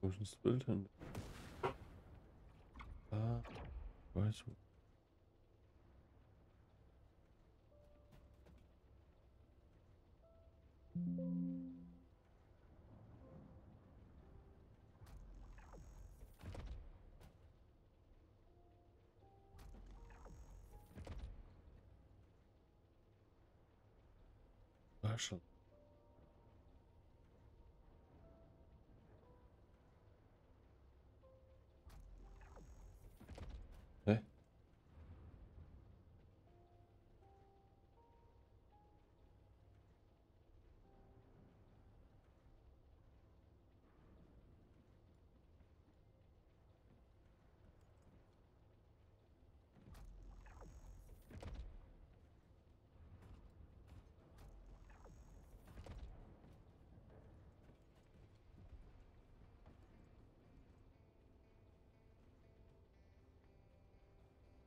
Wo ist das Bild hin? Ah, weiß wo. War schon. Hä?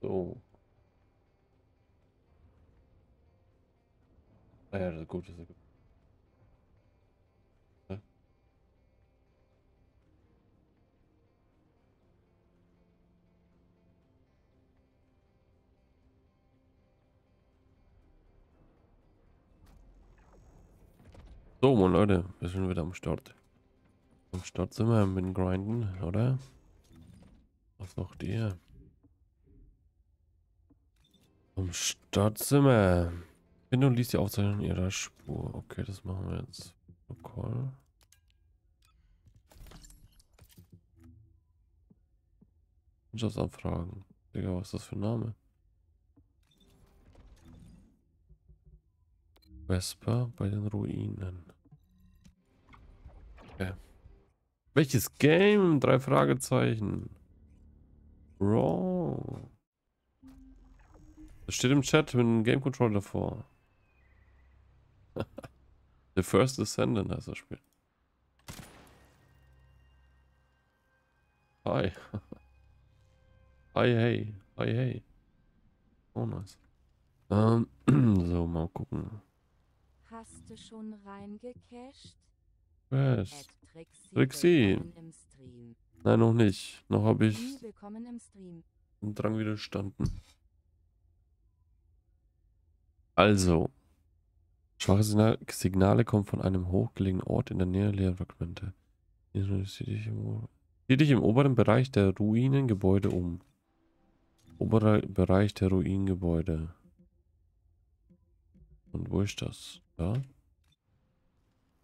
So. Ah ja, das ist gut, das ist gut. So, moin Leute, wir sind wieder am Start. Am Start sind wir mit Grinden, oder? Was noch die? Sind wir. Finde und liest die Aufzeichnung ihrer Spur. Okay, das machen wir jetzt. Protokoll. Wirtschaftsanfragen. Digga, was ist das für ein Name? Vesper bei den Ruinen. Okay. Welches Game? Drei Fragezeichen. Bro. Das steht im Chat mit einem Game Controller davor. The First Descendant heißt das Spiel. Hi. Hi, hey. Hi, hey. Oh, nice. Ähm, so, mal gucken. Hast du schon reingecached? Was? Ed Trixie. Nein, noch nicht. Noch habe ich Hm, Willkommen im Stream. Drang widerstanden. Also. Schwache Signal Signale kommen von einem hochgelegenen Ort in der Nähe dich im, sieh dich im oberen Bereich der Ruinengebäude um. Oberer Bereich der Ruinengebäude. Und wo ist das? Da?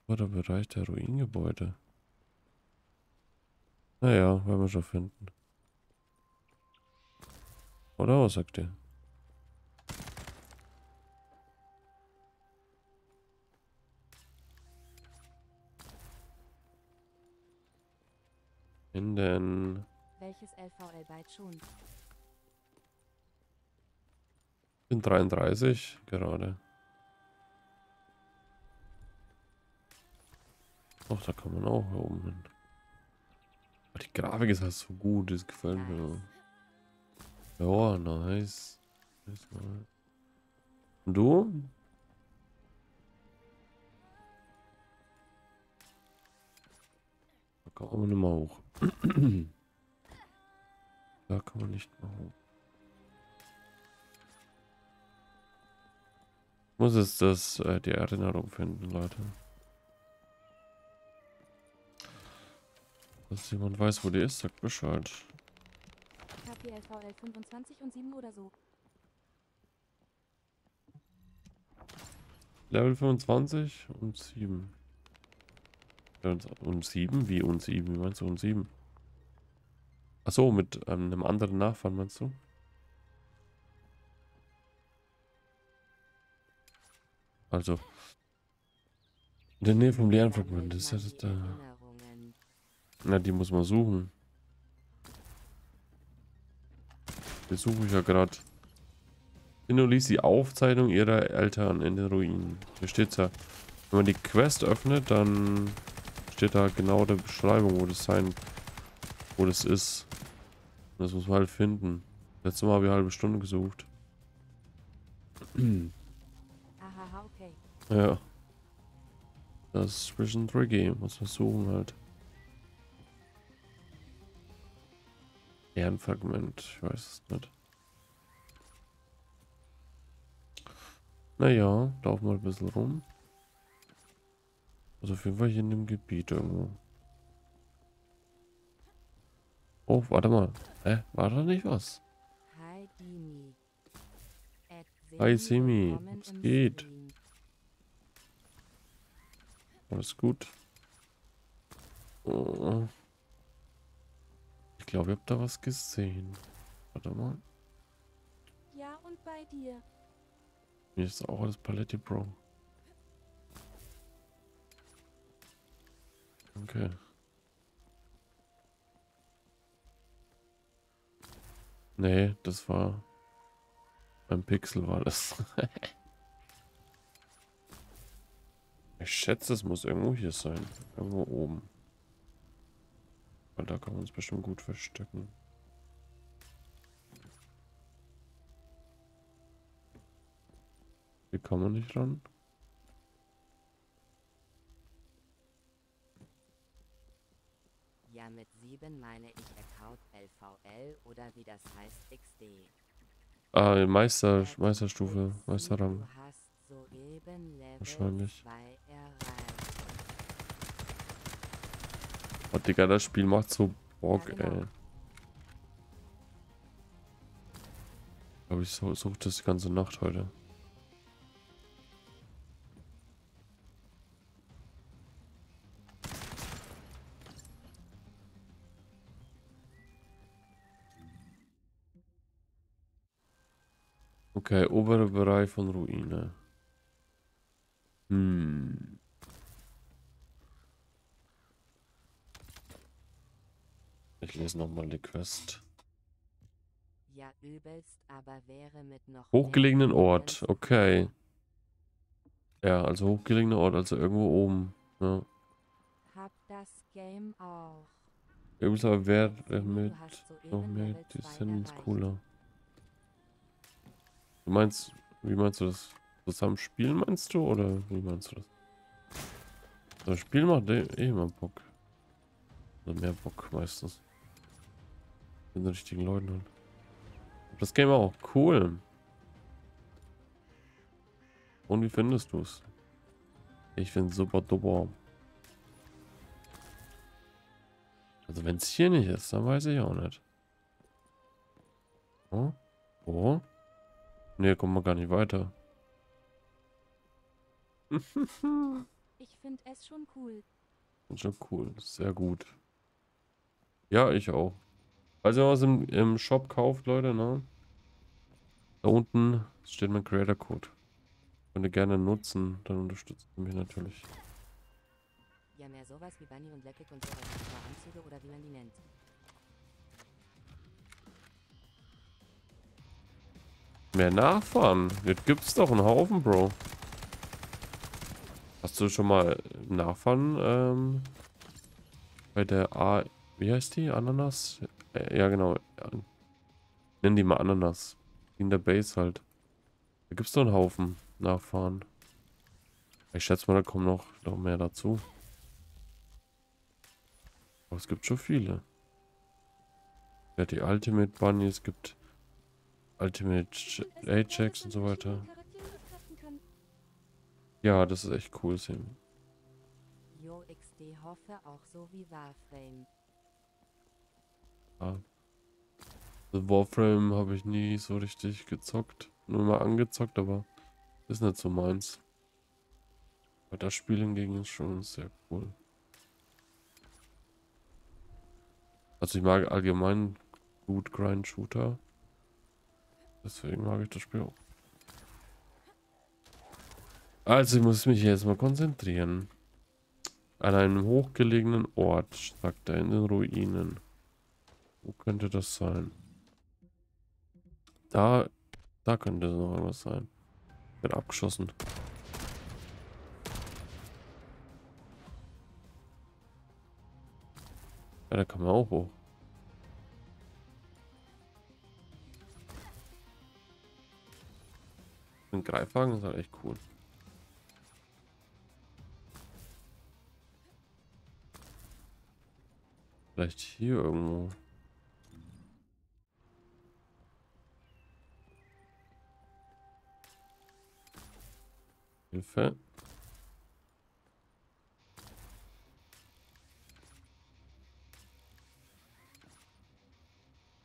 Oberer Bereich der Ruinengebäude. Naja, werden wir schon finden. Oder was sagt ihr? Finden. Welches LVL Byte schon? bin 33 gerade. Ach, da kann man auch hier oben hin. Die Grafik ist halt so gut, das gefällt mir. Ja, nice. nice. Und du? Da kann man nicht mehr hoch. da kann man nicht mehr hoch. Muss es das äh, die Erinnerung finden, Leute. Dass jemand weiß, wo die ist, sagt Bescheid. KP LVL 25 und 7 oder so. Level 25 und 7. Und- Und 7? Wie und 7? Wie meinst du und 7? Achso, mit ähm, einem anderen Nachfahren meinst du? Also. In der Nähe vom leeren Fragment. Das ist ja die da. Erinnerungen. Na, die muss man suchen. Die suche ich ja gerade. Inno liest die Aufzeichnung ihrer Eltern in den Ruinen. Hier steht's ja. Wenn man die Quest öffnet, dann steht da genau der Beschreibung, wo das sein, wo das ist. Und das muss man halt finden. Letztes Mal habe ich eine halbe Stunde gesucht. Ahaha, okay. Ja. Das ist ein bisschen tricky. Muss man suchen halt. Ehrenfragment. Ich weiß es nicht. Naja, laufen wir ein bisschen rum. Also auf jeden Fall hier in dem Gebiet irgendwo. Oh, warte mal. Hä? War da nicht was? Hi, Simi. Was geht? Alles gut. Oh. Ich glaube, ich habe da was gesehen. Warte mal. Ja, und bei dir. Mir ist auch alles Paletti, Bro. Okay. Nee, das war... Beim Pixel war das. ich schätze, es muss irgendwo hier sein. Irgendwo oben. Weil da kann man uns bestimmt gut verstecken. Hier kann man nicht ran. Mit 7 meine ich Account LVL oder wie das heißt XD. Ah, Meister, Ed Meisterstufe, Meisterrang. Du hast soeben Level Wahrscheinlich. 2 erreicht. Oh, Digga, das Spiel macht so Bock, genau. ey. Ich glaube, ich suche das die ganze Nacht heute. Okay, obere Bereich von Ruine. Hm. Ich lese nochmal die Quest. Ja, übelst, aber wäre mit noch Hochgelegenen Ort, okay. Ja, also hochgelegener Ort, also irgendwo oben. Ja. Hab das Game auch. Übrigens aber wäre mit noch mehr Level 2 Distance erreicht. cooler. Du meinst, wie meinst du das? Zusammen spielen meinst du oder wie meinst du das? Das Spiel macht eh eh immer Bock. Oder mehr Bock meistens. Mit den richtigen Leuten halt. Das Game auch cool. Und wie findest du es? Ich finde super duper. Also wenn es hier nicht ist, dann weiß ich auch nicht. Oh? Oh? Ne, kommen wir gar nicht weiter. Ich finde es schon cool. Schon cool. Sehr gut. Ja, ich auch. Falls ihr was im, im Shop kauft, Leute, ne? Da unten steht mein Creator Code. Könnt ihr gerne nutzen, dann unterstützt ihr mich natürlich. Ja, mehr sowas wie Bunny und Leckig und so Anzüge oder wie man die nennt. Mehr Nachfahren. Jetzt gibt's doch einen Haufen, Bro. Hast du schon mal Nachfahren ähm, bei der A... Wie heißt die? Ananas? Äh, ja, genau. Nennen die mal Ananas. In der Base halt. Da gibt's doch einen Haufen Nachfahren. Ich schätze mal, da kommen noch, noch mehr dazu. Aber es gibt schon viele. Ja, die Ultimate Bunny, es gibt Ultimate Ajax und so weiter. Ja, das ist echt cool, Sim. Jo XD hoffe auch so wie Warframe. Ja. The Warframe habe ich nie so richtig gezockt. Nur mal angezockt, aber ist nicht so meins. Aber das Spiel hingegen ist schon sehr cool. Also ich mag allgemein gut Grind Shooter. Deswegen mag ich das Spiel auch. Also ich muss mich jetzt mal konzentrieren. An einem hochgelegenen Ort, sagt er, in den Ruinen. Wo könnte das sein? Da, da könnte noch irgendwas sein. Wird abgeschossen. Ja, da kann man auch hoch. Ein Greifwagen ist halt echt cool. Vielleicht hier irgendwo. Hilfe.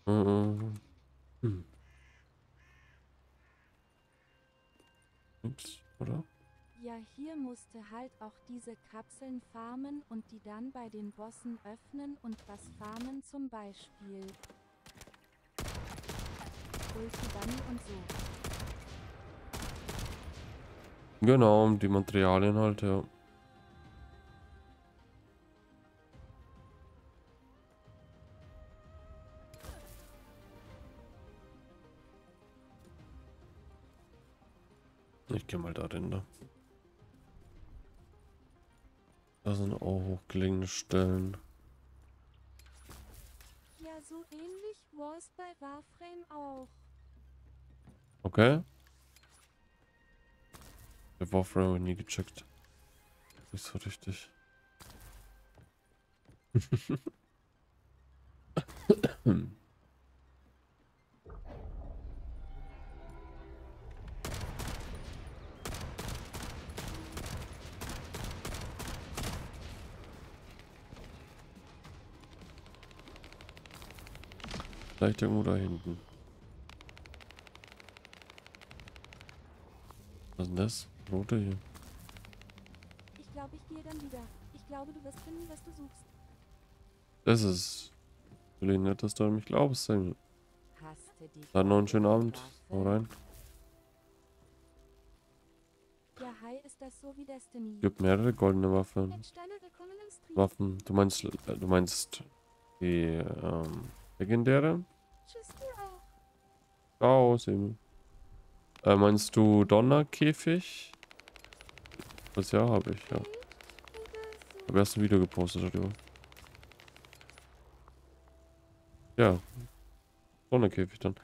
Mhm. Hm. Nix, oder? Ja, hier musste halt auch diese Kapseln farmen und die dann bei den Bossen öffnen und was farmen zum Beispiel. Ulti und so. Genau, die Materialien halt, ja. Ich gehe mal darin da. Da sind auch hochgelegene Stellen. Ja, so ähnlich war es bei Warframe auch. Okay. Der Warframe ich nie gecheckt. Nicht so richtig. Vielleicht irgendwo da hinten. Was ist denn das? Rote hier. Ich glaube, ich gehe dann wieder. Ich glaube, du wirst finden, was du suchst. Das ist natürlich nett, dass du an mich glaubst, die Dann noch einen schönen Abend. Hau rein. Ja, hi, ist das so wie Destiny? Gibt mehrere goldene Waffen. Waffen. Du meinst, äh, du meinst die ähm, legendäre? Ciao, Samuel. Äh, meinst du Donnerkäfig? Das ja, habe ich, ja. Ich habe erst ein Video gepostet darüber. Ja. Donnerkäfig dann.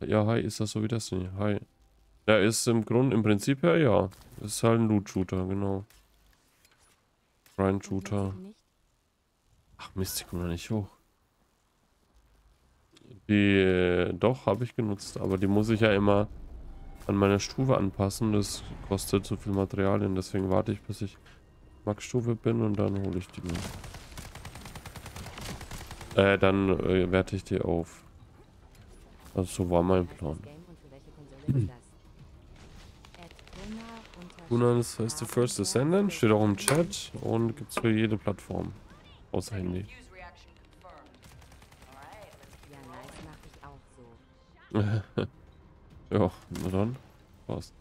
Ja, hi, ist das so wie das hier? Hi. Ja, ist im Grund, im Prinzip her, ja. Ist halt ein Loot-Shooter, genau. Grind-Shooter. Ach Mist, ich komme da nicht hoch. Die, äh, doch, habe ich genutzt, aber die muss ich ja immer an meiner Stufe anpassen. Das kostet zu viel Materialien, deswegen warte ich, bis ich Max-Stufe bin und dann hole ich die mir. Äh, dann äh, werte ich die auf. Also so war mein Plan. Welche Konsole ist ist heißt The First Descendant, steht auch im Chat und gibt's für jede Plattform. Außer Handy. Ja, na dann. Passt.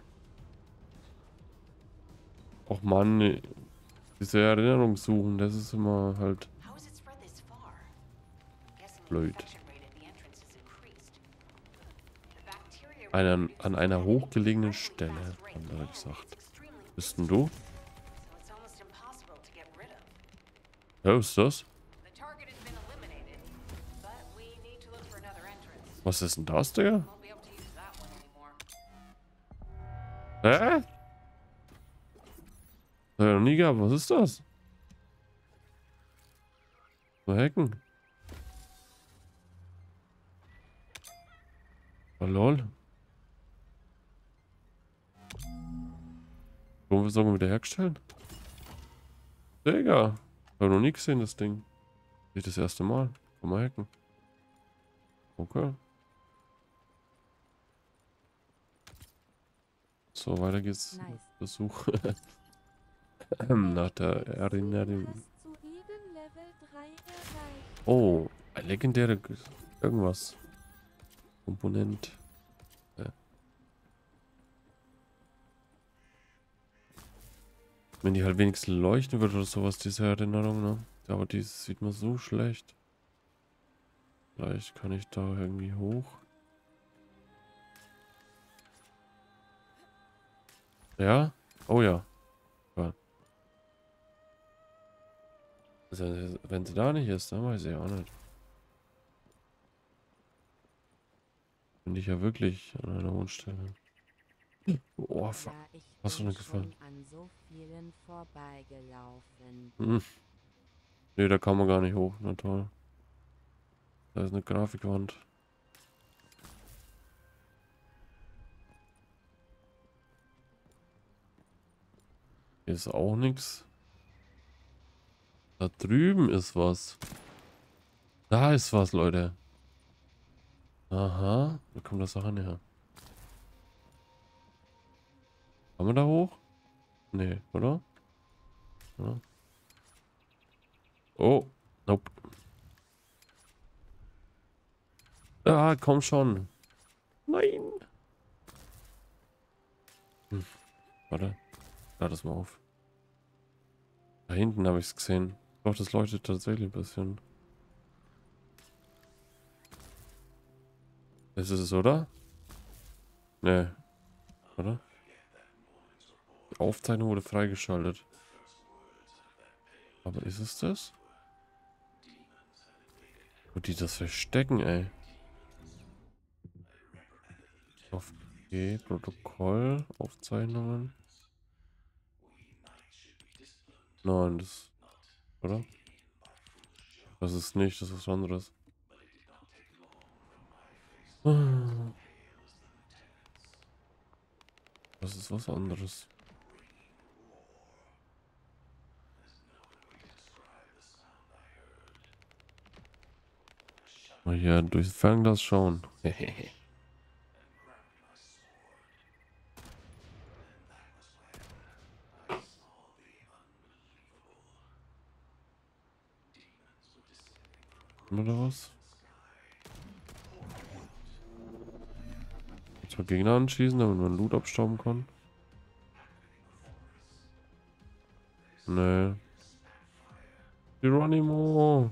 Och Mann, diese Erinnerung suchen, das ist immer halt Blöd. An, an einer hochgelegenen Stelle, haben wir and gesagt. Bist denn du? Ja, ist das? Was ist denn das, Digga? Hä? Hab ich noch nie gehabt. Was ist das? So hacken. Oh, lol. Wollen wir sagen, wieder hergestellt? Digga. Hab noch nie gesehen, das Ding. Ich das erste Mal. Kann mal hacken. Okay. So, weiter geht's. Nice. Besuch. Nach der Erinnerung. Du hast soeben Level 3 erreicht. Oh, ein legendäre irgendwas. Komponent. Ja. Wenn die halt wenigstens leuchten würde oder sowas, diese Erinnerung, ne? Aber die sieht man so schlecht. Vielleicht kann ich da irgendwie hoch. Ja? Oh ja. ja. Also, wenn sie da nicht ist, dann weiß ich auch nicht. Bin ich ja wirklich an einer hohen Stelle. Oh, fuck. Hast du nicht gefallen? so. Hm. Nee, da kann man gar nicht hoch. Na toll. Da ist eine Grafikwand. Ist auch nichts. Da drüben ist was. Da ist was, Leute. Aha. Da kommt das Sache näher. Kann man da hoch? Nee, oder? oder? Oh, nope. Ah, komm schon. Nein. Hm. Warte. Lade das mal auf. Da hinten habe ich es gesehen. Doch, das leuchtet tatsächlich ein bisschen. Das ist es, oder? Nee. Oder? Die Aufzeichnung wurde freigeschaltet. Aber ist es das? Wo die das verstecken, ey. Auf G, Protokoll, Aufzeichnungen. Nein, das. Oder? Das ist nicht, das ist was anderes. Das ist was anderes. Mal hier durchs Fernglas schauen. Oder was? Zwar Gegner anschießen, damit man Loot abstauben kann. Nee. Geronimo!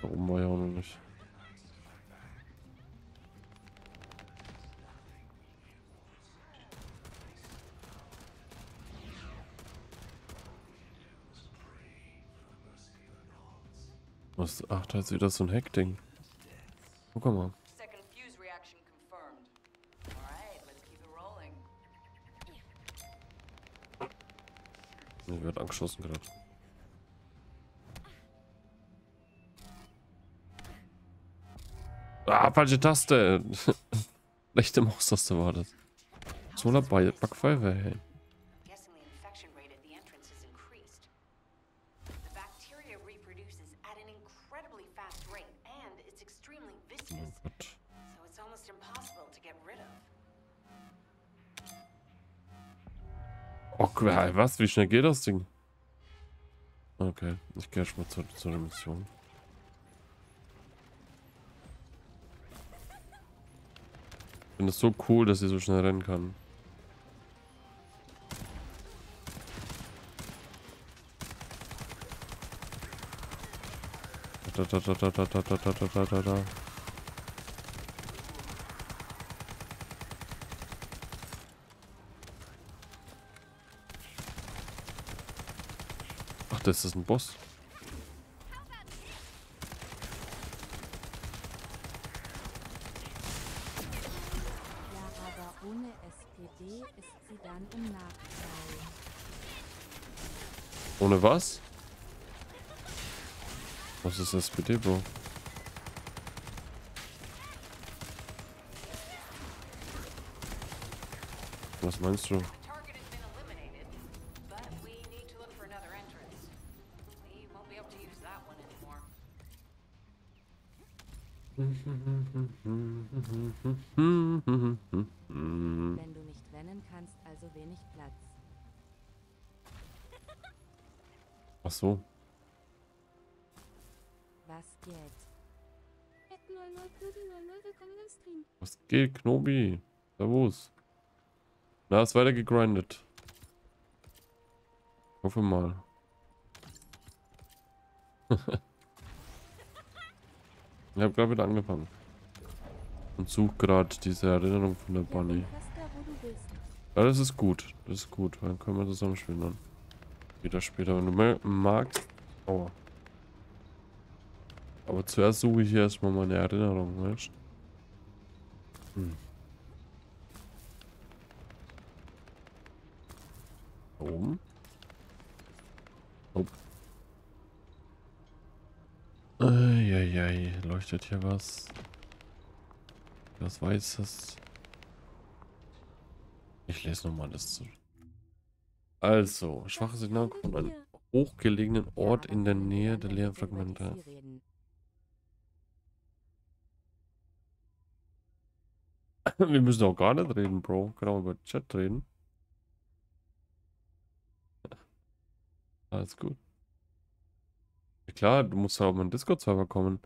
Da oben war ja auch noch nicht. Was? Ach, da ist wieder so ein Hackding. Guck mal. Ich wird angeschossen gerade. Ah, falsche Taste. Rechte Maustaste war das. Solar Backpfeife, hey. Was? Wie schnell geht das Ding? Okay, ich gehe erstmal zu, zu der Mission. Ich finde es so cool, dass sie so schnell rennen kann. Da, da, da, da, da, da, da, da, da, da, das ist ein Boss. Ohne was? Was ist SPD, Bro? Was meinst du? Ist weiter gegrindet. Hoffe mal. ich habe gerade wieder angefangen. Und such gerade diese Erinnerung von der Bunny. Ja, das ist gut. Das ist gut. Dann können wir zusammen spielen dann. Wieder später, wenn du ma- magst. Aua. Aber zuerst suche ich hier erstmal meine Erinnerung, weißt Hm. Da Oben? Oh. Eieiei, leuchtet hier was? Was Weißes? Ich lese nochmal das zu. Also, schwache Signal von einem Hier. hochgelegenen Ort in der Nähe der leeren Fragmente. Wir müssen auch gar nicht reden, Bro. Auch über Chat reden. Alles gut. Ja, klar, du musst ja auf meinen Discord-Server kommen.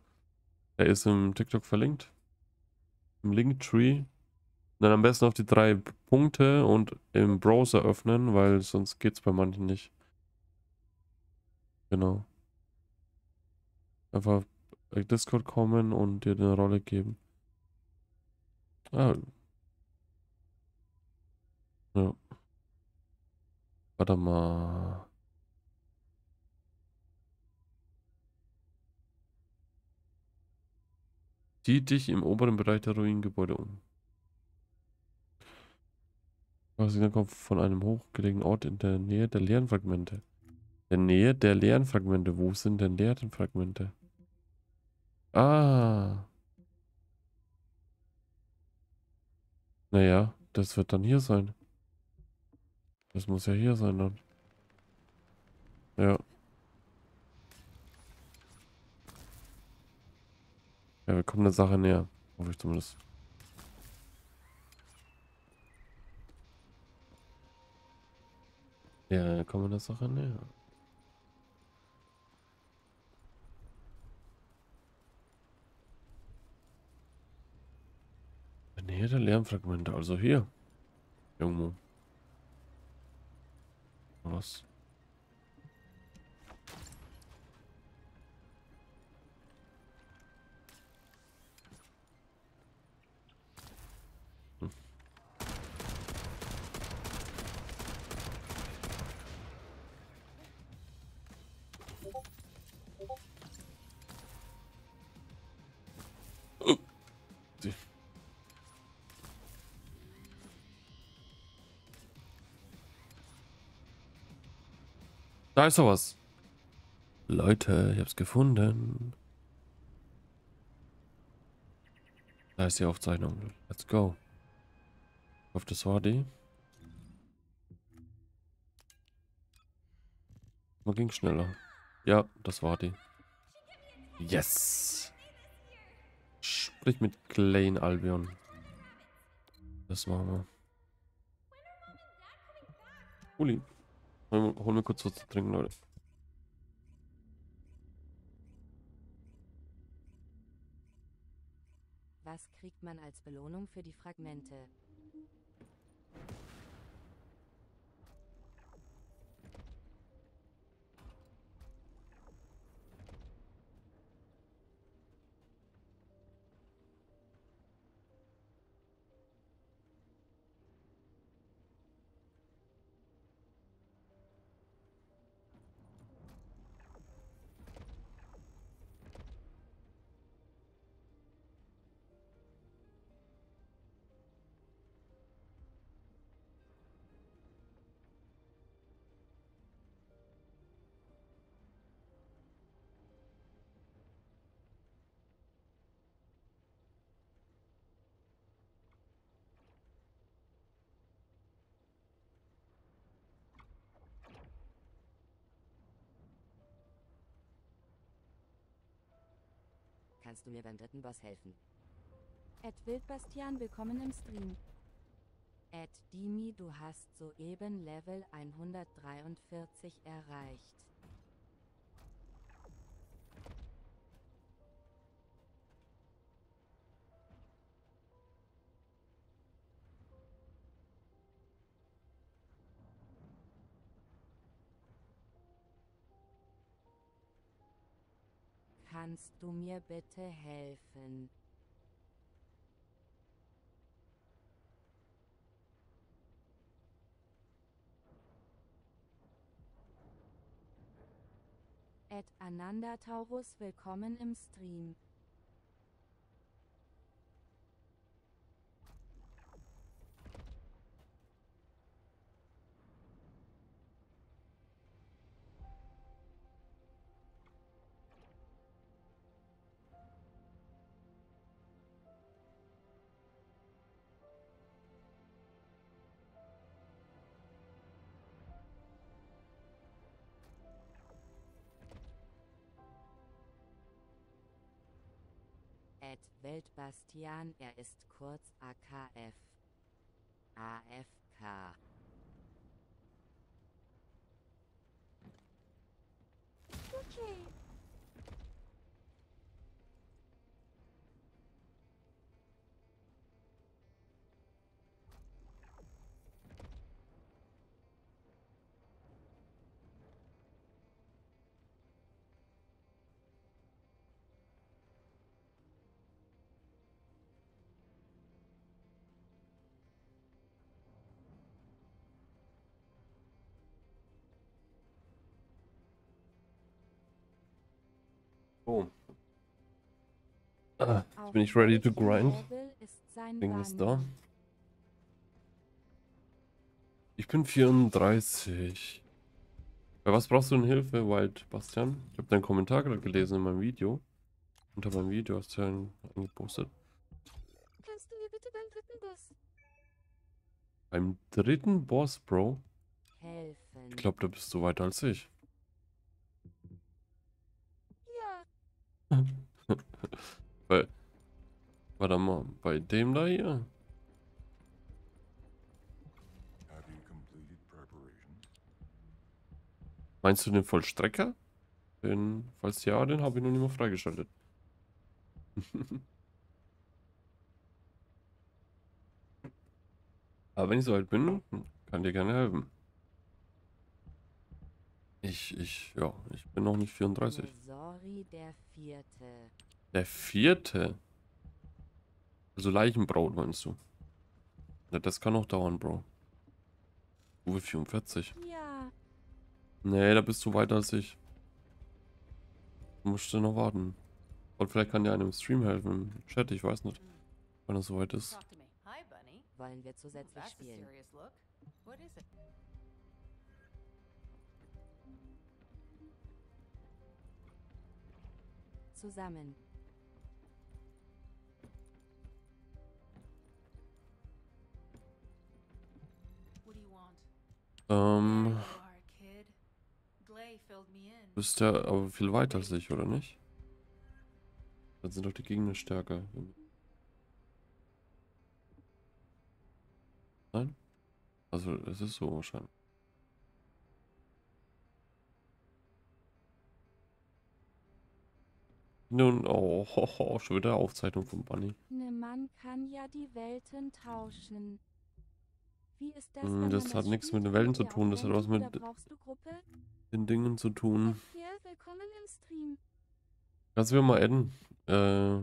Der ist im TikTok verlinkt. Im Linktree. Dann am besten auf die drei Punkte und im Browser öffnen, weil sonst geht's bei manchen nicht. Genau. Einfach Discord kommen und dir eine Rolle geben. Ah. Ja. Warte mal. Zieh dich im oberen Bereich der Ruinengebäude um. Signal kommt von einem hochgelegenen Ort in der Nähe der leeren Fragmente. Der Nähe der leeren Fragmente. Wo sind denn leeren Fragmente? Ah. Naja, das wird dann hier sein. Das muss ja hier sein dann. Ja. Ja, wir kommen der Sache näher. Hoffe ich zumindest. Ja, wir kommen der Sache näher. Nähe der Lärmfragmente, also hier. Irgendwo. Was? Da ist sowas. Leute, ich hab's gefunden. Da ist die Aufzeichnung. Let's go. Ich das war die. Man ging schneller. Ja, das war die. Yes. Sprich mit Klein Albion. Das machen wir. Uli. Hol, hol mir kurz was zu trinken, Leute. Was kriegt man als Belohnung für die Fragmente? Kannst du mir beim dritten Boss helfen? Ed Wildbastian, willkommen im Stream. Ed Dimi, du hast soeben Level 143 erreicht. Kannst du mir bitte helfen? Et Ananda Taurus willkommen im Stream. Weltbastian, er ist kurz AKF. AFK. Okay. Oh. Ah, jetzt bin ich ready to grind. Ding ist da. Ich bin 34. Bei was brauchst du denn Hilfe, Wild Bastian? Ich habe deinen Kommentar gerade gelesen in meinem Video. Unter meinem Video hast du ja einen angepostet. Kannst du mir bitte beim dritten Boss Beim dritten Boss, Bro. Helfen. Ich glaube, da bist du weiter als ich. Ja. Weil, warte mal, bei dem da hier? Meinst du den Vollstrecker? Den, falls ja, den habe ich noch nicht mal freigeschaltet. Aber wenn ich soweit bin, kann dir gerne helfen. Ich, ich, ja, ich bin noch nicht 34. Sorry, der vierte. Der vierte? Also Leichenbraut meinst du? Ja, das kann noch dauern, Bro. Uwe 44. Ja. Nee, da bist du weiter als ich. Du musst du noch warten. Und vielleicht kann dir einem Stream helfen im Chat, ich weiß nicht, wann er soweit ist. Hi, Bunny. Wollen wir zusätzlich spielen? In. du bist ja aber viel weiter als ich, oder nicht? Dann sind doch die Gegner stärker. Nein? Also, es ist so wahrscheinlich. Nun, oh, ho, ho, schon wieder Aufzeichnung von Bunny. Ne Mann kann ja die Welten tauschen. Wie ist das, wenn das man hat nichts mit den Welten zu tun, das hat was mit-? Den Dingen zu tun. Hier, willkommen im Stream. Kannst du mir mal adden? Äh,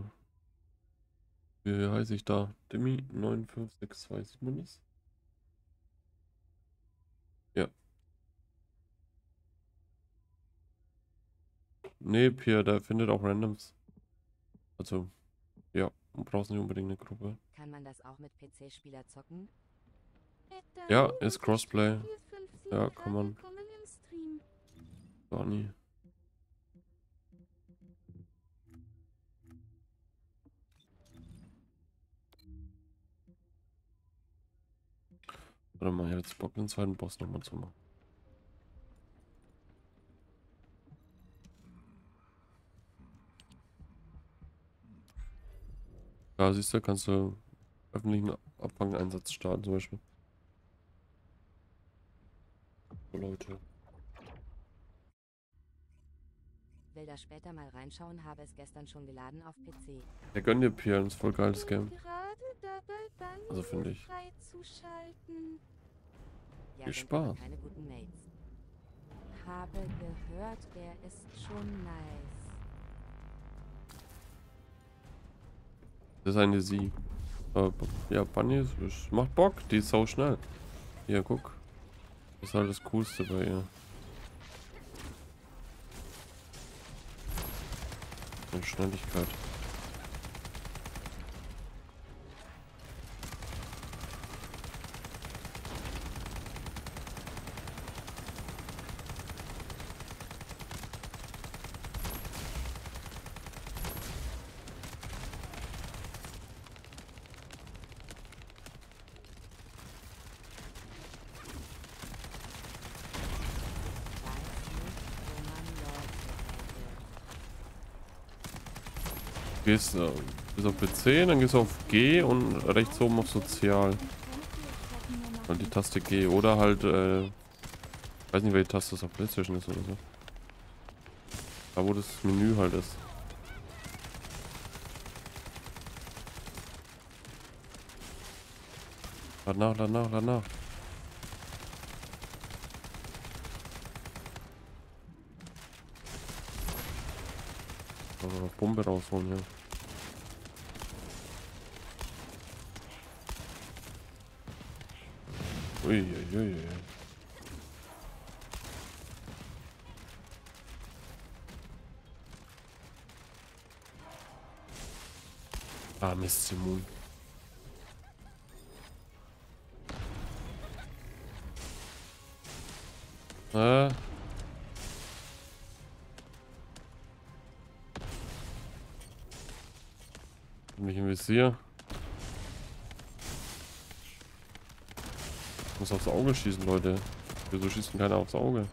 wie heiße ich da? Demi 95627 man das? Ja. Nee, Pierre, der findet auch Randoms. Also, ja, du brauchst nicht unbedingt eine Gruppe. Kann man das auch mit PC-Spieler zocken? Ja, ist Crossplay. 457 Ja, kann man. Willkommen im Stream. Gar nie. Warte mal, ich hab jetzt Bock, den zweiten Boss nochmal zu machen. Ja, siehst du, kannst du öffentlichen Abfangeinsatz starten zum Beispiel. Oh, Leute. Will da später mal reinschauen, habe es gestern schon geladen auf PC. Ja, gönn dir Pierre, das ist voll geiles Game. Also finde ich. Ja. Viel Spaß. Habe gehört, der ist schon nice. Das ist eine sie. Äh, ja, Bunny ist, macht Bock. Die ist so schnell. Hier, guck. Das ist halt das Coolste bei ihr. Schnelligkeit. Gehst äh, bis auf PC, dann gehst du auf G und rechts oben auf Sozial. Und die. Taste G. Oder halt, äh, weiß nicht, welche Taste das auf Playstation ist oder so. Da wo das Menü halt ist. Lad nach, lad nach, lad nach. Bombe rausholen, ja. Ui, ui, ui, ui. Ah, Mist, Simon. Äh. Nicht im Visier. Muss aufs Auge schießen, Leute. Wieso schießt denn keiner aufs Auge?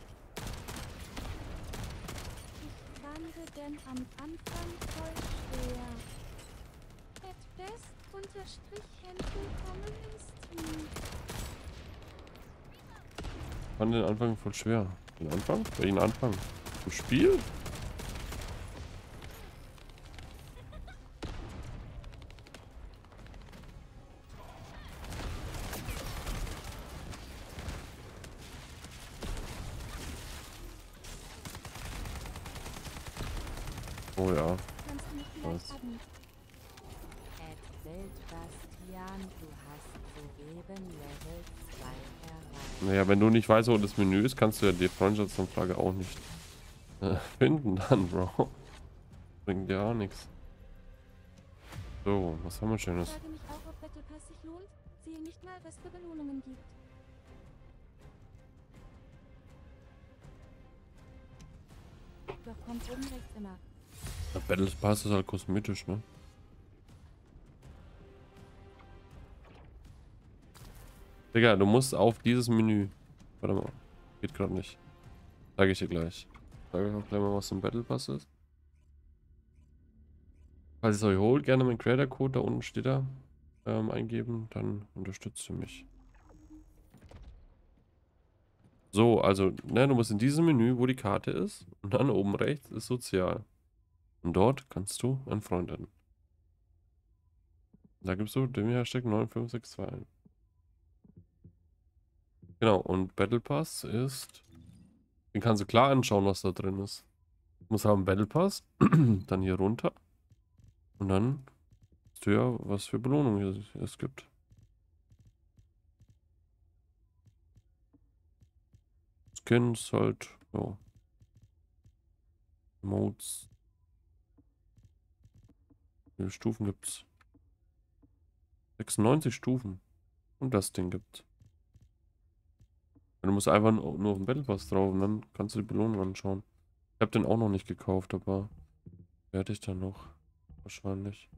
Ich fand den Anfang voll schwer. Den Anfang? Welchen Anfang? Im Spiel? Oh ja. Kannst du mich Was? vielleicht adden? Ed Wildbastian, du hast soeben Level 2 erreicht. Naja, wenn du nicht weißt, wo das Menü ist, kannst du ja die Freundschaftsanfrage auch nicht äh, finden dann, Bro. Bringt ja auch nichts. So, was haben wir Ich Schönes? frage mich auch, ob Battle Pass sich lohnt. Sehe nicht mal, was für Belohnungen gibt. Doch kommt oben rechts immer. Der Battle Pass ist halt kosmetisch, ne? Digga, du musst auf dieses Menü. Warte mal. Geht gerade nicht. Sag ich dir gleich. Sag ich auch gleich mal, was ein Battle Pass ist. Falls ihr es euch holt, gerne meinen Creator Code, da unten steht er, ähm, eingeben, dann unterstützt ihr mich. So, also, ne, du musst in diesem Menü, wo die Karte ist, und dann oben rechts ist Sozial. Und dort kannst du einen Freund adden. Da gibst du den Hashtag 9562 ein. Genau, und Battle Pass ist. Den kannst du klar anschauen, was da drin ist. Du musst haben Battle Pass, dann hier runter. Und dann siehst du ja, was für Belohnungen es- es gibt. Skins halt, ja. Modes. Wie viele Stufen gibt's? 96 Stufen. Und das Ding gibt's. Du musst einfach nur nur auf den Battle Pass drauf und dann kannst du die Belohnung anschauen. Ich habe den auch noch nicht gekauft, aber werde ich dann noch. Wahrscheinlich.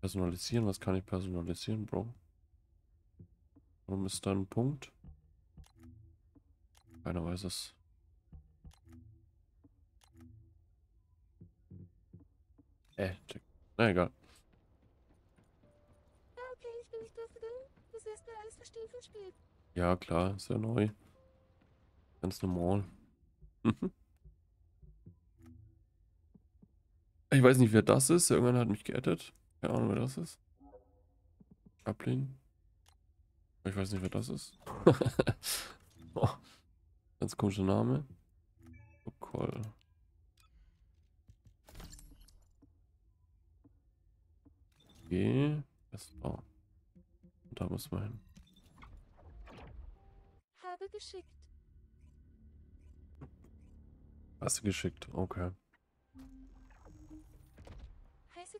Personalisieren, was kann ich personalisieren, Bro? Warum ist da ein Punkt? Keiner weiß es. Äh, check. Na egal. Okay, ich bin nicht dafür drin. Das erste alles verstehen fürs Spiel. Ja, klar, ist ja neu. Ganz normal. ich weiß nicht, wer das ist. Irgendwann hat mich geaddet. Keine Ahnung, wer das ist. Ablehnen. Ich weiß nicht, wer das ist. oh, ganz komischer Name. Protokoll. G. SV. Und da muss man hin. Habe geschickt. Hast du geschickt, okay.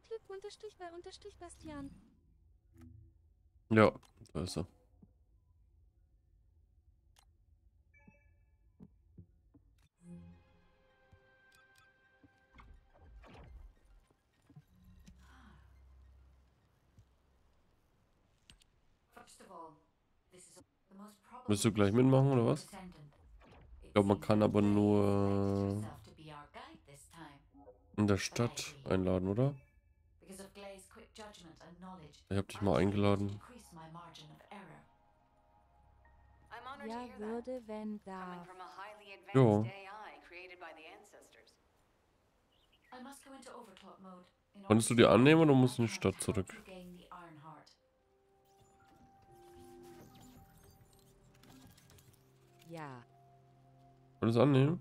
Tipp unterstrich bei unterstrich Bastian. Ja, da ist er. Willst du gleich mitmachen oder was? Ich glaube, man kann aber nur in der Stadt einladen, oder? Ich hab dich mal eingeladen. Ja, würde, wenn Coming darf. from a highly Ja. advanced AI created by the ancestors. I must go into overclock mode. in order Konntest du die annehmen oder musst du in die Stadt zurück? Ja, Wolltest du annehmen?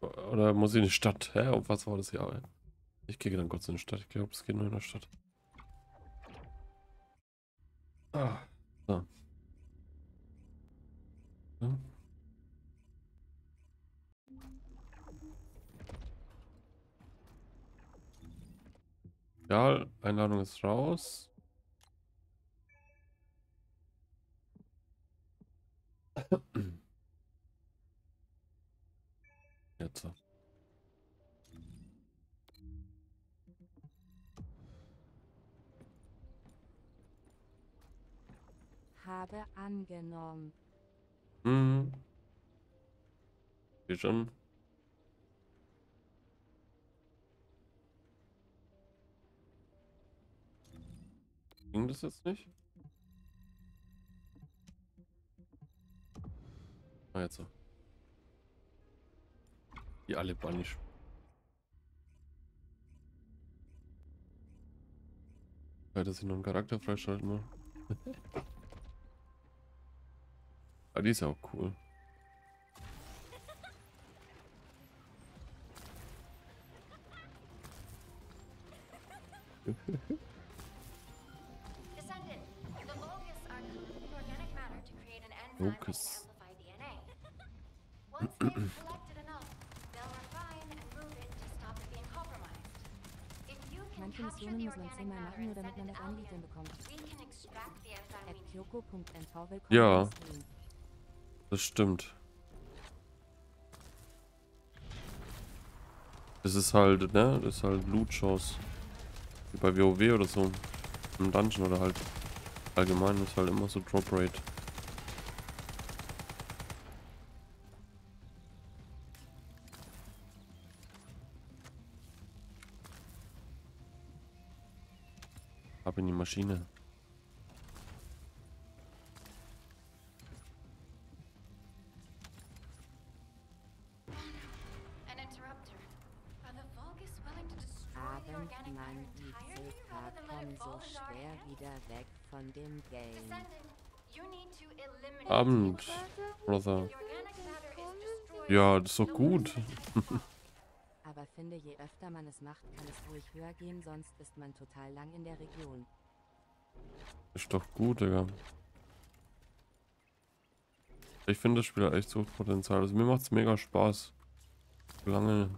Oder muss ich in die Stadt? Hä? Auf was war das ey? Ich gehe dann kurz in die Stadt. Ich glaube, es geht nur in der Stadt. Ah, so. Ja. Ja, Einladung ist raus. Jetzt. habe angenommen. Mhm. Geht schon. Ging das jetzt nicht? Ah, jetzt so. Die alle Bunnish. Ja, dass ich noch einen Charakter freischalten will. ah, die ist auch cool. can Manche Missionen muss man zehnmal machen, nur damit man das Item bekommt. Ja. Das stimmt. Das ist halt, ne? Das ist halt Loot-Shows. Wie bei WoW oder so. Im Dungeon oder halt allgemein ist halt immer so Drop let kommen it so schwer wieder weg von dem Game. Abend, the Brother. Ja, das ist doch gut. Aber finde, je öfter man es macht, kann es ruhig höher gehen, sonst ist man total lang in der Region. Ist doch gut, Digga. Ich finde das Spiel hat echt so Potenzial. Also mir macht es mega Spaß. Lange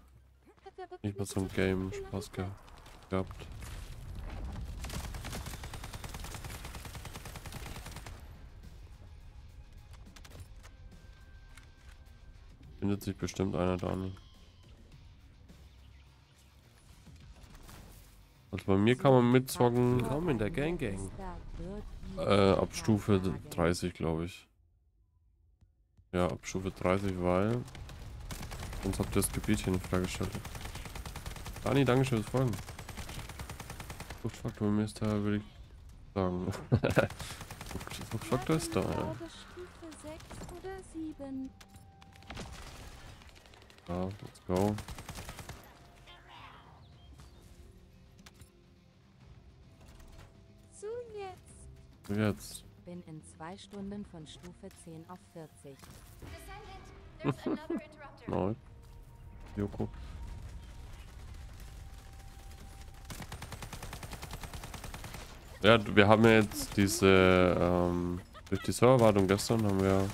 nicht mehr so ein Game Spaß ge gehabt. Findet sich bestimmt einer, Dani. Also bei mir kann man mitzocken Willkommen in der Gang Gang. äh, ab Stufe 30, glaube ich. Ja, ab Stufe 30, weil sonst habt ihr das Gebiet hier nicht freigeschaltet. Dani, danke schön fürs Folgen. Suchtfaktor ist da, würde ich sagen. Sucht- Suchtfaktor ist da, ja. Glaube Stufe 6 oder 7. Ja, let's go. Jetzt. Bin in zwei Stunden von Stufe 10 auf 40. Descendant, there's another interrupter. Nein. Joko. Ja, wir haben ja jetzt diese, ähm, durch die Serverwartung gestern haben wir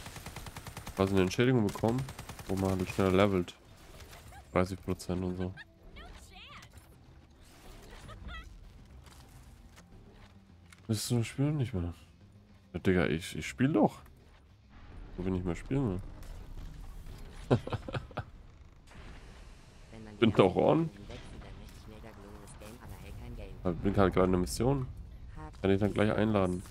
quasi eine Entschädigung bekommen, wo man halt schneller levelt. 30% und so. Willst du spielen? Nicht mehr. Ja, Digga, ich, ich spiele doch. Wo wir nicht mehr spielen will. Bin doch on. Ich bin halt gerade in der Mission. Kann ich dann gleich einladen.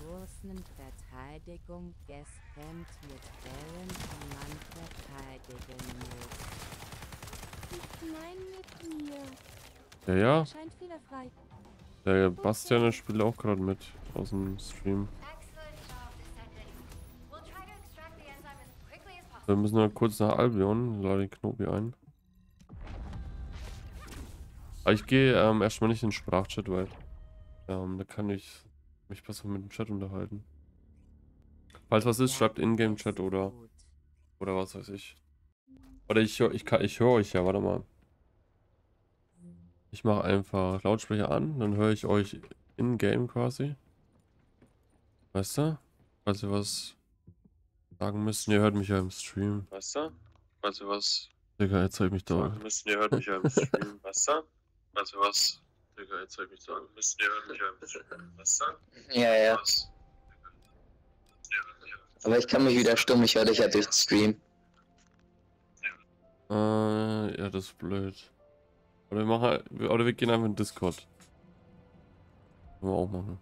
Ja, ja. Der Bastian spielt auch gerade mit aus dem Stream. Wir müssen noch kurz nach Albion. Lade Knobi ein. Aber ich gehe ähm, erstmal nicht in den Sprachchat, weil ähm, da kann ich mich besser mit dem Chat unterhalten. Falls was ist, schreibt Ingame-Chat oder, oder was weiß ich. Oder ich höre ich, kann- ich hör euch ja, warte mal. Ich mache einfach Lautsprecher an, dann höre ich euch in-game quasi. Weißt du? Falls ihr was sagen müsst, ihr hört mich ja im Stream. Weißt du? Falls ihr was... Digga, jetzt ich mich da... Sagen müsst, ihr hört mich ja im Stream. Weißt du? Falls ihr was... Digga, jetzt ich mich sagen müsst, ihr hört mich ja im Stream. Weißt du? Ja, ja. Aber ich kann mich wieder stumm, ich höre dich ja durch den Stream. Äh, ja, das ist blöd. Oder wir machen, oder wir gehen einfach in Discord. Können wir auch machen.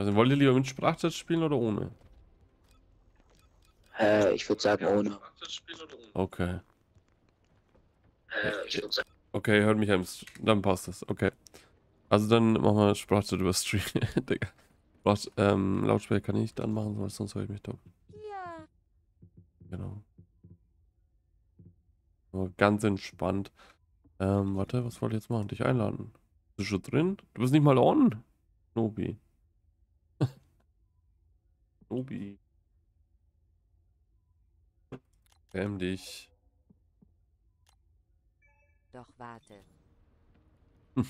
Also wollt ihr lieber mit Sprachchat spielen oder ohne? Äh, ich würde sagen ohne. Okay. Äh, ich würde sagen. Okay, hört mich an. Dann passt das. Okay. Also dann machen wir Sprachchat über Stream. Digga. Sprach, ähm, Lautsprecher kann ich nicht anmachen, weil sonst höre ich mich dumm. Ja. Genau. Aber ganz entspannt. Ähm, warte, was wollte ich jetzt machen? Dich einladen. Bist du schon drin? Du bist nicht mal on. Nobi. Nobi. Bam dich. Doch warte.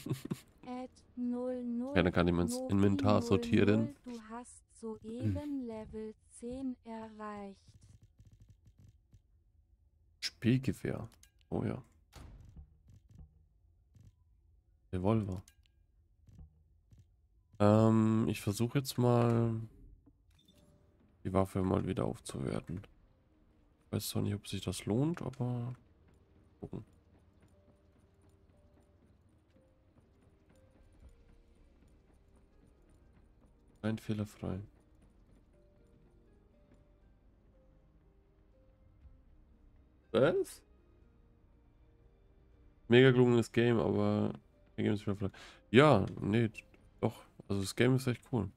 Add 00. Ja, dann kann ich mein Inventar 00. sortieren. Du hast soeben Level 10 erreicht. Spielgewehr. Oh ja. Revolver. Ähm, ich versuche jetzt mal die Waffe mal wieder aufzuwerten. Ich weiß zwar nicht, ob sich das lohnt, aber gucken. Kein fehlerfrei. Was? Mega gelungenes Game, aber der Game ist fehlerfrei. Ja, nee, doch. Also das Game ist echt cool.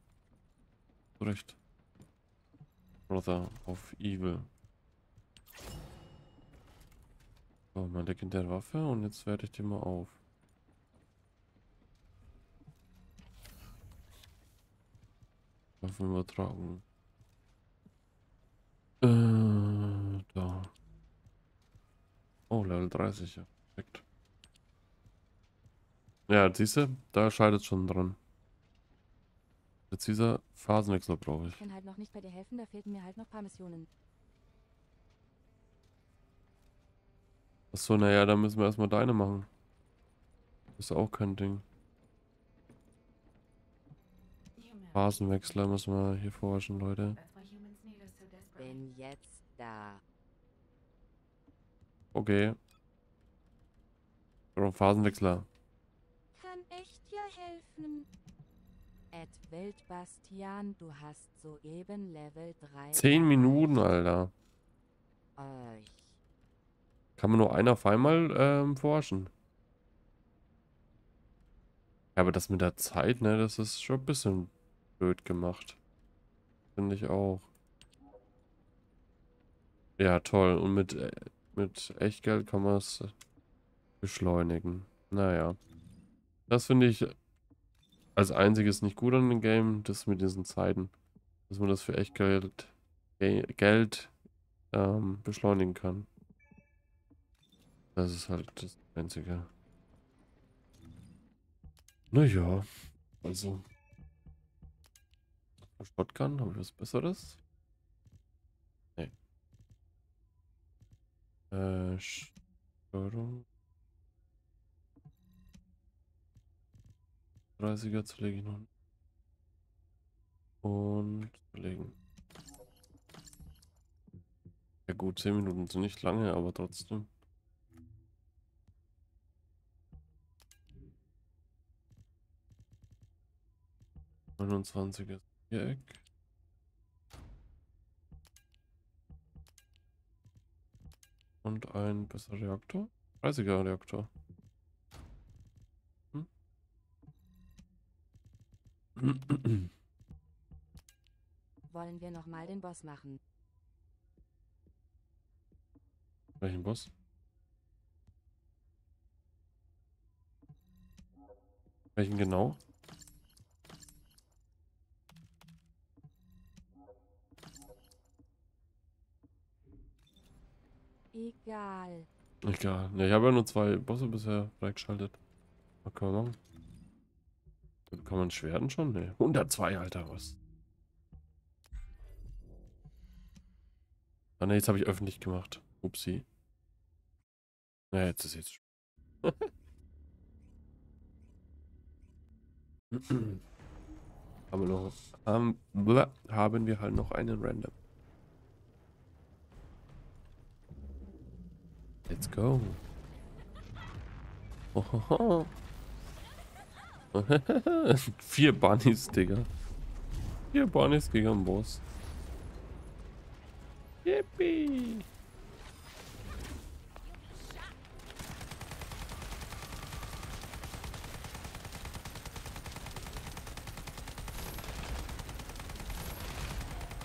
Zu Recht. Brother of Evil. So, meine legendäre Waffe und jetzt werde ich die mal auf. Waffen übertragen. Äh, da. Oh, Level 30, ja. Perfekt. Ja, siehst du, da scheidet schon dran. Dieser Phasenwechsel brauche ich. Ich kann halt noch nicht bei dir helfen, da fehlten mir halt noch ein paar Missionen. Achso, naja, dann müssen wir erstmal deine machen. Ist auch kein Ding. Phasenwechsler müssen wir hier forschen, Leute. Bin jetzt da. Okay. Warum Phasenwechsler? Kann echt ja helfen. Ed Wildbastian, du hast soeben Level 3. Zehn Minuten, Alter. Euch. Kann man nur einer auf einmal ähm, forschen? Ja, aber das mit der Zeit, ne, das ist schon ein bisschen blöd gemacht. Finde ich auch. Ja, toll. Und mit, äh, mit Echtgeld kann man es beschleunigen. Naja. Das finde ich als einziges nicht gut an dem Game, das mit diesen Zeiten. Dass man das für Echtgeld Ge Geld ähm, beschleunigen kann. Das ist halt das Einzige. Naja, also. Shotgun, habe ich was Besseres? Nee. Äh, Steuerung. 30er zerlege ich. Und zerlegen. Ja gut, 10 Minuten sind nicht lange, aber trotzdem. Neunundzwanziger Viereck. Und ein besserer Reaktor. 30er Reaktor. Wollen wir nochmal den Boss machen? Welchen Boss? Welchen genau? Egal. Egal. Ja, ich habe ja nur zwei Bosse bisher freigeschaltet. Was kann man machen? Kann man Schwerden schon? Ne. 102, Alter, was? Ah ne, jetzt habe ich öffentlich gemacht. Upsi. Na, jetzt ist jetzt. haben wir noch. Blah, haben wir halt noch einen Random. Let's go. Ohoho. Vier Bunnies, Digga. Vier Bunnies gegen den Boss. Yippie.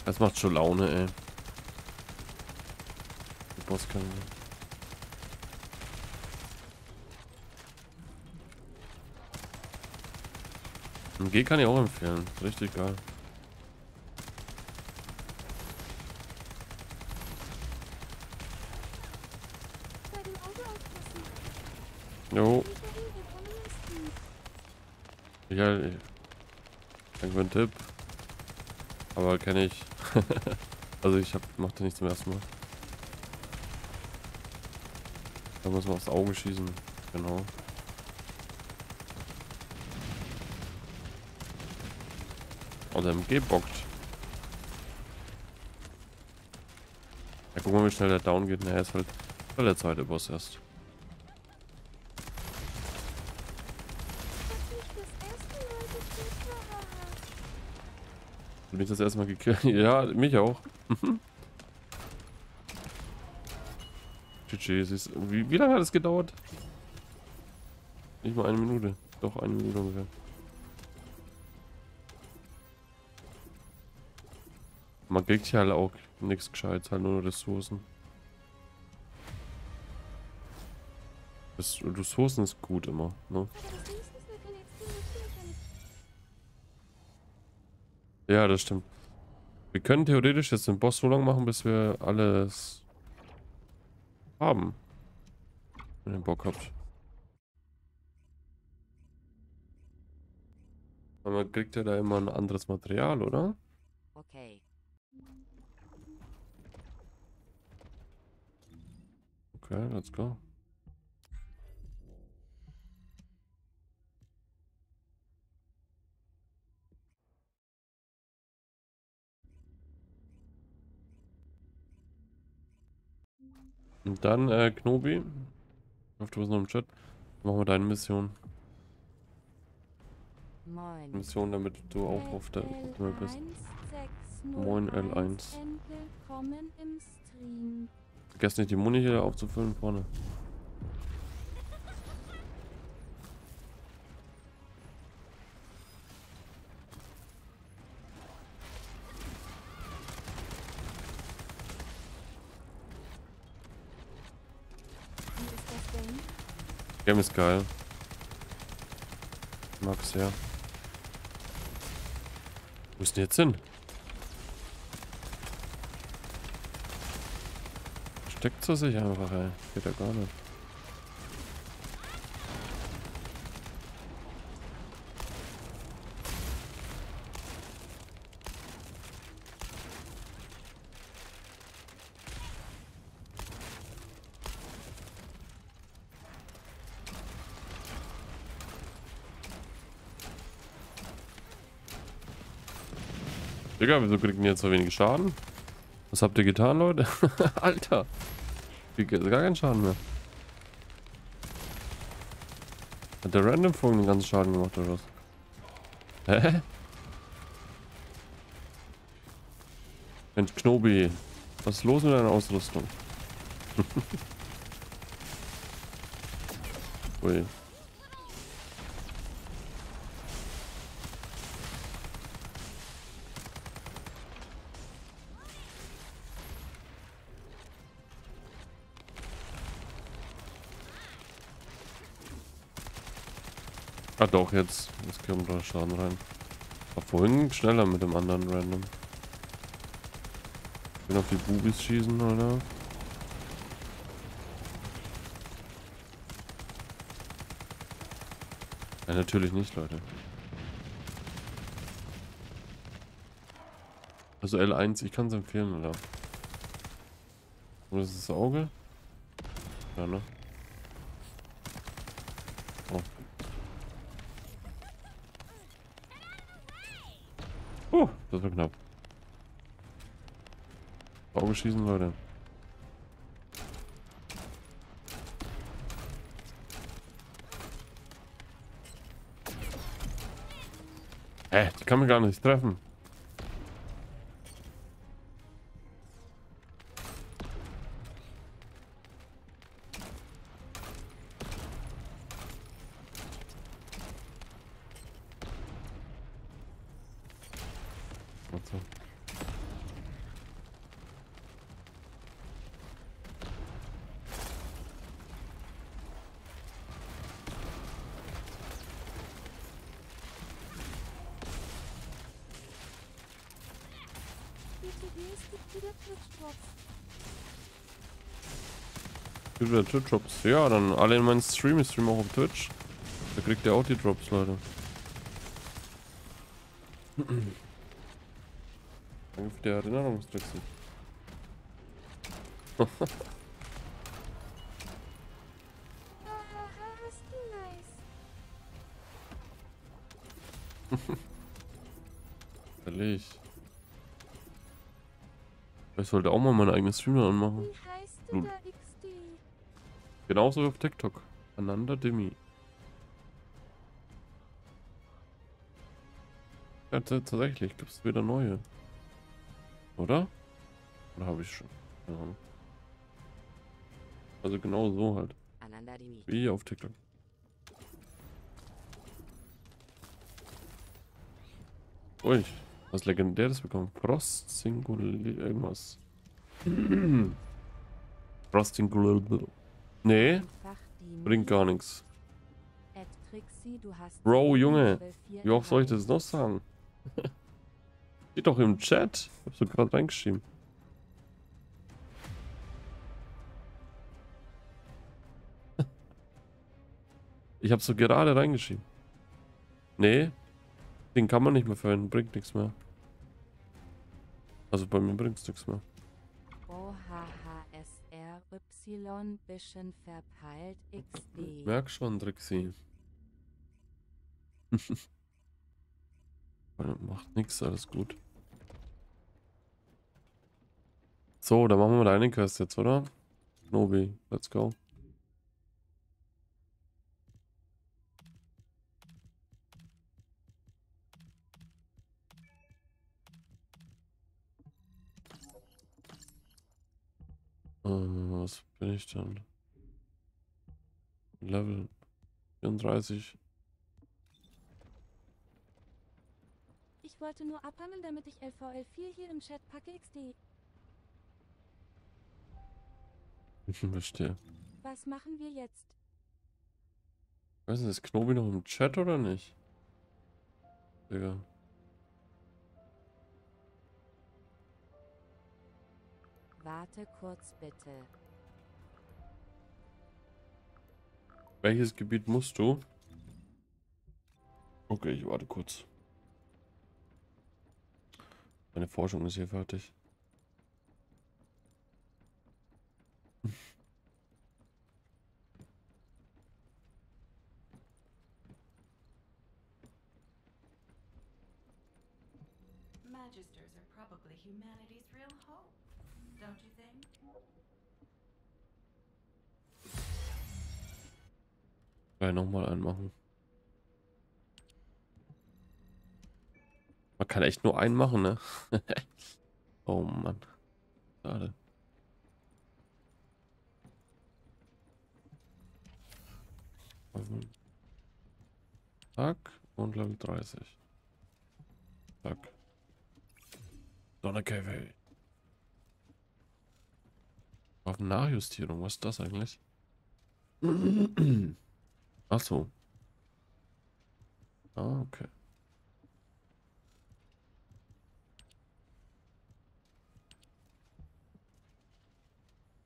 Das macht schon Laune, ey. Der MG kann ich auch empfehlen. Richtig geil. Jo, ich- danke für den Tipp. Aber kenne ich. also ich hab, mach den nicht zum ersten Mal. Da muss man aufs Auge schießen. Genau. Und der MG bockt. Ja, guck mal, wie schnell der down geht. Na, er ist halt der zweite Boss erst. Bin ich das erstmal gekillt? Ja, mich auch. GG, wie, wie lange hat es gedauert? Nicht mal eine Minute. Doch, eine Minute ungefähr. Man kriegt hier halt auch nichts Gescheites, halt nur Ressourcen. Das, Ressourcen ist gut immer, ne? Ja, das stimmt. Wir können theoretisch jetzt den Boss so lang machen, bis wir alles haben. Wenn ihr Bock habt. Aber man kriegt ja da immer ein anderes Material, oder? Okay. Okay, let's go. Und dann, äh, Knobi. Ich hoffe, du bist noch im Chat. Machen wir deine Mission. Moin. Mission, damit du auch auf der Aufnahme bist. Moin, Moin L1. L1. Willkommen im Stream. Vergesst nicht, die Muni hier aufzufüllen vorne. Game ist geil. Mag sehr. Wo ist denn jetzt hin? versteckt sie sich einfach, ey. Geht ja gar nicht. Digga, wieso kriegen wir jetzt so wenig Schaden? Was habt ihr getan, Leute? Alter. Krieg gar keinen Schaden mehr. Hat der Random Funk den ganzen Schaden gemacht oder was? Hä? Mensch, Knobi. Was ist los mit deiner Ausrüstung? Ui. Ah doch, jetzt. Jetzt kommt da Schaden rein. War vorhin schneller mit dem anderen Random. Ich will auf die Bubis schießen, oder? Ja, natürlich nicht, Leute. Also L1, ich kann es empfehlen, oder? Das ist das Auge? Ja, ne? Das war knapp. Auge schießen, Leute. Hä, die kann mich gar nicht treffen. Wieder Twitch-Drops. Ja, dann alle in meinen Stream. Ich stream auch auf Twitch. Da kriegt ihr auch die Drops, Leute. Danke für die ist nice. Ehrlich. Ich sollte auch mal meine eigene Streamer anmachen. Genauso wie auf TikTok. Ananda Demi. Ja, tatsächlich gibt es wieder neue. Oder? Oder habe ich schon? Keine Ahnung. Also genau so halt. Wie auf TikTok. Ui, was legendäres bekommen. Frost Singular irgendwas. Frost Singular. Nee, bringt gar nichts. Bro, Junge, 12.4 Wie oft soll ich das noch sagen? Steht doch im Chat. Ich hab's so gerade reingeschrieben. Ich hab's so gerade reingeschrieben. Nee. Den kann man nicht mehr verwenden. Bringt nichts mehr. Also bei mir bringt's nichts mehr. Bisschen verpeilt XD. Merk schon, Drixi. Macht nix, alles gut. So, dann machen wir deine Quest jetzt, oder? Nobi, let's go. Äh, was bin ich dann? Level 34. Ich wollte nur abhandeln, damit ich LVL4 hier im Chat packe XD. Verstehe. Was machen wir jetzt? Weiß nicht, ist Knobi noch im Chat oder nicht? Digga. Warte kurz bitte. Welches Gebiet musst du? Okay, ich warte kurz. Meine Forschung ist hier fertig. Gleich nochmal anmachen. Man kann echt nur einen machen, ne? oh Mann. Schade. Zack und Level 30. Zack. Donnerkäfer. Waffen-Nachjustierung, was ist das eigentlich? Ach so. Ah, okay.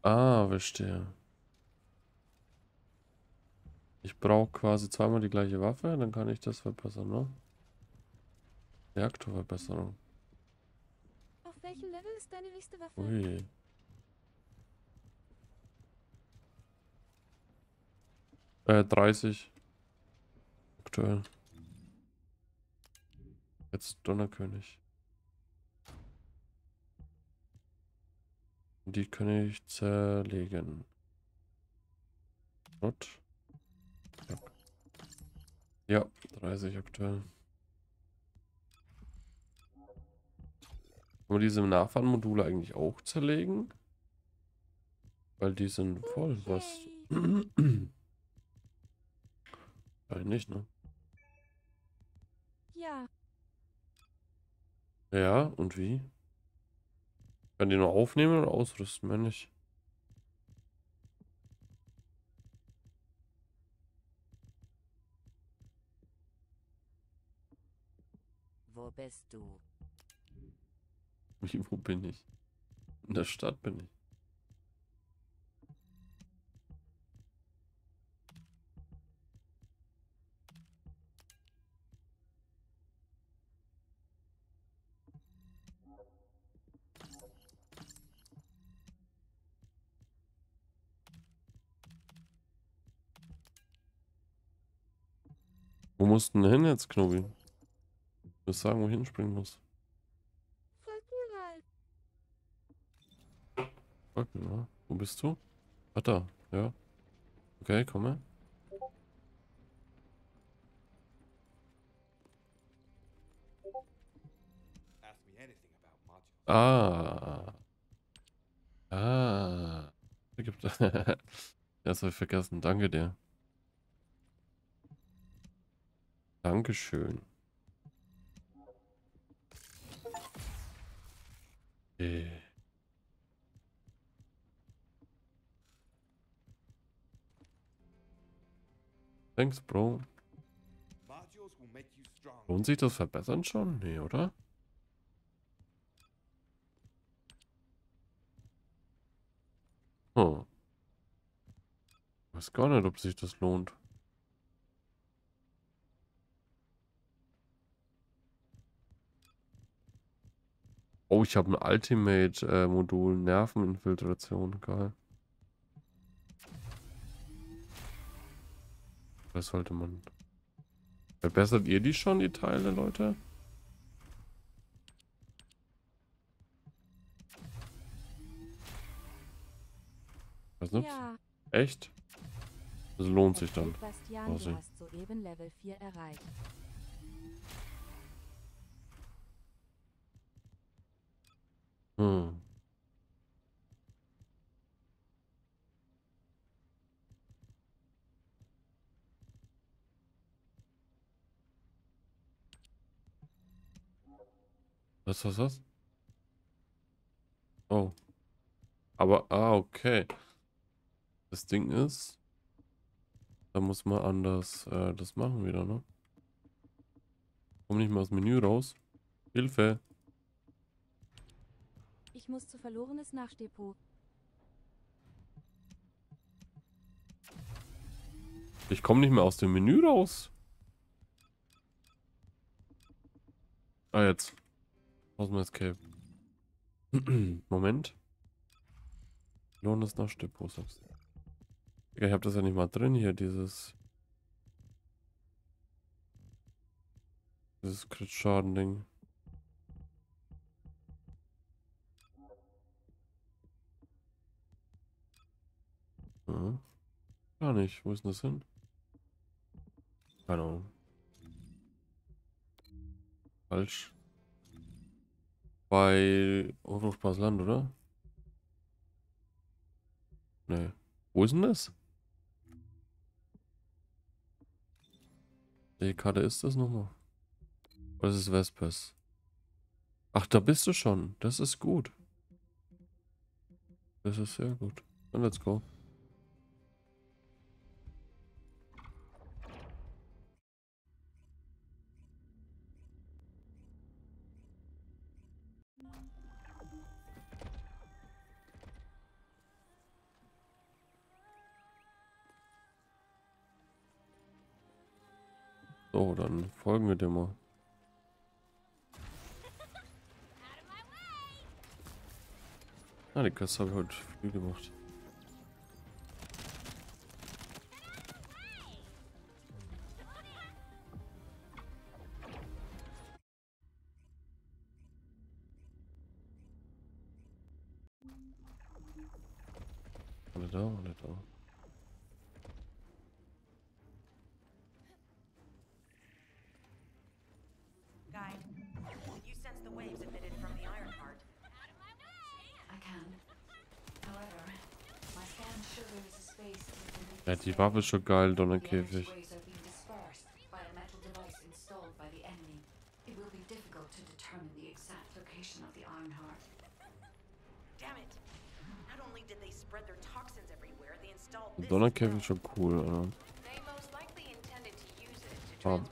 Ah, verstehe. Ich brauche quasi zweimal die gleiche Waffe, dann kann ich das verbessern, ne? Reaktorverbesserung. Auf welchem Level ist deine nächste Waffe? Ui. Äh, 30. Aktuell. Jetzt Donnerkönig. Die kann ich zerlegen. Not. Ja, 30 aktuell. Kann man diese Nachfahrmodule eigentlich auch zerlegen? Weil die sind voll, was? Eigentlich nicht, ne? Ja, Ja, und wie? Kann die nur aufnehmen oder ausrüsten, wenn nicht? Wo bist du? Wie, wo bin ich? In der Stadt bin ich. Wo musst du denn hin jetzt, Knobi? Du musst sagen, wo ich hinspringen muss. mir mal. Wo bist du? Ach da, ja. Okay, komme. Ah. Ah. Gibt Das habe ich vergessen. Danke dir. Dankeschön. Äh. Thanks, Bro. Lohnt sich das Verbessern schon? Nee, oder? Hm. Weiß gar nicht, ob sich das lohnt. Oh, ich habe ein Ultimate-Modul. Nerveninfiltration. Geil. Das sollte man. Verbessert ihr die schon, die Teile, Leute? Was nicht? Ja, Echt? Das lohnt sich dann. Bastian, Vorsicht. du hast soeben Level 4 erreicht. Hm. Was, was, was? Oh. Aber, ah, okay. Das Ding ist, da muss man anders äh, das machen wieder, ne? Komm nicht mal aus dem Menü raus. Hilfe. Ich muss zu verlorenes Nachdepot. Ich komme nicht mehr aus dem Menü raus. Ah, jetzt. Aus dem Escape. Moment. Lohn ist nach Steppo, sagst du. Digga, Ich habe das ja nicht mal drin hier, dieses. Dieses Crit-Schaden-Ding. gar nicht. Wo ist denn das hin? Keine Ahnung. Falsch. Bei Hoffnungspass Land, oder? Nee. Wo ist denn das? Welche Karte ist das nochmal? Oh, das ist Vespers. Ach, da bist du schon. Das ist gut. Das ist sehr gut. Dann let's go. So, dann folgen wir dem mal. Ah, die Kasse habe ich heute früh gemacht. Waffe ist schon geil, Donnerkäfig. Donnerkäfig ist schon cool, oder? Ah,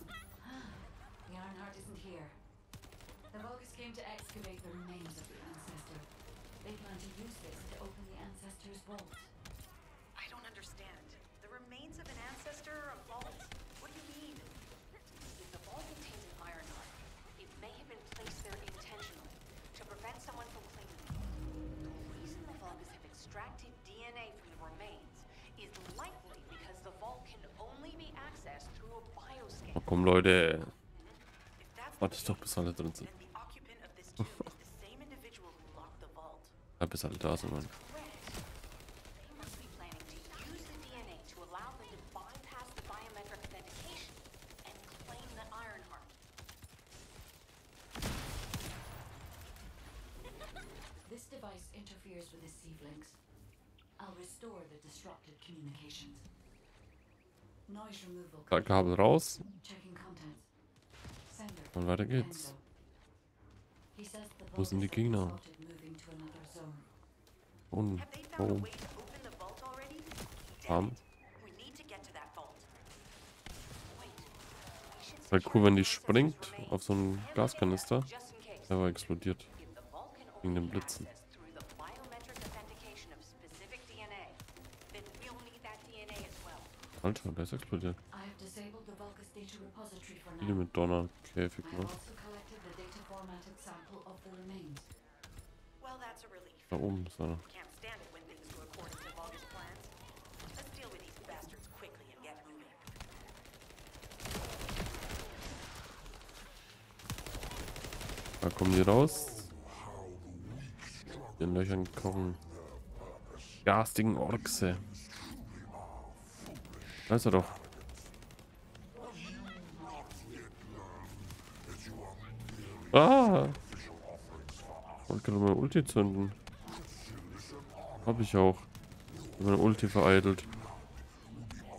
Komm, Leute. Warte doch, bis alle drin sind. ja, bis alle da sind, Mann. Kabel raus weiter geht's. Wo sind die Gegner? Und boom. Bam. Wäre cool, wenn die springt auf so einen Gaskanister. Der war explodiert. Wegen den Blitzen. Alter, der ist explodiert. Spiele mit Donner. Käfig okay, noch. Da oben ist einer. Da kommen die raus. Den Löchern kochen. Garstigen Orkse. Da ist er doch. wollte gerade mal Ulti zünden. Hab ich auch. Meine Ulti vereitelt.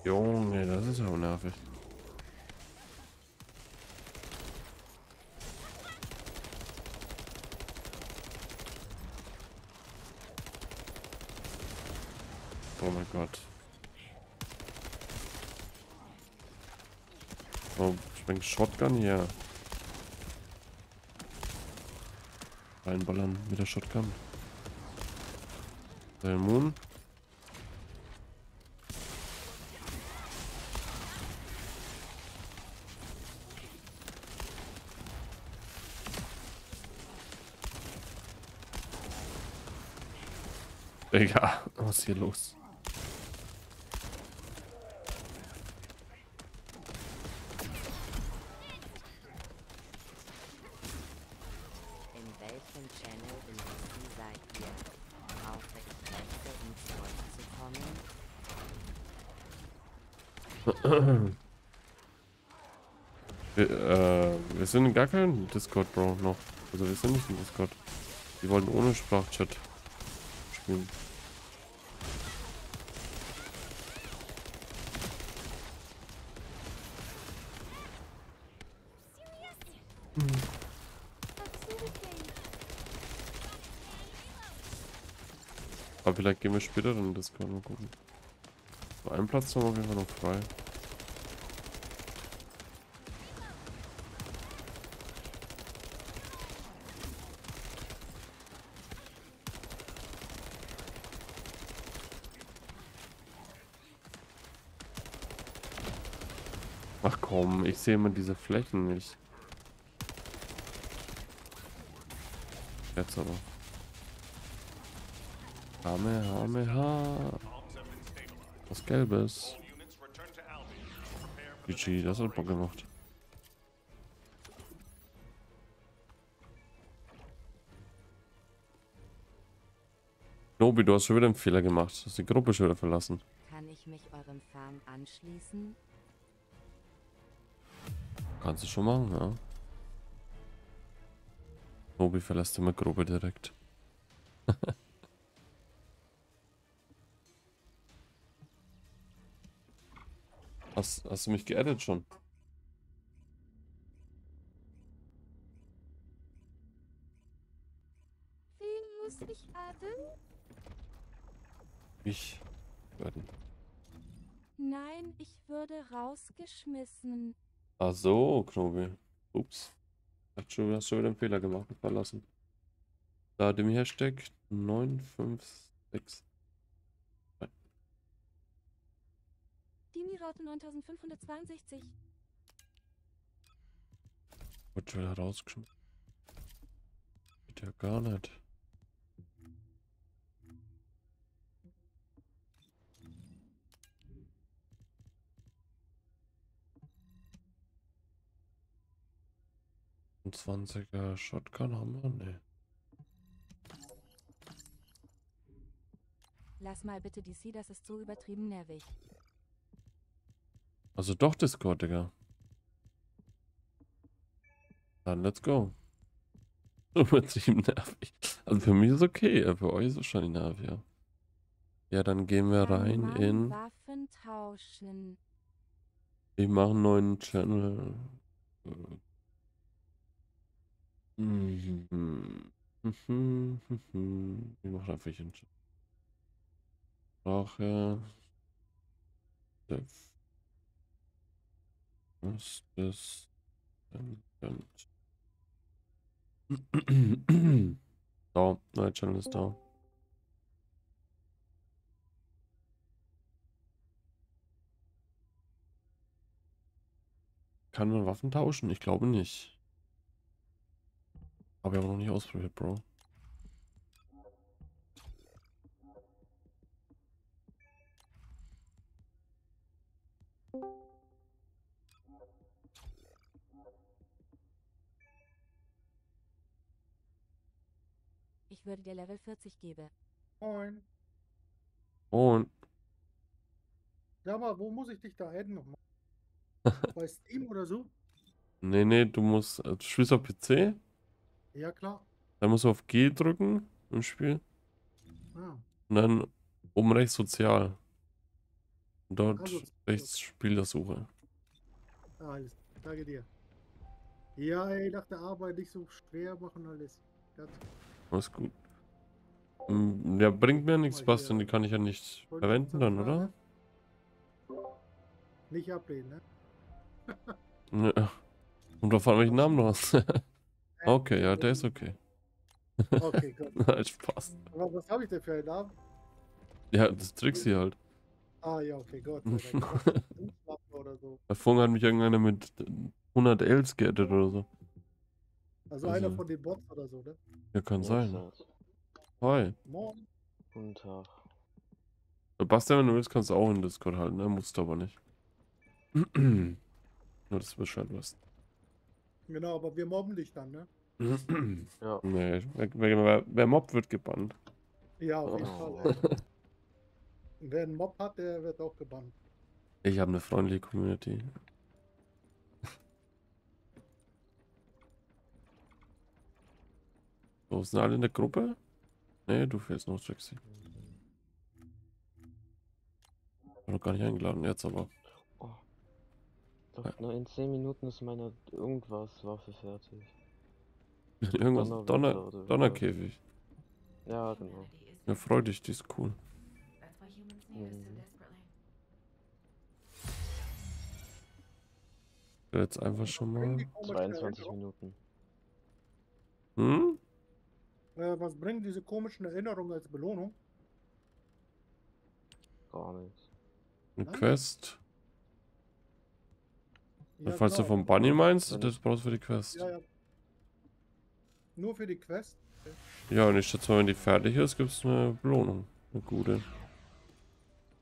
Junge, das ist ja auch nervig. Oh mein Gott. Oh, ich bringe Shotgun hier. Reinballern mit der Shotgun. Der Moon. Digga, was ist hier los? In welchem Channel in Wissen seid ihr? Brauche ich Rechte, um zu euch zu kommen? Wir, äh, wir sind in gar keinem Discord, Bro, noch. Also wir sind nicht im Discord. Die wollten ohne Sprachchat spielen. Aber vielleicht gehen wir später dann in Discord mal gucken. So einen Platz haben wir auf jeden Fall noch frei. Ach komm, ich sehe immer diese Flächen nicht. Jetzt aber. Hame, Hame, Ha. Was Gelbes. GG, das hat Bock gemacht. Nobi, du hast schon wieder einen Fehler gemacht. Du hast die Gruppe schon wieder verlassen. Kann ich mich eurem Farm anschließen? Kannst du schon machen, ja. Nobi verlässt immer Gruppe direkt. hast, hast du mich geaddet schon? Wen muss ich adden? Ich werden. Nein, ich würde rausgeschmissen. Ach so, Knobi. Ups. Hast schon, hast schon wieder einen Fehler gemacht und verlassen. Da dem Hashtag 956. Dini-Raute 9562. Wird schon wieder rausgeschmissen. Geht ja gar nicht. Ein 20er Shotgun haben wir? Nee. Lass mal bitte DC, das ist so übertrieben nervig. Also doch Discord, Digga. Dann let's go. Übertrieben nervig. Also für mich ist okay, aber für euch ist es schon nervig, ja. Ja, dann gehen wir Ein rein Mann in. Waffen tauschen. Ich mache einen neuen Channel. Mhm. Ich mache einfach Channel. Sprache. Was ist das? So, neuer Channel ist da. Kann man Waffen tauschen? Ich glaube nicht. Aber ich habe noch nicht ausprobiert, Bro. Ich würde dir Level 40 geben. Moin. Und Ja, aber wo muss ich dich da adden nochmal? Bei Steam oder so? nee, nee, du musst, äh, du spielst auf PC, Ja, klar. dann musst du auf G drücken im Spiel Ah, und dann oben rechts sozial. Dort Also, rechts Spielersuche. Alles. Danke dir. Ja, ey, nach der Arbeit nicht so schwer machen alles. Ganz Alles gut. Ähm, Ja, bringt mir nichts, Bastian. Die kann ich ja nicht Voll verwenden dann, oder? Nicht ablehnen, ne? Ja. Und auf welchen Namen du hast. okay, ja, der ist okay. Okay, gut. Nein, Spaß. Aber was habe ich denn für einen Namen? Ja, das Trixie halt. Ah, ja, okay, Gott oder so. Vorhin hat mich irgendeiner mit 100 Ls geaddet oder so. Also einer Also- von den Bots oder so, ne? Ja, kann sein. Hi. Morgen. Guten Tag. Bastian, wenn du willst, kannst du auch in Discord halten, ne? Musst du aber nicht. Nur, dass du Bescheid weißt. Genau, aber wir mobben dich dann, ne? Ja. nee, wer, wer, mobbt, wird gebannt. Ja, auf jeden Oh. Fall. Ey. Wer einen Mob hat, der wird auch gebannt. Ich habe eine freundliche Community. So, sind alle in der Gruppe? Nee, du fehlst noch. War noch gar nicht eingeladen, jetzt aber. Doch, nur in 10 Minuten ist meine irgendwas Waffe fertig. Irgendwas. Donner, wie Donnerkäfig. Ja, genau. Ja, freu dich, die ist cool. Mhm. Jetzt einfach schon mal. Irgendwie komische 23 Erinnerung- Minuten. Hm? Äh, was bringen diese komischen Erinnerungen als Belohnung? Gar nichts. Eine Nein. Quest. Ja, Falls du genau. vom Bunny meinst, das brauchst du für die Quest. Ja, ja. Nur für die Quest? Ja, und ich schätze mal, wenn die fertig ist, gibt es eine Belohnung. Eine gute.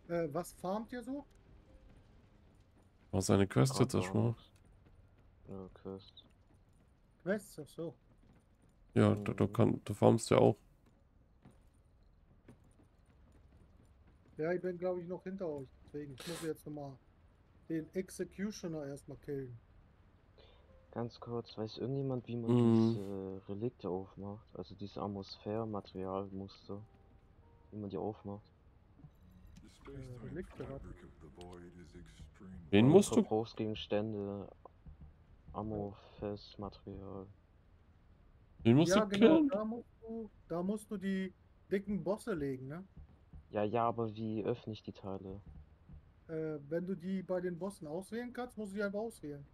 Äh, was farmt ihr so? Was eine Quest jetzt erstmal? Ja, Quest. Quests, ach so. Ja, du, du, kann, du farmst ja auch. Ja, ich bin glaube ich noch hinter euch. Deswegen, ich muss jetzt nochmal den Executioner erstmal killen. Ganz kurz, weiß irgendjemand, wie man Mhm. diese Relikte aufmacht? Also diese Atmosphäre-Materialmuster. Wie man die aufmacht? Relikte hat- extremely Wen Und musst du? Verbrauchsgegenstände, amorphes Material. Wen musst ja, du genau, killen? da musst du, da musst du die dicken Bosse legen, ne? Ja, ja, aber wie öffne ich die Teile? Äh, wenn du die bei den Bossen auswählen kannst, musst du die einfach auswählen.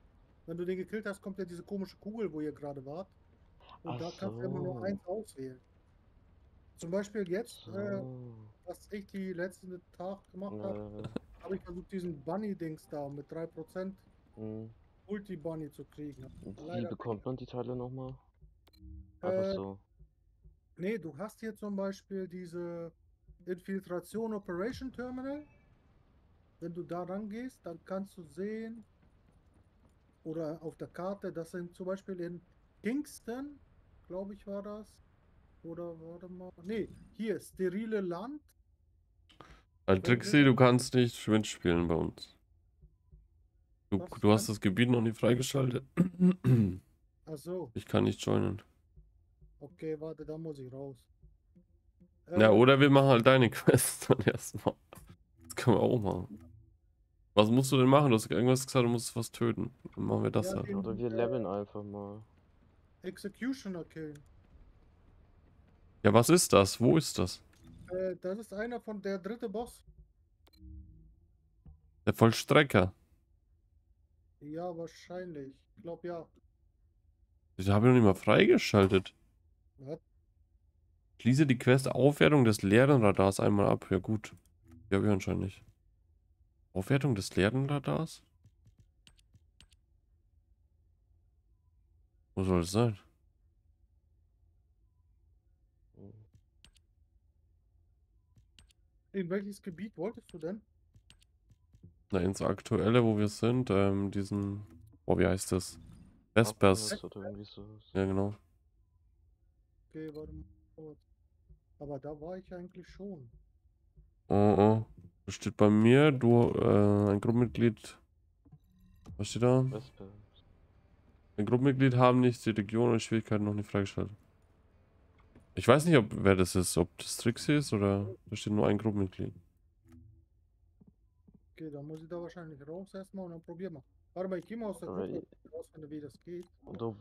Wenn du den gekillt hast, kommt ja diese komische Kugel, wo ihr gerade wart. Und Ach da kannst du immer nur so. eins auswählen. Zum Beispiel jetzt, äh, So. was ich die letzten Tag gemacht habe, Äh, habe ich versucht, diesen Bunny-Dings da mit 3% hm. Ulti-Bunny zu kriegen. Wie bekommt man die Teile nochmal? Einfach Äh, so. Nee, du hast hier zum Beispiel diese Infiltration Operation Terminal. Wenn du da rangehst, dann kannst du sehen, oder auf der Karte, das sind zum Beispiel in Kingston, glaube ich, war das. Oder warte mal. Nee, hier, sterile Land. Ein Trixie, du kannst nicht Schwind spielen bei uns. Du, du hast das Gebiet noch nicht freigeschaltet. Ach so, Ich kann nicht joinen. okay, warte, da muss ich raus. Ja, Äh, oder wir machen halt deine Quest dann erstmal. Das können wir auch machen. Was musst du denn machen? Du hast irgendwas gesagt, du musst was töten. Dann machen wir das Ja, halt. Oder wir leveln einfach mal. Executioner killen. Ja, was ist das? Wo ist das? Äh, das ist einer von der dritte Boss. Der Vollstrecker. Ja, wahrscheinlich. Ich glaube ja. Den habe ich noch nicht mal freigeschaltet. Was? Schließe die Quest Aufwertung des leeren Radars einmal ab. Ja gut. Die habe ich anscheinend nicht. Aufwertung des leeren Radars? Wo soll es sein? In welches Gebiet wolltest du denn? Na, ins aktuelle, wo wir sind, ähm, diesen. Oh, wie heißt das? Vespers. Happiness Oder irgendwie so. Ja, genau. Okay, warte mal. Aber da war ich eigentlich schon. Oh, oh. Da steht bei mir, du, äh, ein Gruppenmitglied. Was steht da? Ein Gruppenmitglied haben nicht die Region und Schwierigkeiten noch nicht freigeschaltet. Ich weiß nicht, ob wer das ist, ob das Trixie ist oder da steht nur ein Gruppenmitglied. Okay, dann muss ich da wahrscheinlich raus erstmal und dann probieren wir. Warte mal, ich gehe mal aus der Gruppe rausfinden, wie das geht. Oder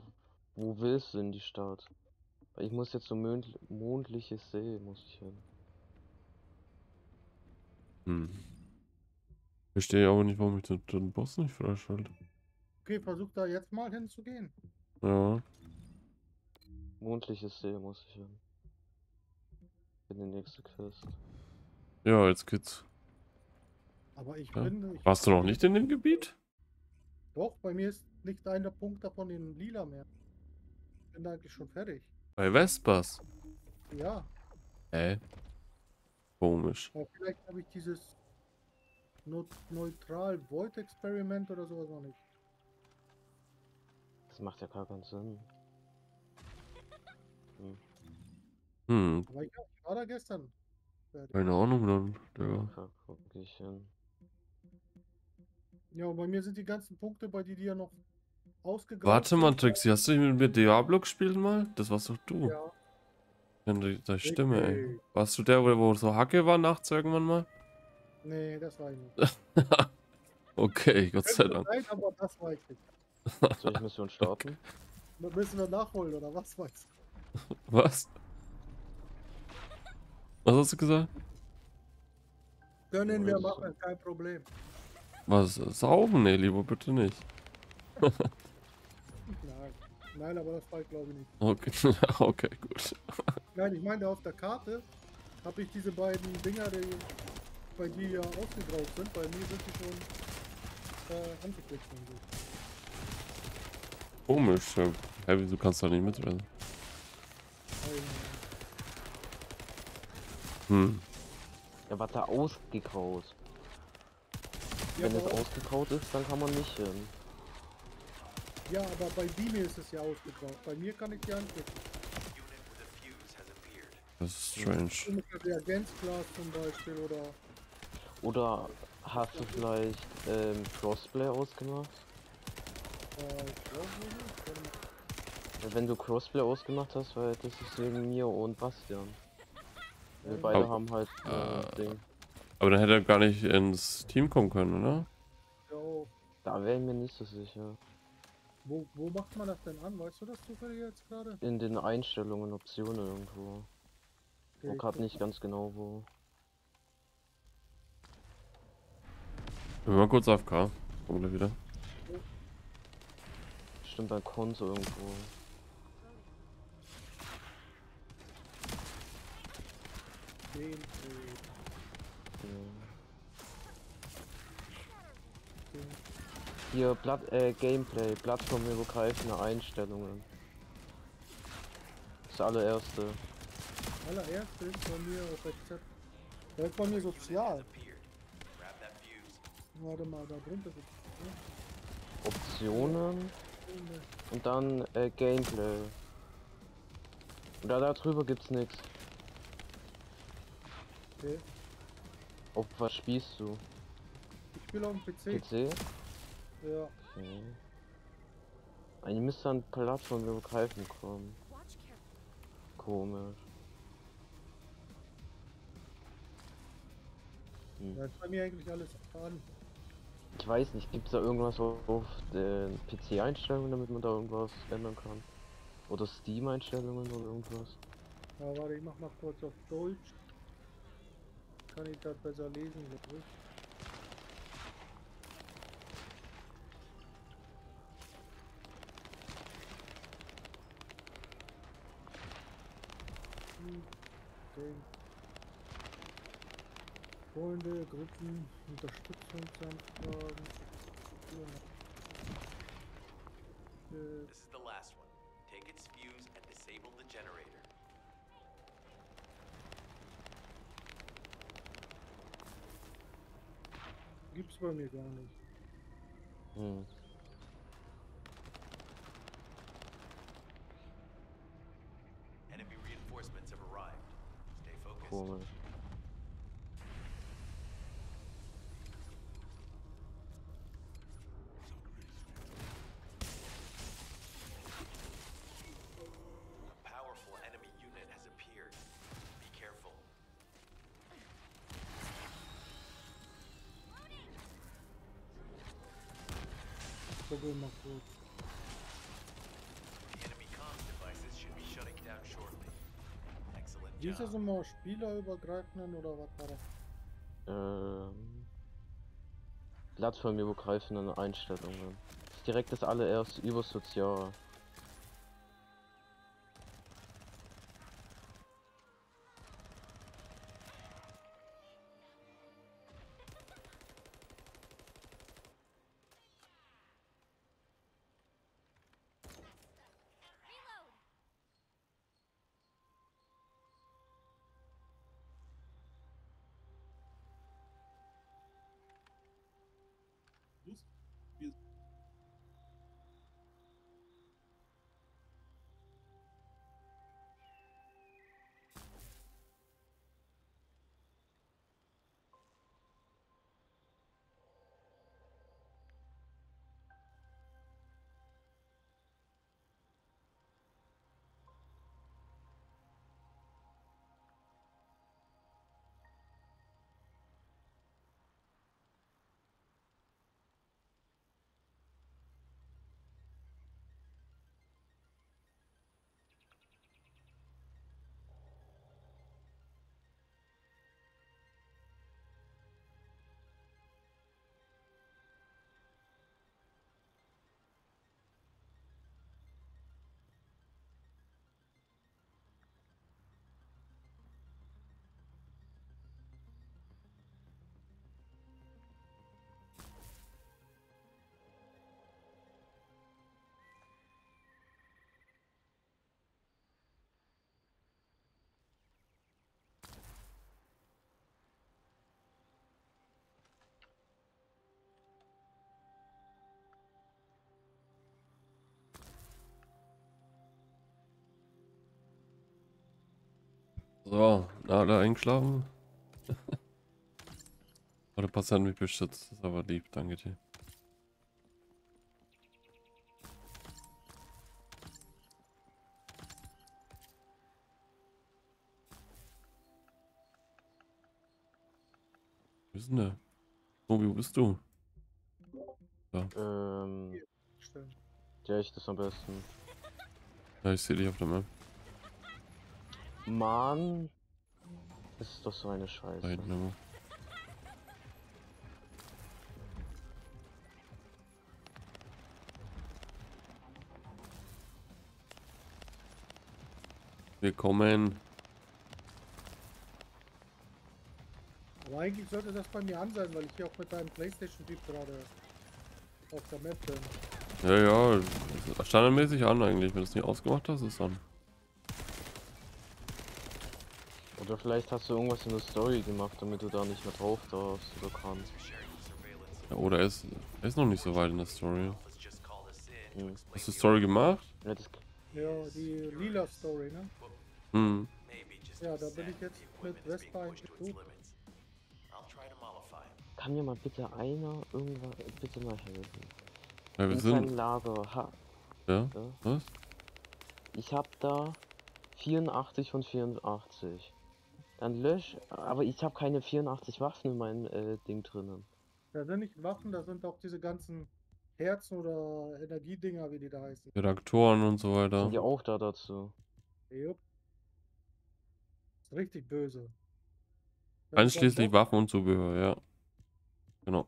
wo willst du in die Stadt? Weil ich muss jetzt so Mond mondliche See, muss ich hin. Hm. Verstehe aber nicht, warum ich den, den Boss nicht freischalte. Okay, versuch da jetzt mal hinzugehen. Ja. Mondliche See muss ich hin. In die nächste Quest. Ja, jetzt geht's. Aber ich Ja. bin. Ich Warst du noch nicht in dem Gebiet? Doch, bei mir ist nicht einer Punkt davon in lila mehr. Ich bin eigentlich schon fertig. Bei Vespas. Ja, Hä? Komisch. aber vielleicht habe ich dieses Neutral Void Experiment oder sowas noch nicht. Das macht ja gar keinen Sinn. Hm. Hm, Aber ich, ich war da gestern. fertig. keine Ahnung dann. Ja. Da guck ich hin. Ja, bei mir sind die ganzen Punkte bei dir, die ja noch ausgegraben Warte mal. Trixie, hast du mit mir Diablo gespielt mal? Das warst doch du. Ja, Die Stimme, ey. Warst du der, wo, wo so Hacke war nachts irgendwann mal? Nee, das war ich nicht. okay, Gott sei Dank. sein, aber das war ich nicht. Soll ich Mission starten? Da müssen wir nachholen, oder was weißt Was? Was hast du gesagt? Können wir Weiß. machen, kein Problem. Was? Saufen? Nee, lieber bitte nicht. Nein, aber das war ich glaube ich nicht. Okay, okay, gut. Nein, ich meine, auf der Karte habe ich diese beiden Dinger, die bei dir ja ausgegraut sind. Bei mir sind die schon äh, angeklickt. und so. Komisch. Hä, wieso kannst du da nicht mitreden? Hm. Ja, was da ausgegraut. Ja, Wenn es ausgegraut ist, dann kann man nicht hin. Ja, aber bei Dimi ist es ja ausgegraut. Bei mir kann ich die anklicken. Das ist strange. Reagenzglas zum Beispiel oder. Oder hast du vielleicht ähm, Crossplay ausgemacht? Äh, Wenn du Crossplay ausgemacht hast, weil das ist wegen mir und Bastian. Wir beide Aber- haben halt äh, äh, Ding. Aber dann hätte er gar nicht ins Team kommen können, oder? Ja. Da wäre ich mir nicht so sicher. Wo, wo macht man das denn an? Weißt du das zufällig jetzt gerade? In den Einstellungen, Optionen irgendwo. Okay, Wo ich gerade nicht ganz genau wo. Wir mal kurz AFK. Kommen gleich wieder. Stimmt bei Konto irgendwo. Den, Ja. den. Hier, Blatt, äh, Gameplay, plattformübergreifende Einstellungen. Das allererste. allererste ist bei mir auf Rezept. Der ist bei mir sozial. Warte mal, da drunter gibt Optionen es. und dann äh, Gameplay. Und da, da drüber gibt's nichts. Okay. Auf was spielst du? Ich spiele auf dem PC. PC? Ja. Okay. Eigentlich müsste an plattformübergreifend kommen. Komisch. Hm. Da ist bei mir eigentlich alles an. Ich weiß nicht, gibt's da irgendwas auf auf den PC-Einstellungen, damit man da irgendwas ändern kann? Oder Steam-Einstellungen oder irgendwas? Ja, warte, ich mach mal kurz auf Deutsch. Kann ich das besser lesen, glaube ich. Hm, Okay. Freunde, Gruppen, Unterstützungsanfragen. Ja. Äh, This is the last one. Take its fuse and disable the generator. Gibt's bei mir gar nicht. Hm. Excellent Wie ist das immer? Spielerübergreifenden oder was war das? Ähm, plattformübergreifenden Einstellungen. Das ist direkt das allererst über Sozial. So, na, alle eingeschlafen? Oder Passant mich beschützt. Das ist aber lieb, danke dir. Wo ist denn der? Tobi, wo bist du? Da. Ähm, Stimmt. ja, ich das am besten. Ja, ich sehe dich auf der Map. Mann, das ist doch so eine Scheiße. Da hinten immer. Wir kommen. Aber eigentlich sollte das bei mir an sein, weil ich hier auch mit deinem Playstation-Typ gerade auf der Map bin. Ja, ja, standardmäßig an eigentlich. Wenn du es nicht ausgemacht hast, ist es an. Oder vielleicht hast du irgendwas in der Story gemacht, damit du da nicht mehr drauf darfst oder kannst. Ja, oder er ist, er ist noch nicht so weit in der Story. Hm. Hast du Story gemacht? Ja, das, Ja, die lila Story, ne? Hm. Ja, da bin ich jetzt mit Vespa gut. kann mir mal bitte einer irgendwas bitte mal helfen? Ja, wir in sind- Lager. Ha, Ja? Was? Ich hab da 84 von 84. Dann lösch, aber ich habe keine 84 Waffen in meinem äh, Ding drinnen. Da sind nicht Waffen, da sind auch diese ganzen Herzen oder Energiedinger, wie die da heißen. Reaktoren und so weiter. Sind die auch da dazu? Jupp. Ist richtig böse. Wenn Einschließlich doch- Waffen und Zubehör, ja. Genau.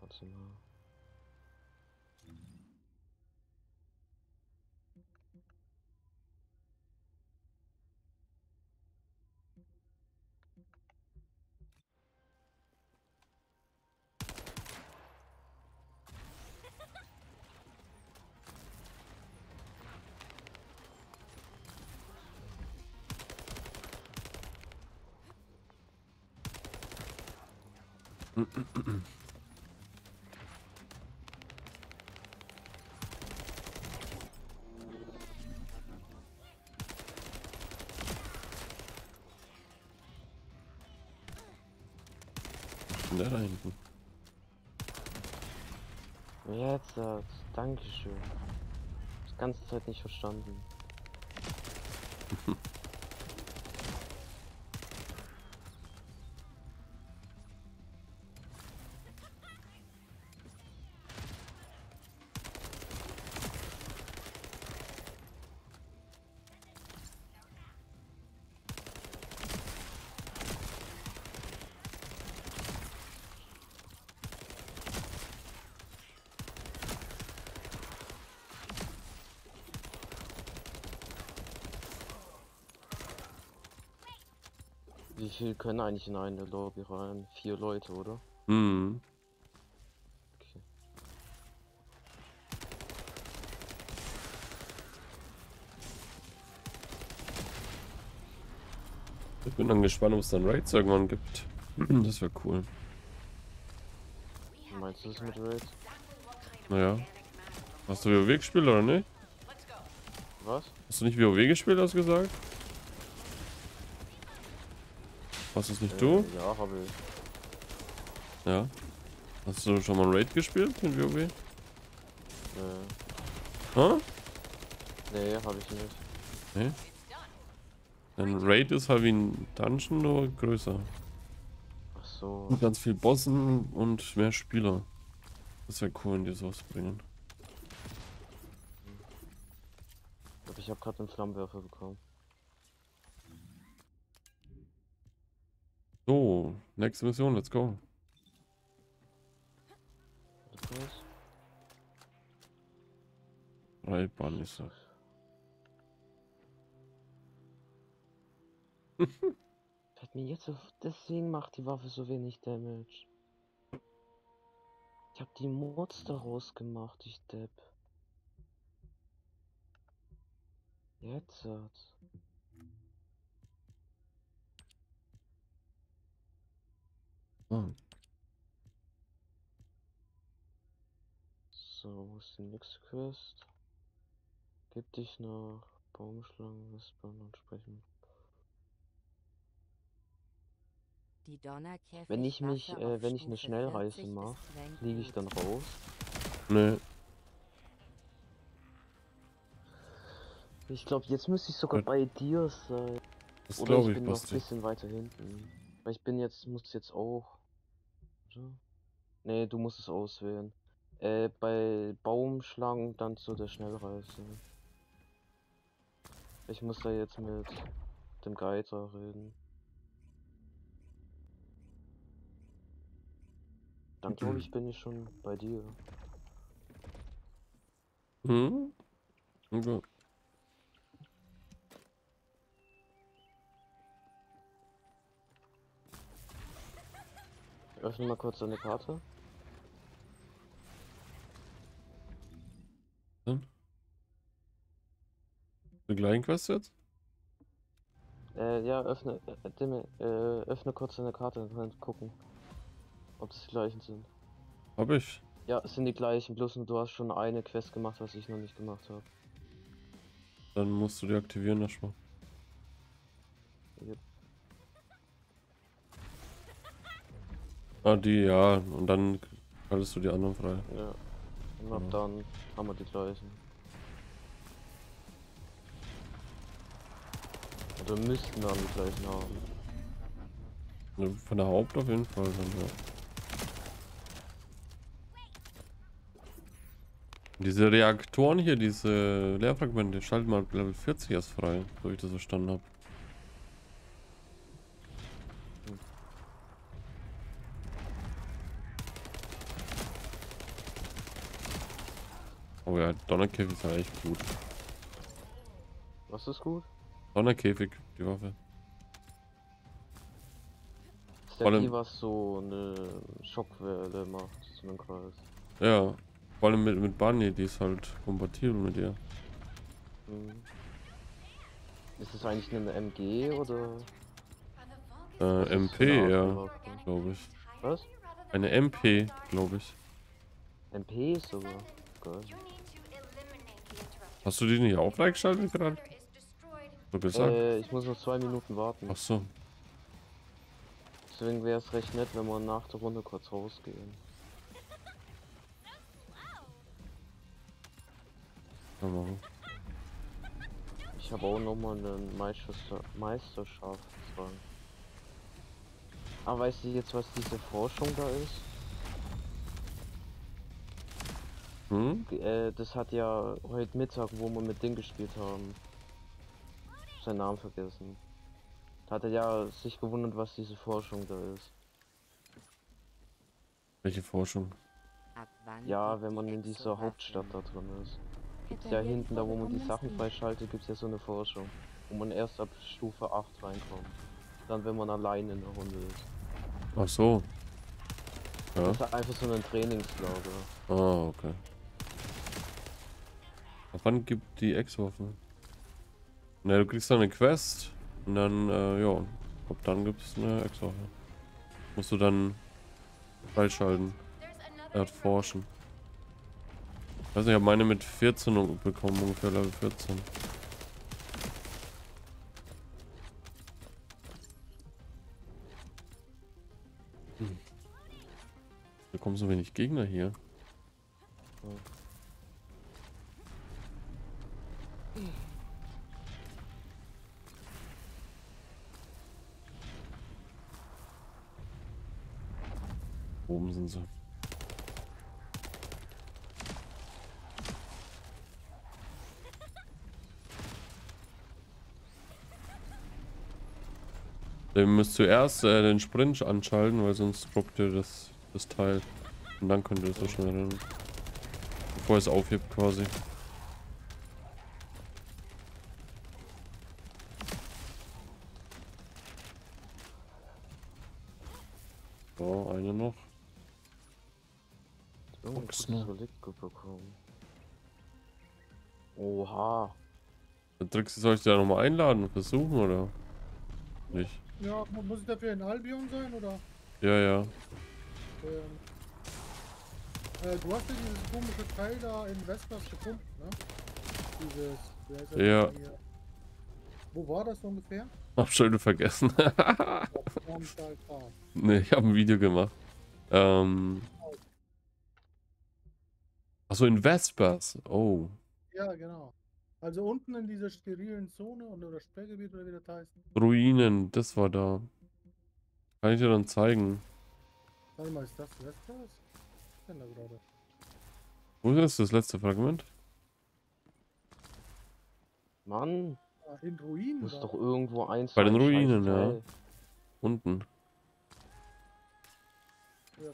Warte mal. Jetzt, Dankeschön. Die ganze Zeit nicht verstanden. viel können eigentlich in eine Lobby rein? Vier Leute, oder? Hm. Okay. Ich bin dann gespannt, ob es dann Raids irgendwann gibt. Das wäre cool. Wie meinst du das mit Raid? Naja. Hast du WoW gespielt oder nicht? Was? Hast du nicht WoW gespielt, hast du gesagt? Hast du es nicht du? Äh, ja, habe ich. Ja. Hast du schon mal Raid gespielt in WoW? Äh, Hä? nee, habe ich nicht. Nee? Ein Raid ist halt wie ein Dungeon, nur größer. Ach so. Und ganz viel Bossen und mehr Spieler. Das wäre cool, wenn die sowas bringen. Ich habe gerade einen Flammenwerfer bekommen. So, nächste Mission, let's go. Ist das. Fällt mir jetzt so. Deswegen macht die Waffe so wenig Damage. Ich hab die Mods daraus gemacht, ich Depp. Jetzt hat's. Ah. So, wo ist die nächste Quest? Gib dich nach Baumschlangen, Wispern und sprechen. Die Donnerkäfig Wenn ich mich, äh, wenn ich eine Schnellreise 40 ist mache, fliege ich dann raus. Nee. Ich glaube, jetzt müsste ich sogar Ja. bei dir sein. Das Oder glaube ich ich, bin noch ein bisschen weiter hinten. Weil ich bin jetzt, muss jetzt auch. So. Nee, du musst es auswählen. Äh, bei Baumschlangen dann zu der Schnellreise. Ich muss da jetzt mit dem Geiter reden. Dann glaube ich, bin ich schon bei dir. Hm? Öffne mal kurz deine Karte. Die gleichen Quest jetzt? Äh, ja, öffne, äh, Dimme, äh, öffne kurz deine Karte und dann gucken, ob es die gleichen sind. Hab ich. Ja, es sind die gleichen, bloß du hast schon eine Quest gemacht, was ich noch nicht gemacht habe. Dann musst du die aktivieren erstmal. Yep. Ah, die, ja. Und dann schaltest du die anderen frei. Ja. Und ab Ja. dann haben wir die gleichen. Oder müssten dann die gleichen haben. Von der Haupt auf jeden Fall dann, ja. Diese Reaktoren hier, diese Leerfragmente, schalten mal Level 40 erst frei, so ich das verstanden habe. Oh ja, Donnerkäfig ist echt gut. Was ist gut? Donnerkäfig, die Waffe. Ist der die, was so eine Schockwelle macht, so einen Kreis. Ja, vor allem mit, mit Bunny, die ist halt kompatibel mit ihr. Mhm. Ist es eigentlich eine MG oder? Äh, MP, eine ja, Aufbewahrung? glaube ich. Was? Eine MP, glaube ich. MP sogar. Geil. Hast du die nicht auch freigeschaltet gerade? So gesagt? Äh, ich muss noch zwei Minuten warten. Ach so. Deswegen wäre es recht nett, wenn wir nach der Runde kurz rausgehen. Machen. Ich habe auch nochmal einen Meisterscha Meisterschaftsrang. Aber weißt du jetzt, was diese Forschung da ist? Hm? Äh, das hat ja heute Mittag, wo wir mit Ding gespielt haben. Seinen Namen vergessen. Da hat er ja sich gewundert, was diese Forschung da ist. Welche Forschung? Ja, gibt wenn man in dieser? Hauptstadt da drin ist. Gibt's ja hinten, da wo man die Sachen freischaltet, gibt's ja so eine Forschung. Wo man erst ab Stufe 8 reinkommt. Dann, wenn man allein in der Runde ist. Ach so. Ja. Das ist einfach so ein Trainingslager. Ah, okay. Ab wann gibt die Ex-Waffen? Na, du kriegst dann eine Quest und dann, äh, ja, ab dann gibt es eine Ex-Waffe. Musst du dann freischalten, erforschen. Ich weiß nicht, ich habe meine mit 14 bekommen, ungefähr Level 14. Hm. Da kommen so wenig Gegner hier. Oben sind sie. Ihr müsst zuerst äh, den Sprint anschalten, weil sonst droppt ihr das, das Teil. Und dann könnt ihr es so schnell rennen. Bevor es aufhebt quasi. Bekommen. Oha. Dann drückst du, soll ich da nochmal einladen und versuchen oder? Nicht? Ja, mu- muss ich dafür in Albion sein oder? Ja, ja. Ähm, äh, du hast ja dieses komische Teil da in Vespers gefunden, ne? Dieses. wie heißt das Ja. hier? Wo war das ungefähr? Hab schon vergessen. Darmstadt Farm. ne, ich habe ein Video gemacht. Ähm. Achso, in Vespers. Oh. Ja, genau. Also unten in dieser sterilen Zone und oder Sperrgebiet oder wie das heißt. Ruinen, das war da. Kann ich dir dann zeigen. Warte mal, ist das Vespers? Was ist denn da gerade? Wo ist das letzte Fragment? Mann, Ah, in Ruinen? muss doch irgendwo eins Bei den Ruinen, ja. Unten. Ja,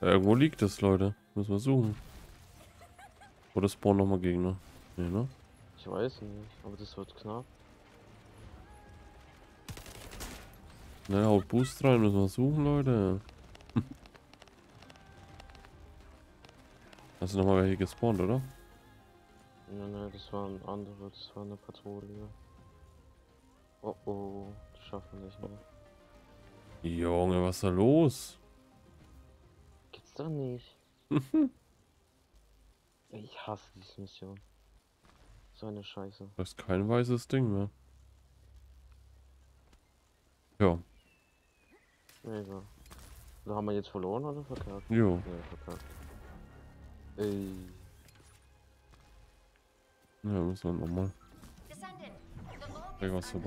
Ja, irgendwo liegt das, Leute. Müssen wir suchen. Oder spawnen nochmal Gegner. Nee, ne? Ich weiß nicht, aber das wird knapp. Ne, haut Boost rein, müssen wir suchen, Leute. Hast du nochmal welche gespawnt, oder? Nein, nein, das war ein anderer, das war eine Patrouille. Oh oh, das schaffen wir nicht mehr. Junge, was ist da los? Doch nicht. Ich hasse diese Mission. So eine Scheiße. Das ist kein weißes Ding mehr. Ja, Ja, egal. Da haben wir jetzt verloren oder verkackt? jo. Ja, verkackt. Ey. Ja, müssen wir nochmal. Irgendwas is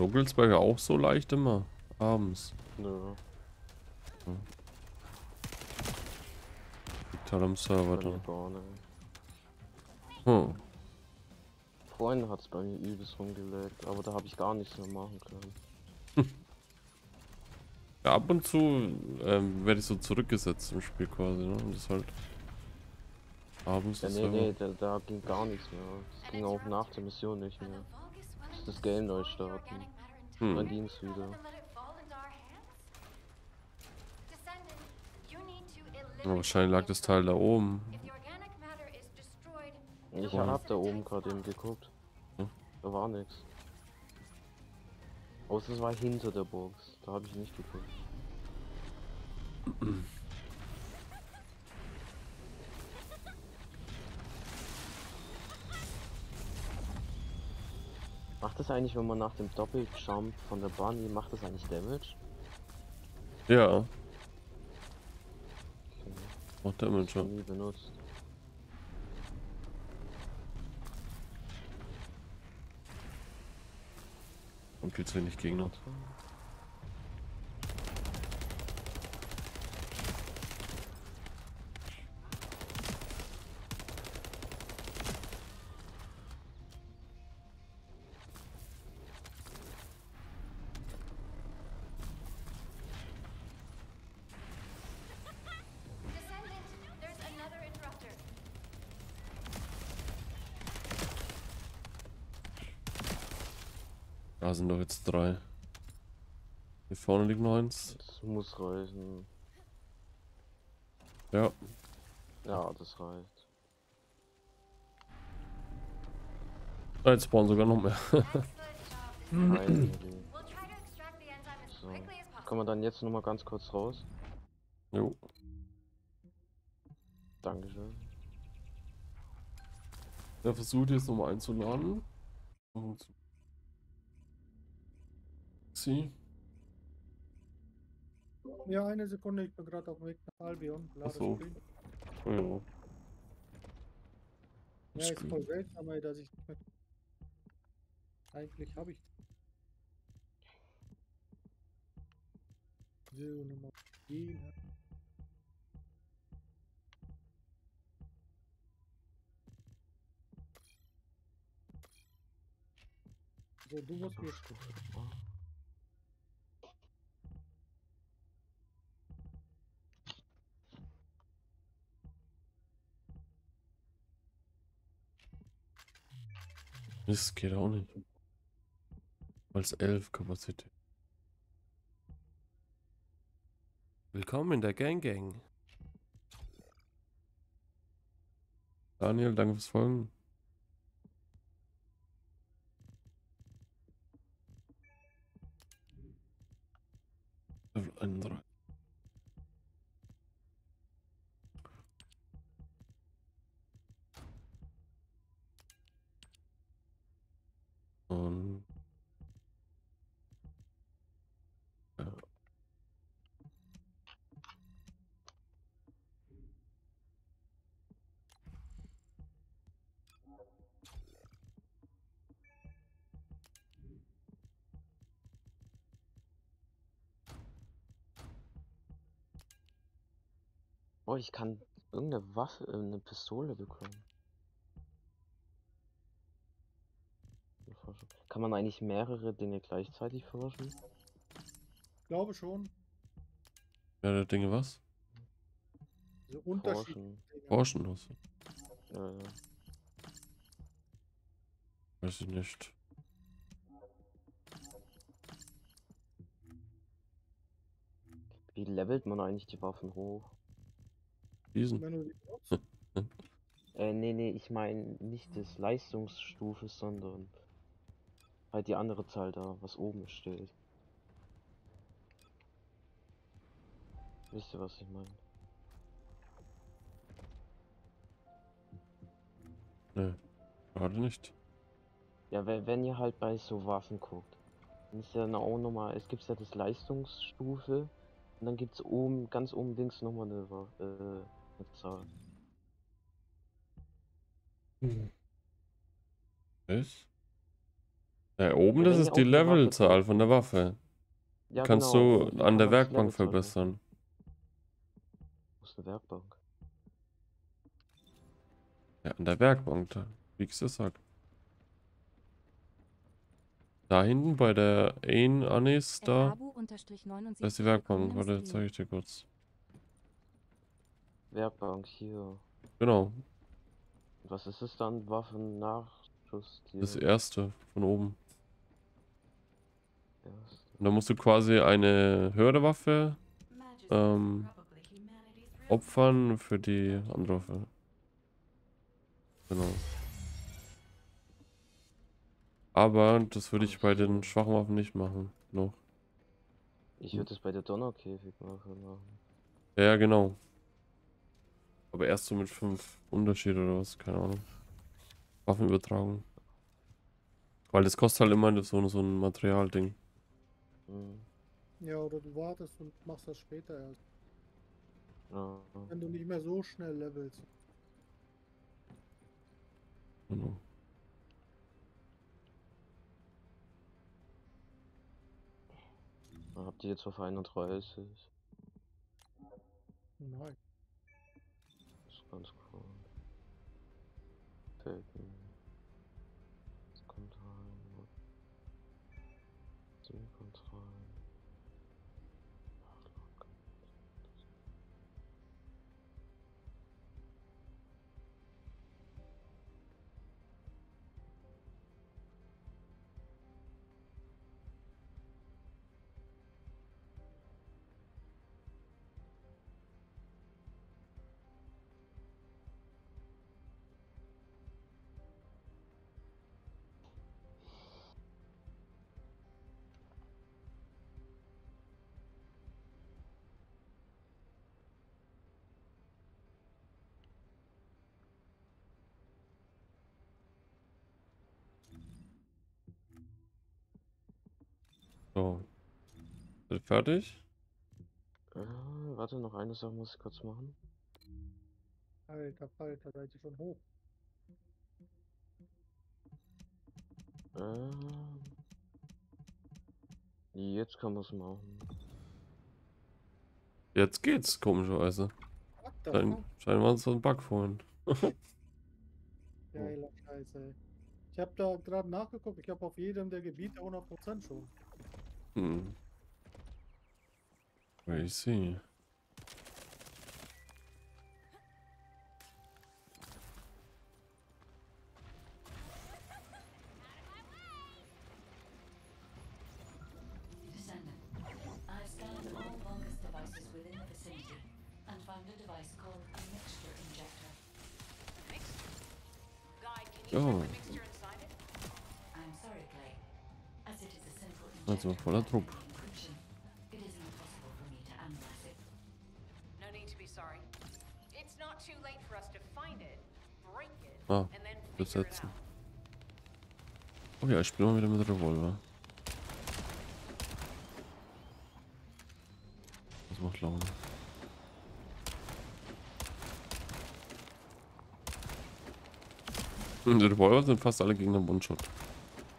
War Ruggelsberger auch so leicht immer? Abends. Nö. Liegt halt am Server Bei mir da. nicht. Hm. Vorhin hat's bei mir übelst rumgelegt, aber da habe ich gar nichts mehr machen können. Ja, ab und zu ähm, werde ich so zurückgesetzt im Spiel quasi, ne? Und das halt abends Ja, nee, nee, da, da ging gar nichts mehr. Das ging auch nach der Mission nicht mehr. Das Game neu starten. Hm. Dann ging's wieder. Ja, wahrscheinlich lag das Teil da oben. Ich Ja. hab da oben gerade eben geguckt. Hm. Da war nichts. Außer es war hinter der Box. Da habe ich nicht geguckt. Macht das eigentlich, wenn man nach dem Doppeljump von der Bunny, macht das eigentlich Damage? Ja, Okay. macht Damage. Ja. nie benutzt. Und viel zu wenig Gegner. Da sind doch jetzt drei. Hier vorne liegt noch eins. Das muss reichen. Ja. Ja, das reicht. Ah, Jetzt spawnen sogar noch mehr. As So. Kann man dann jetzt noch mal ganz kurz raus? jo. Dankeschön. Der versucht jetzt nochmal einzuladen. Und Sie. Ja, eine Sekunde, ich bin gerade auf dem Weg nach Albion. Lade Ach so. Screen. Oh, ja. Ist voll seltsam, dass ich nicht mehr... Eigentlich habe ich... So, Nummer 10. So, du musst mir... Das geht auch nicht. Als 11 Kapazität. Willkommen in der Gang Gang. Daniel, danke fürs Folgen. Level 31. Und. Oh, ich kann irgendeine Waffe, äh, eine Pistole bekommen. Erforschen. Kann man eigentlich mehrere Dinge gleichzeitig forschen? glaube schon. Ja, der Dinge was? So unterschiedliche Forschen. Was? Ja, ja. Weiß ich nicht. Wie levelt man eigentlich die Waffen hoch? Diesen. Äh, nee, nee, ich meine nicht das Leistungsstufe, sondern halt die andere Zahl da, was oben steht. Wisst ihr, was ich meine? Ne, gerade nicht. Ja, wenn, wenn ihr halt bei so Waffen guckt, dann ist ja dann auch nochmal, es gibt ja das Leistungsstufe und dann gibt's oben, ganz oben links nochmal eine, äh, eine Zahl. Was? Da oben, das ist die Levelzahl von der Waffe. Ja, Kannst genau, du an der Werkbank zeigen? verbessern. Wo ist eine Werkbank? Ja, an der Werkbank da. Wie ich es gesagt. Da hinten bei der Ein Anis, da, da ist die Werkbank. Warte, zeige ich dir kurz. Werkbank hier. Genau, Was ist es dann? Waffen Nachschuss? das erste von oben. Und da musst du quasi eine höhere Waffe ähm, opfern für die andere Waffe. Genau. Aber das würde ich bei den schwachen Waffen nicht machen. Noch. Ich würde es bei der Donnerkäfigwaffe machen. Ja, ja, genau. Aber erst so mit fünf Unterschied oder was, keine Ahnung. Waffenübertragung. Weil das kostet halt immer so, so ein Materialding. Hm. ja, oder du wartest und machst das später erst. Ja. Wenn du nicht mehr so schnell levelst. Genau. Habt ihr jetzt auf 31? Nein. Das ist ganz cool. Das So. Ihr fertig? Äh, warte, noch eine Sache muss ich kurz machen. Alter, Alter, seid ihr schon hoch. Ähm, jetzt kann man es machen. Jetzt geht's, komischerweise. Schein, scheinbar so ein Bug vorhin. Geiler Scheiße, ey. Ich habe da gerade nachgeguckt, ich habe auf jedem der Gebiete 100% schon. Hm. Crazy. Descendant. Break it, Ah, besetzen. Oh ja, ich spiele mal wieder mit Revolver. Das macht Laune. Die Revolver sind fast alle gegen den One-Shot.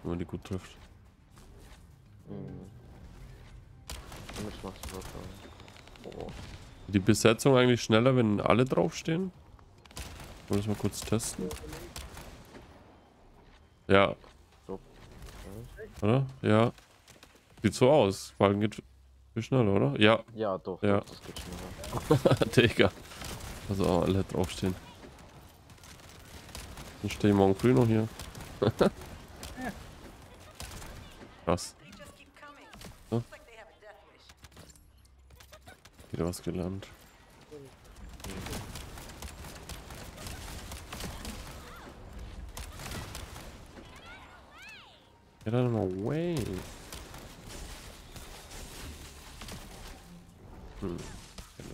Wenn man die gut trifft. Die Besetzung eigentlich schneller, wenn alle draufstehen? Wollen wir das mal kurz testen? Ja. Oder? Ja. Sieht so aus. Fallen geht viel schneller, oder? Ja. Ja, doch, Ja. das geht schneller. Digga. Also auch alle draufstehen. Dann stehe ich morgen früh noch hier. Krass. Wieder was gelernt. Get out of my way. Hm.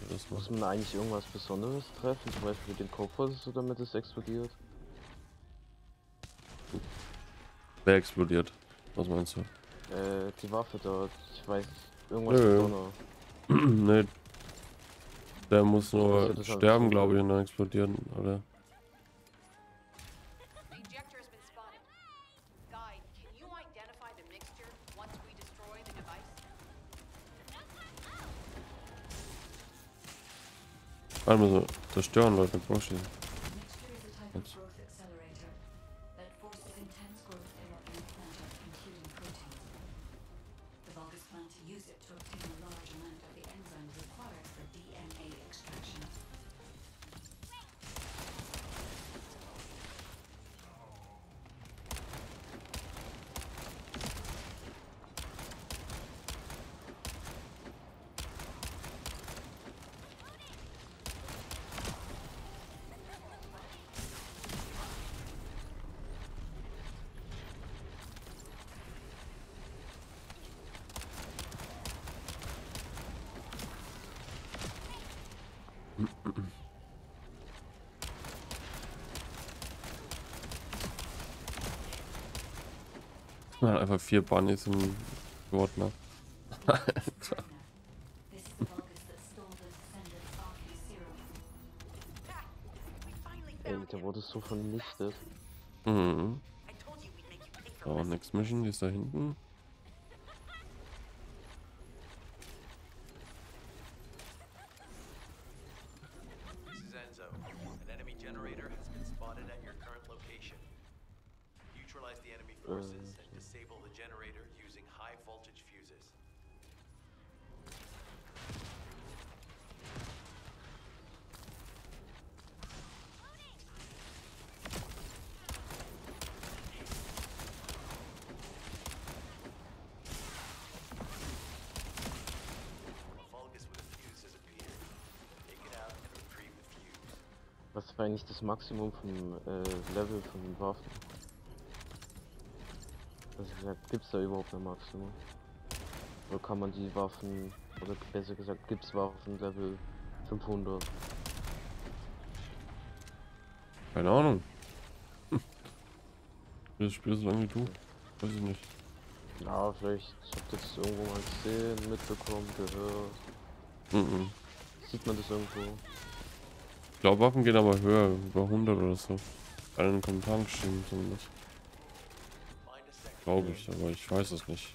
Das Muss man eigentlich irgendwas Besonderes treffen, zum Beispiel den Kopf oder so, damit es explodiert? Wer explodiert? Was meinst du? Äh, die Waffe dort, ich weiß, irgendwas Nö. Besonderes. nee. Der muss nur Ja, das ich sterben, glaube ich, und dann explodieren, oder? The injector has been spotted. Einfach vier Bunnies im Ordner. Alter. Ey, found der him. wurde so vernichtet. Mhm. So. Next Mission, die ist da hinten. This is Enzo. An enemy generator has been spotted at your current location. Neutralize the enemy forces and disable the generator using high voltage fuses. A Vulgus with a fuse has appeared. Take it out and retrieve the fuse. Was war eigentlich das Maximum vom äh, Level von den Waffen? Also gesagt, gibt's da überhaupt ein Maximum? Oder kann man die Waffen, oder besser gesagt, gibt's Waffen Level 500? Keine Ahnung. Hm. Das Spiel so lange wie du. Weiß ich nicht. Ja, vielleicht, ich hab das irgendwo mal gesehen, mitbekommen, gehört. Mhm. Sieht man das irgendwo? Ich glaube, Waffen gehen aber höher, über 100 oder so. Hat in den Kommentaren geschrieben zumindest. Glaube ich, aber ich weiß es nicht.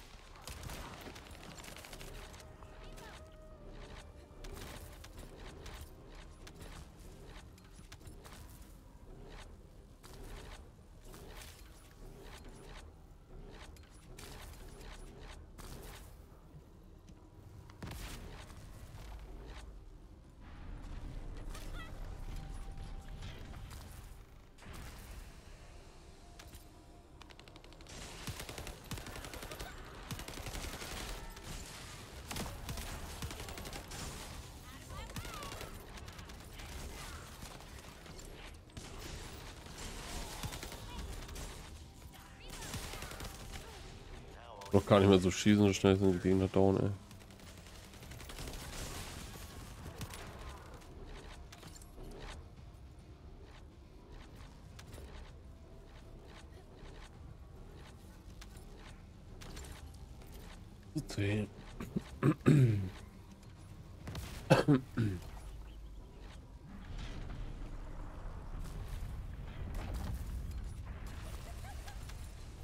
Noch gar nicht mehr so schießen, so schnell sind die Gegner down, ey. Okay.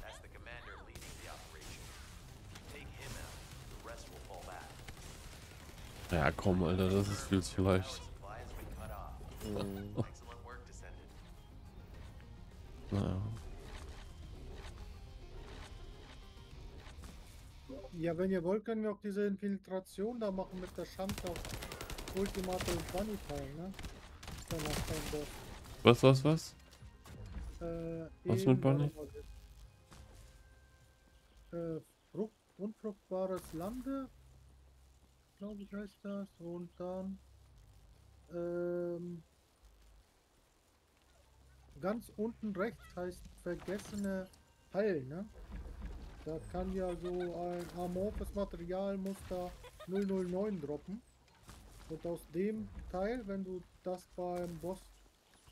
That's the commander leading the operation. Take him out. The rest will fall back. Ja, komm, Alter, das ist viel zu leicht. Supply has been cut off. Hm. Excellent work, Descendant. Naja. Ja, wenn ihr wollt, können wir auch diese Infiltration da machen mit der Schand auf Ultimate Bunny Teil, ne? Ist dann auch kein Boss. Was, was, was? Äh, Was mit Bunny? warte mal, Äh, Frucht, unfruchtbares Lande, glaube ich heißt das. Und dann ähm, ganz unten rechts heißt vergessene Heil, ne? Da kann ja so ein amorphes Materialmuster 009 droppen. Und aus dem Teil, wenn du das beim Boss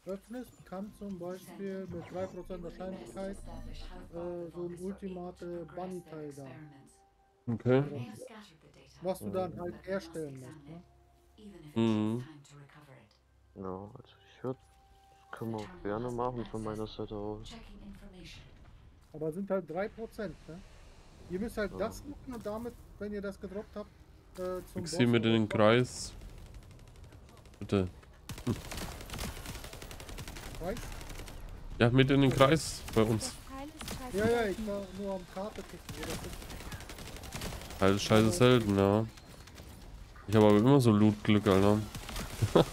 öffnest, kann zum Beispiel mit 3% Wahrscheinlichkeit äh, so ein ultimate Bunny-Teil da. Okay. Was du dann halt herstellen musst. Ne? Mhm. Ja, also ich würde, das können wir auch gerne machen von meiner Seite aus. Aber sind halt 3%. Ne? Ihr müsst halt Ja. das machen und damit, wenn ihr das gedroppt habt, äh, zum Ich sehe mit in den Kreis. Bitte. Kreis? Ja, mit in den Kreis bei uns. Ja, ja, ich war nur am Karte gucken, ist. Halt scheiße selten, ja. Ich habe aber immer so Loot-Glück, Alter.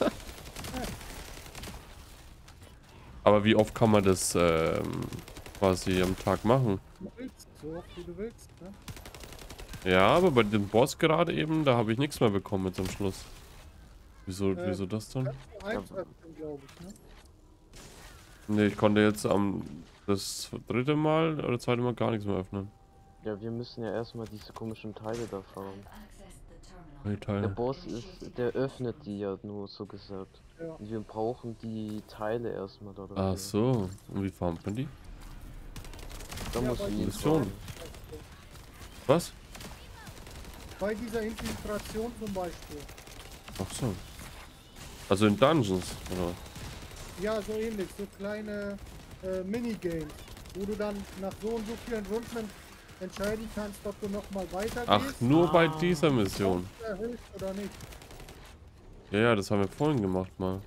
aber wie oft kann man das ähm, quasi am Tag machen? Du willst, so oft wie du willst. Ne? Ja, aber bei dem Boss gerade eben, da habe ich nichts mehr bekommen jetzt am Schluss. Wieso, Äh, wieso das dann? Glaube ich. Ne? Ne, ich konnte jetzt am das dritte Mal oder zweite Mal gar nichts mehr öffnen. Ja, wir müssen ja erstmal diese komischen Teile da fahren. Welche Der Teile? Boss ist, der öffnet die ja nur so gesagt. Ja. Und wir brauchen die Teile erstmal da. Ach so. Und wie farmt man die? Da Ja, muss dieser- Mission. Was? Bei dieser Infiltration zum Beispiel. Ach so. Also in Dungeons, oder? Ja, so ähnlich. So kleine äh, Minigames, wo du dann nach so und so vielen Runden entscheiden kannst, ob du nochmal weitergehst. Ach, nur bei dieser Mission. Ja, ja, das haben wir vorhin gemacht mal.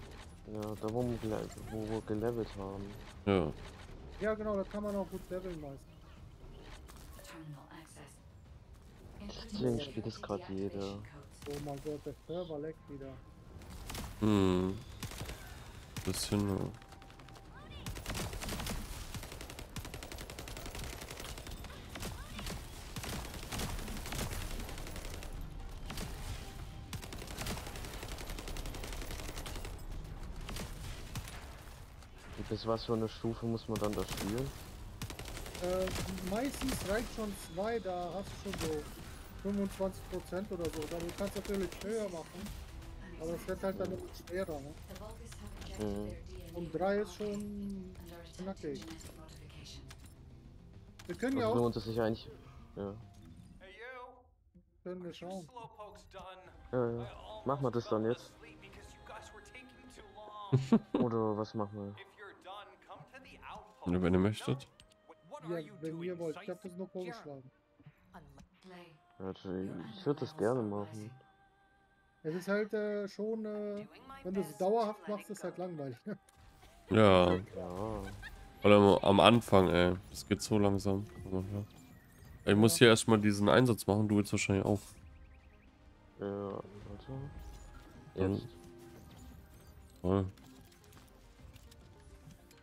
Ja, da wo wir, gele- wo wir gelevelt haben. Ja. Ja, genau, da kann man auch gut leveln meistens. Deswegen spielt es gerade jeder. Oh mein Gott, der Server leckt wieder. Hm. Bisschen. ja. Bis was für eine Stufe muss man dann da spielen? Äh, meistens reicht schon zwei, da hast du schon so 25% oder so. Du kannst natürlich höher machen. Aber es wird halt dann immer schwerer. Ne? Mhm. Und drei ist schon knackig. Wir können ja Also auch lohnt es sich eigentlich. Ja. Hey you, Können wir schauen. Ja, ja. Machen wir das dann jetzt? Oder was machen wir? if you're done, come to Ja, wenn ihr möchtet. Ja, wenn ihr wollt. Ich hab das nur vorgeschlagen. Also, ich würde das gerne machen. Es ist halt äh, schon, äh, wenn du es dauerhaft machst, ist halt langweilig. Ja, Ja. vor allem am Anfang, ey. Das geht so langsam. Ich muss hier erstmal diesen Einsatz machen, du jetzt wahrscheinlich auch. Ja, warte. Mhm. Jetzt. Voll.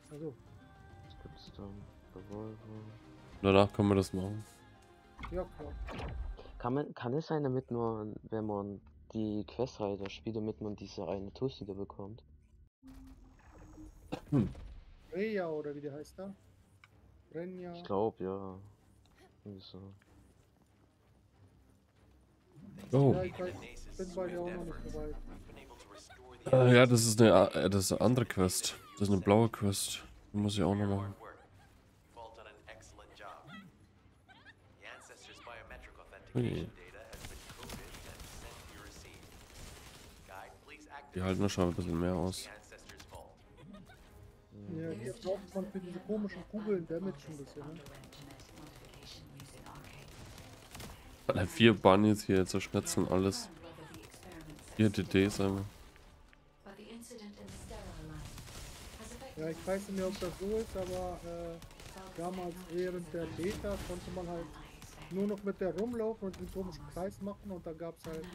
Also, Danach können wir das machen. ja klar. Kann, man, kann es sein, damit man, wenn man die Questreiter spielt, damit man diese eine Tussi da bekommt? Reja oder wie der heißt da? Renja. Ich glaube, ja. Irgendwie so. Oh. Ja, ich bin bei dir auch noch nicht weit. Äh, ja, das ist eine, äh, das ist eine andere Quest. Das ist eine blaue Quest. Die muss ich auch noch machen. Please Die halten noch schon ein bisschen mehr aus. Ja, hier braucht man für diese komischen Kugeln Damage ein bisschen. Ne? Halt vier Bunnies hier zerschnetzen alles. Vier DDs einmal. Ja, ich weiß nicht mehr, ob das so ist, aber äh, damals während der Beta konnte man halt nur noch mit der rumlaufen und den komischen Kreis machen und da gab es halt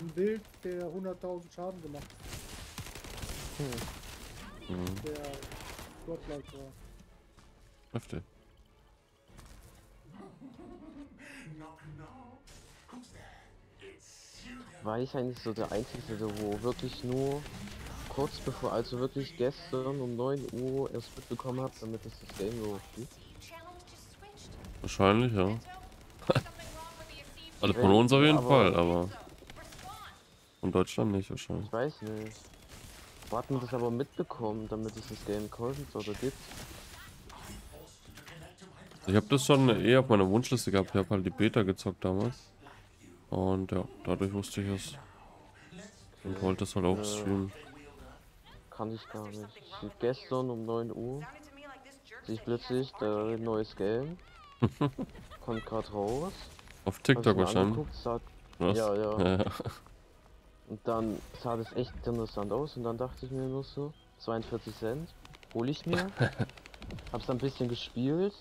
ein Bild, der 100.000 Schaden gemacht hat, Mhm. der Godlike war. Heftig. War ich eigentlich so der Einzige, der wo wirklich nur kurz bevor, also wirklich gestern um 9 Uhr erst mitbekommen habe, damit es das Game überhaupt gibt? Wahrscheinlich, ja. Also von uns auf jeden aber- Fall, aber von Deutschland nicht wahrscheinlich. Ich weiß nicht. Man das aber mitbekommen, damit es das Game kommt oder gibt? Ich habe das schon eh auf meiner Wunschliste gehabt. Ich habe halt die Beta gezockt damals. Und ja, dadurch wusste ich es. Und wollte es halt auch Äh, streamen. Kann ich gar nicht. Ich, gestern um 9 Uhr ich plötzlich äh, neues Game. Kommt gerade raus. Auf TikTok wahrscheinlich. Was? Ja, ja. Ja. Und dann sah das echt interessant aus und dann dachte ich mir nur so, 42 Cent, hole ich mir. Hab's ein bisschen gespielt,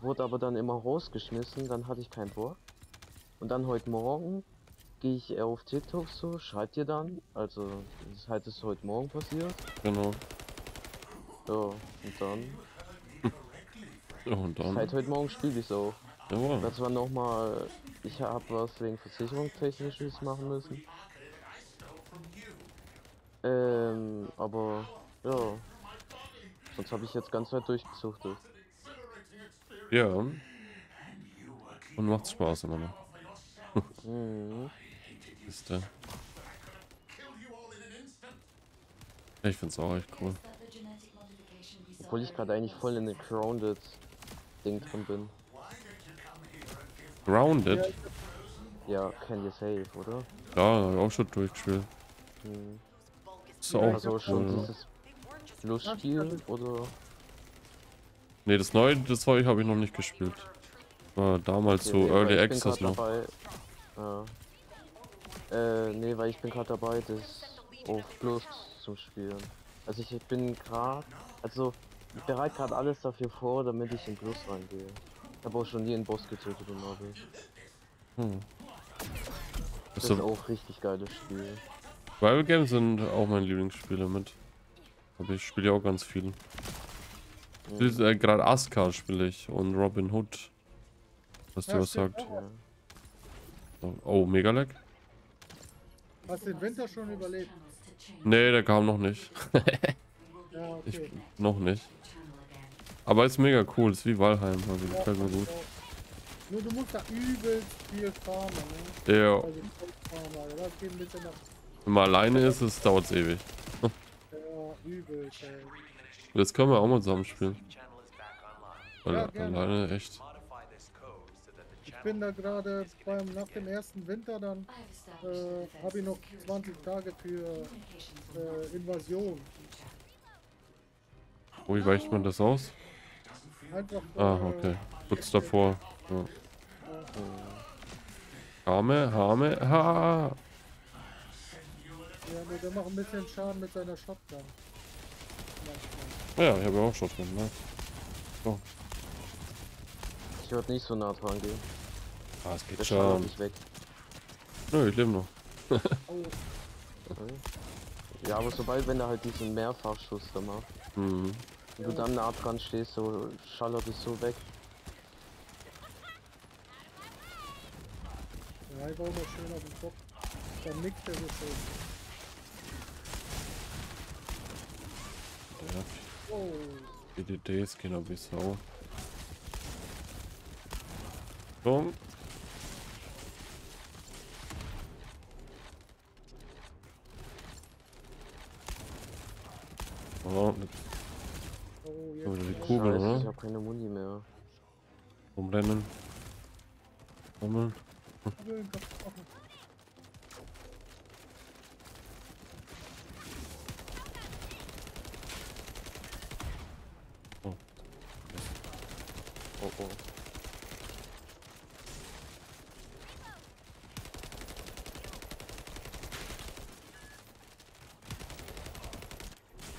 wurde aber dann immer rausgeschmissen, dann hatte ich keinen Bock. Und dann heute Morgen gehe ich auf TikTok so, schreibt ihr dann, also das ist halt das heute Morgen passiert. Genau. Ja, und dann, Ja, und dann. seit heute Morgen spiele ich auch. Jawohl. Das war nochmal, ich habe was wegen Versicherungstechnisches machen müssen. Ähm, aber ja, sonst habe ich jetzt ganz weit durchgesuchtet. Ja. Und macht Spaß immer noch. Mhm. Ist der. Ich find's auch echt cool. Obwohl ich gerade eigentlich voll in den Grounded Ding drin bin. Grounded? Ja, kennt ihr safe, oder? Ja, hab ich auch schon durchgespielt. Mhm. Ist auch Also schon cool. dieses Lustspiel oder? Nee, das neue, das neue habe ich noch nicht gespielt. War damals so Nee, Early Access noch. Dabei, ja. Äh, nee, weil ich bin gerade dabei, das auf Plus zu spielen. Also ich bin gerade, also ich bereite gerade alles dafür vor, damit ich in Plus reingehe. Ich habe auch schon nie einen Boss getötet im Lobby. Hm. Das Ist ist so- auch richtig geiles Spiel. Rival Games sind auch meine Lieblingsspiele mit. Aber ich spiele ja auch ganz viel. Mhm. Äh, Gerade Aska spiele ich und Robin Hood. Was Ja, dir was sagt. auch. Oh, Megalag? Hast du den Winter schon überlebt? Nee, der kam noch nicht. Ja, ich, okay. noch nicht. Aber ist mega cool, ist wie Valheim, also Ja, gefällt mir gut. Nur du musst da übelst viel farmen, ne? Ja. Also. Wenn man alleine ist, es dauert ewig. Ja, übelst, ey. Das können wir auch mal zusammen spielen. Weil Ja, alleine echt. bin da gerade beim nach dem ersten Winter, dann äh, habe ich noch 20 Tage für äh, Invasion. Wie weicht man das aus? Einfach. Ah, okay. Kurz davor. Ja. Hame, Hame, ha. Ja, nur der macht ein bisschen Schaden mit seiner Shotgun. Ja, ich habe ja auch drin, ne? So. Ich würde nicht so nah dran gehen. Ah, es geht Der schallert schon. mich weg. Nö, ich lebe noch. Oh, Okay. Ja, aber sobald, wenn er halt diesen Mehrfachschuss da macht, Mhm. Und du dann nah dran stehst, so schallert es so weg. ja, ich war immer schön auf dem Kopf. Dann nickt er so schön. Ja, Oh, BDDs gehen wie Sau. Komm. Oh, mit oh, Oder die ja. Kugel, Scheiße, oder? ich hab keine Muni mehr. rumrennen. Rummeln. Kugeln machen. Oh oh.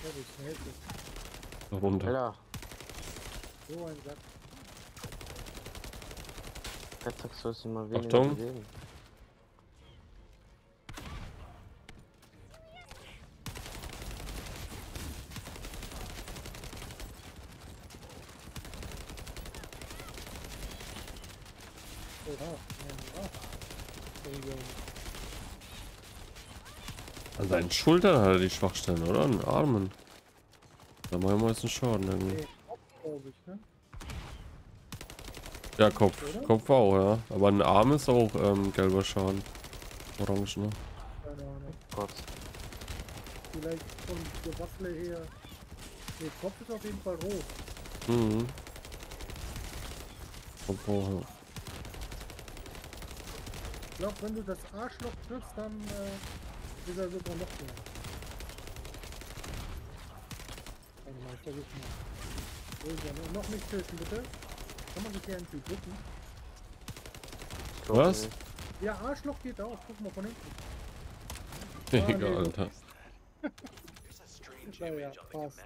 Ja, das? Runter. Alter, So ein Sack. Fettsack soll sich mal weniger Achtung. bewegen. An seinen Schultern hat er die Schwachstellen, oder? An den Armen. Da machen wir jetzt einen Schaden irgendwie. Nee, Kopf, ich, ne? Ja, Kopf. Oder? Kopf auch, ja. Aber den Arm ist auch ähm, gelber Schaden. Orange, ne? Keine Ahnung. Gott. Vielleicht von der Waffe her. Nee, Kopf ist auf jeden Fall rot. Mhm. Kopf auch, ja. Ich glaube, wenn du das Arschloch triffst, dann äh, ist er sogar noch mehr. Warte mal, ich versuch mal. Er? noch? Noch nicht töten, bitte. Kann man sich hier irgendwie drücken? Ich glaub Was? Ja, Arschloch geht auch. Guck mal von hinten. Egal, nee. Alter. Ja, passt.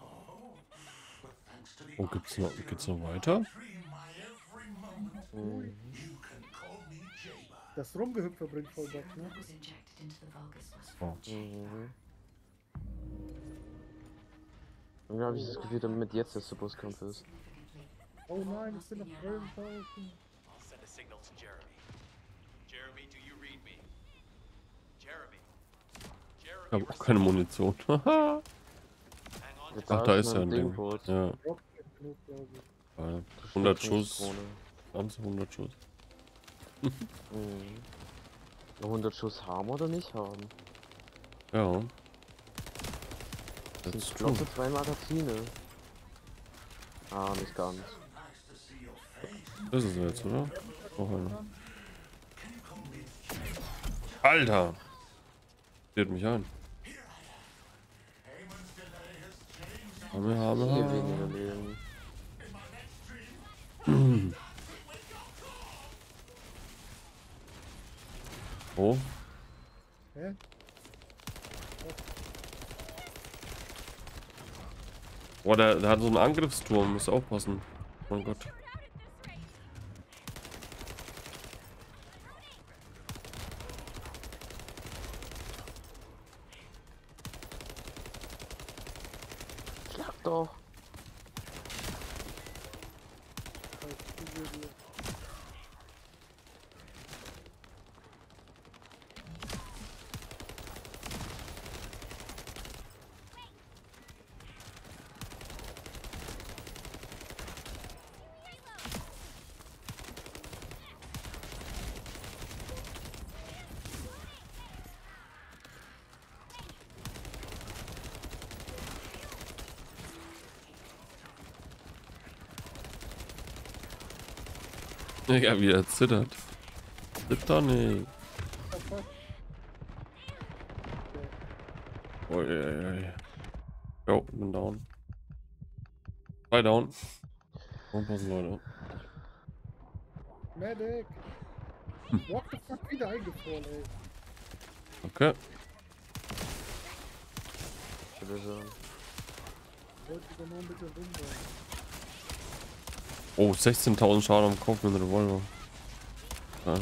Oh, but thanks to the gibt's noch, geht's noch weiter? dream my every moment. Mhm. You can call me Jaber. Das Rumgehüpfe bringt voll Bock, ne? Oh. Mhm. Irgendwie habe ich das Gefühl, damit jetzt erst der Bosskampf ist. Oh nein, es sind noch Brillen draußen. I'll send a signal to Jeremy. Jeremy, do you read me? Jeremy. Ich Jeremy, habe auch keine Munition. Haha. Ach, da ist ja ein Ding. Ja, Rocket genug, glaube ich. weil 100 Schuss. Haben sie 100 Schuss? Mhm. 100 Schuss haben oder nicht haben? Ja. Das sind bloße zwei Magazine. Ah, nicht ganz. Das ist er jetzt, oder? Noch einer. Alter! Steht mich ein. Hammer, Hammer, Viel Hammer. weniger Leben. Oh, Hä? Boah, der, der hat so einen Angriffsturm, muss aufpassen. Mein Gott. Ja, wie er zittert. Zitter nicht. Ui, ui, ui. Jo, bin down. Zwei down. Aufpassen, Leute. Medic! What the fuck, wieder eingefroren, ey. Okay. Wollte ich doch noch ein bisschen rumbauen. Oh, 16.000 Schaden am Kopf mit dem Revolver. Ja.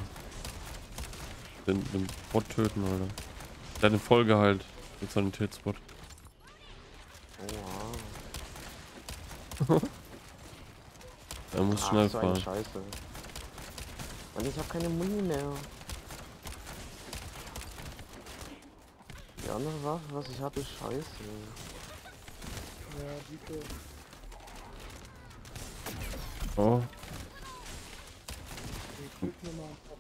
Den, den Bot töten, Alter. Der hat den voll geheilt. Mit Sanitätsbot. Oh, wow. Er muss Ach, schnell so eine fahren. Scheiße. Und ich habe keine Muni mehr. Die andere Waffe, was ich habe, ist scheiße. Ja, bitte. Oh,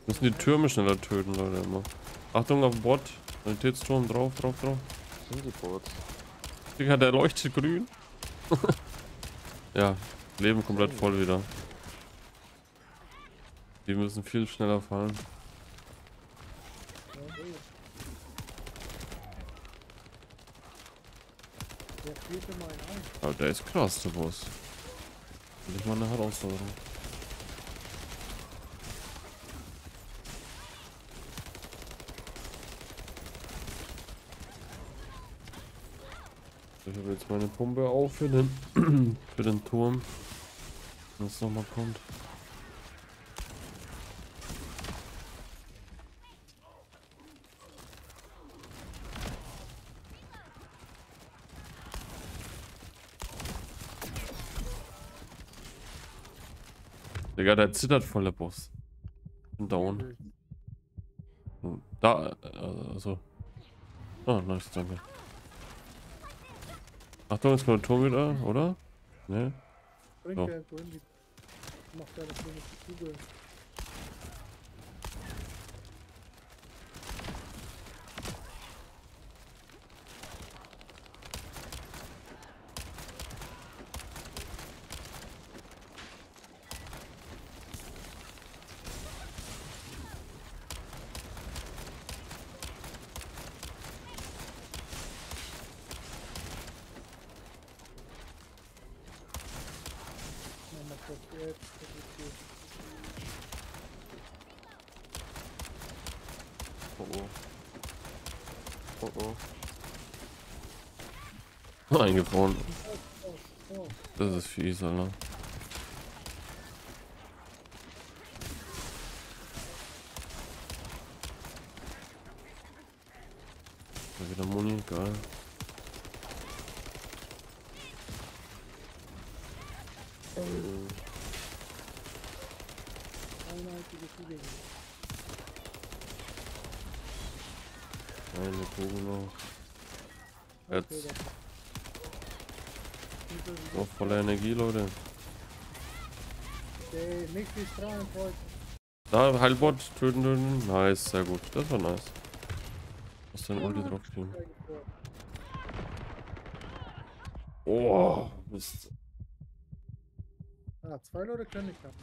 müssen die Türme schneller töten, Leute, immer. Achtung auf den Bot. Sanitätsturm, drauf, drauf, drauf. Sind die Bots? Digga, der leuchtet grün. ja, Leben komplett voll wieder. Die müssen viel schneller fallen. Aber der ist krass, der Boss. Nicht mal eine Herausforderung. Ich habe jetzt meine Pumpe auf für den, für den Turm. Wenn es nochmal kommt. Digga, der zittert voll der Boss. Down. Hm, Da, äh, also. Ah, nice, danke. Achtung, jetzt kommt der Turm wieder, oder? Ne? Bringt So. der macht ja das Kugel. Man macht das jetzt, das ist gut. Oh oh. Oh. Das ist fies, Alter. Da wieder Muni, geil. Einheitliche Kugel. Eine Kugel noch. Okay, Jetzt. das- Diese- Noch voller Energie, Leute. Ey, nicht die Strahlen kreuzen. Da, Heilbot, töten, töten. Nice, sehr gut. Das war nice. Hast du den Ulti drauf kriegen? Oh, Mist. Ah, zwei Leute können nicht haben.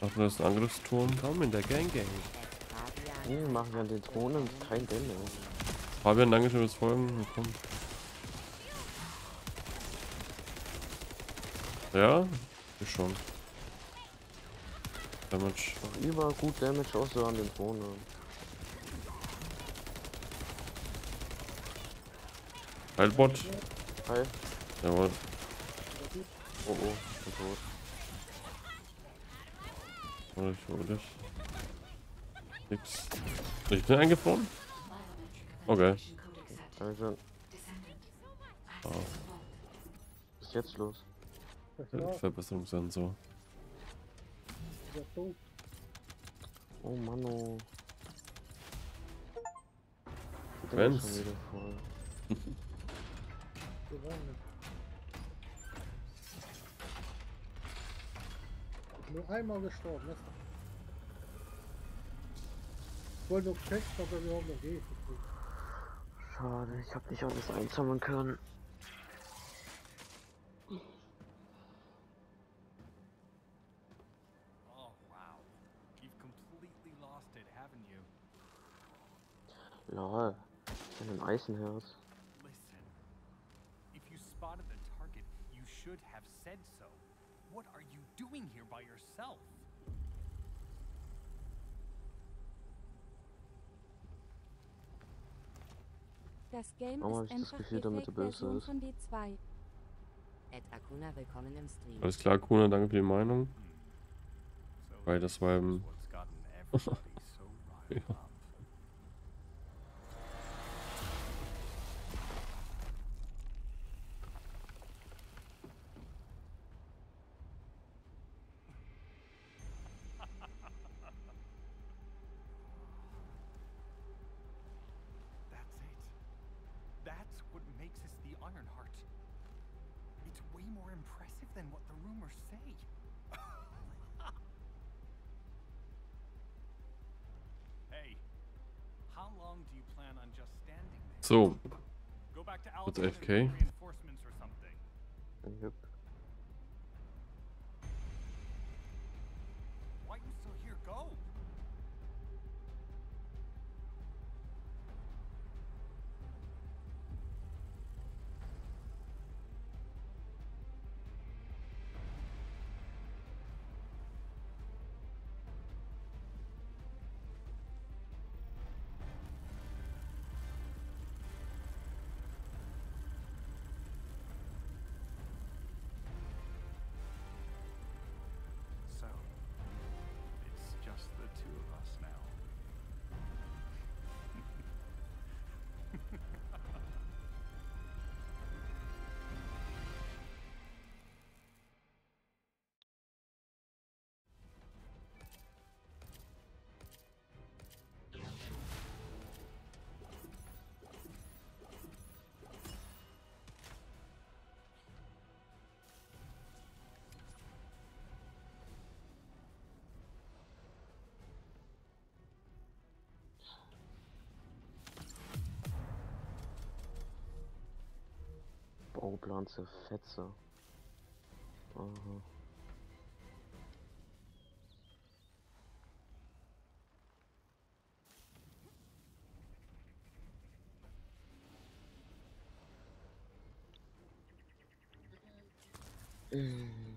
Ach, das ist ein Angriffsturm. Komm in der Gang Gang. Hm, machen wir den Drohnen kein Damage. Fabian, danke schön fürs Folgen. Willkommen. Ja? Ich schon. Damage. Über gut Damage so an den Drohnen. Heilbot. Hi. Jawohl. Oh oh, ich bin tot. Hol ich, hol ich. Nix. Ich bin eingefroren? Okay. Dankeschön. Ah, Was ist jetzt los? Verbesserungssensor. Der tot. Oh Mann, oh. Gewonnen. Nur einmal gestorben, das Ich wollte noch testen, ob er überhaupt noch geht. Schade, ich hab nicht alles einsammeln können. Egal. In einem Eisenherz. Listen. If you spotted the target, you should have said so. What are you doing here by yourself? Das Game Warum ist einfach Gefühl, damit du böse ist? von D2. Ed Akuna, willkommen im Stream. Alles klar, Kuna, danke für die Meinung. So Weil das war riled Ja. So, Go back to Kurz AFK. get Bauplanze, Fetzer. Aha. Mm.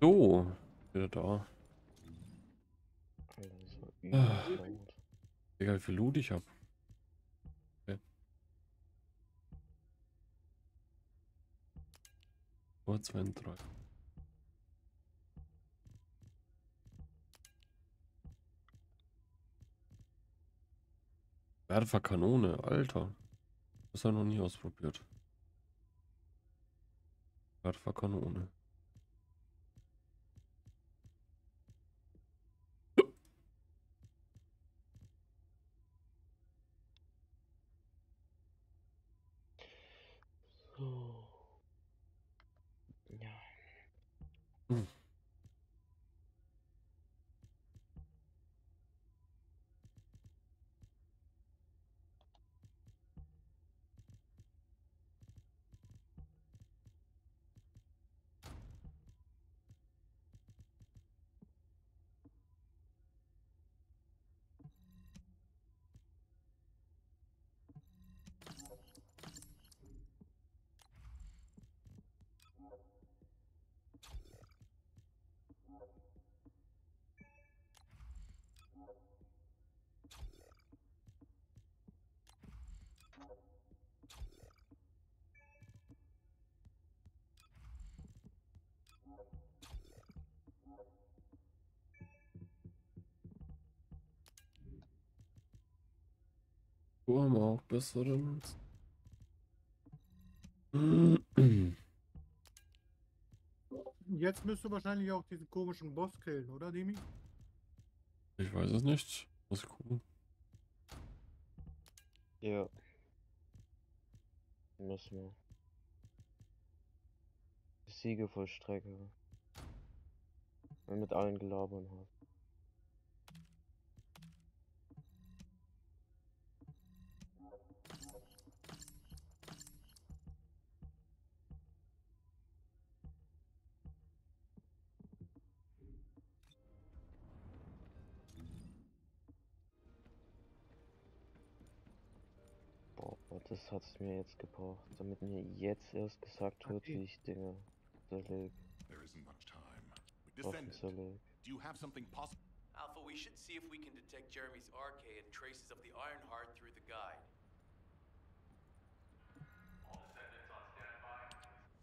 So, wieder da. Ah. Egal, wie viel Loot ich hab. Okay. Uhr 32. Werferkanone, Alter. Das habe ich noch nie ausprobiert. Werferkanone. Hm. Du haben auch besseren. Jetzt müsst du wahrscheinlich auch diesen komischen Boss killen, oder, Dimi? Ich weiß es nicht. Muss ich gucken. Ja. Müssen wir. Siegevollstrecker. Wenn mit allen gelabern hat. Das hat's mir jetzt gebraucht, damit mir jetzt erst gesagt wird, wie ich Dinge zerleg. There isn't much time. We Waffen defended. zerleg. Do you have something possible? Alpha, we should see if we can detect Jeremy's arcade and traces of the Ironheart through the guide.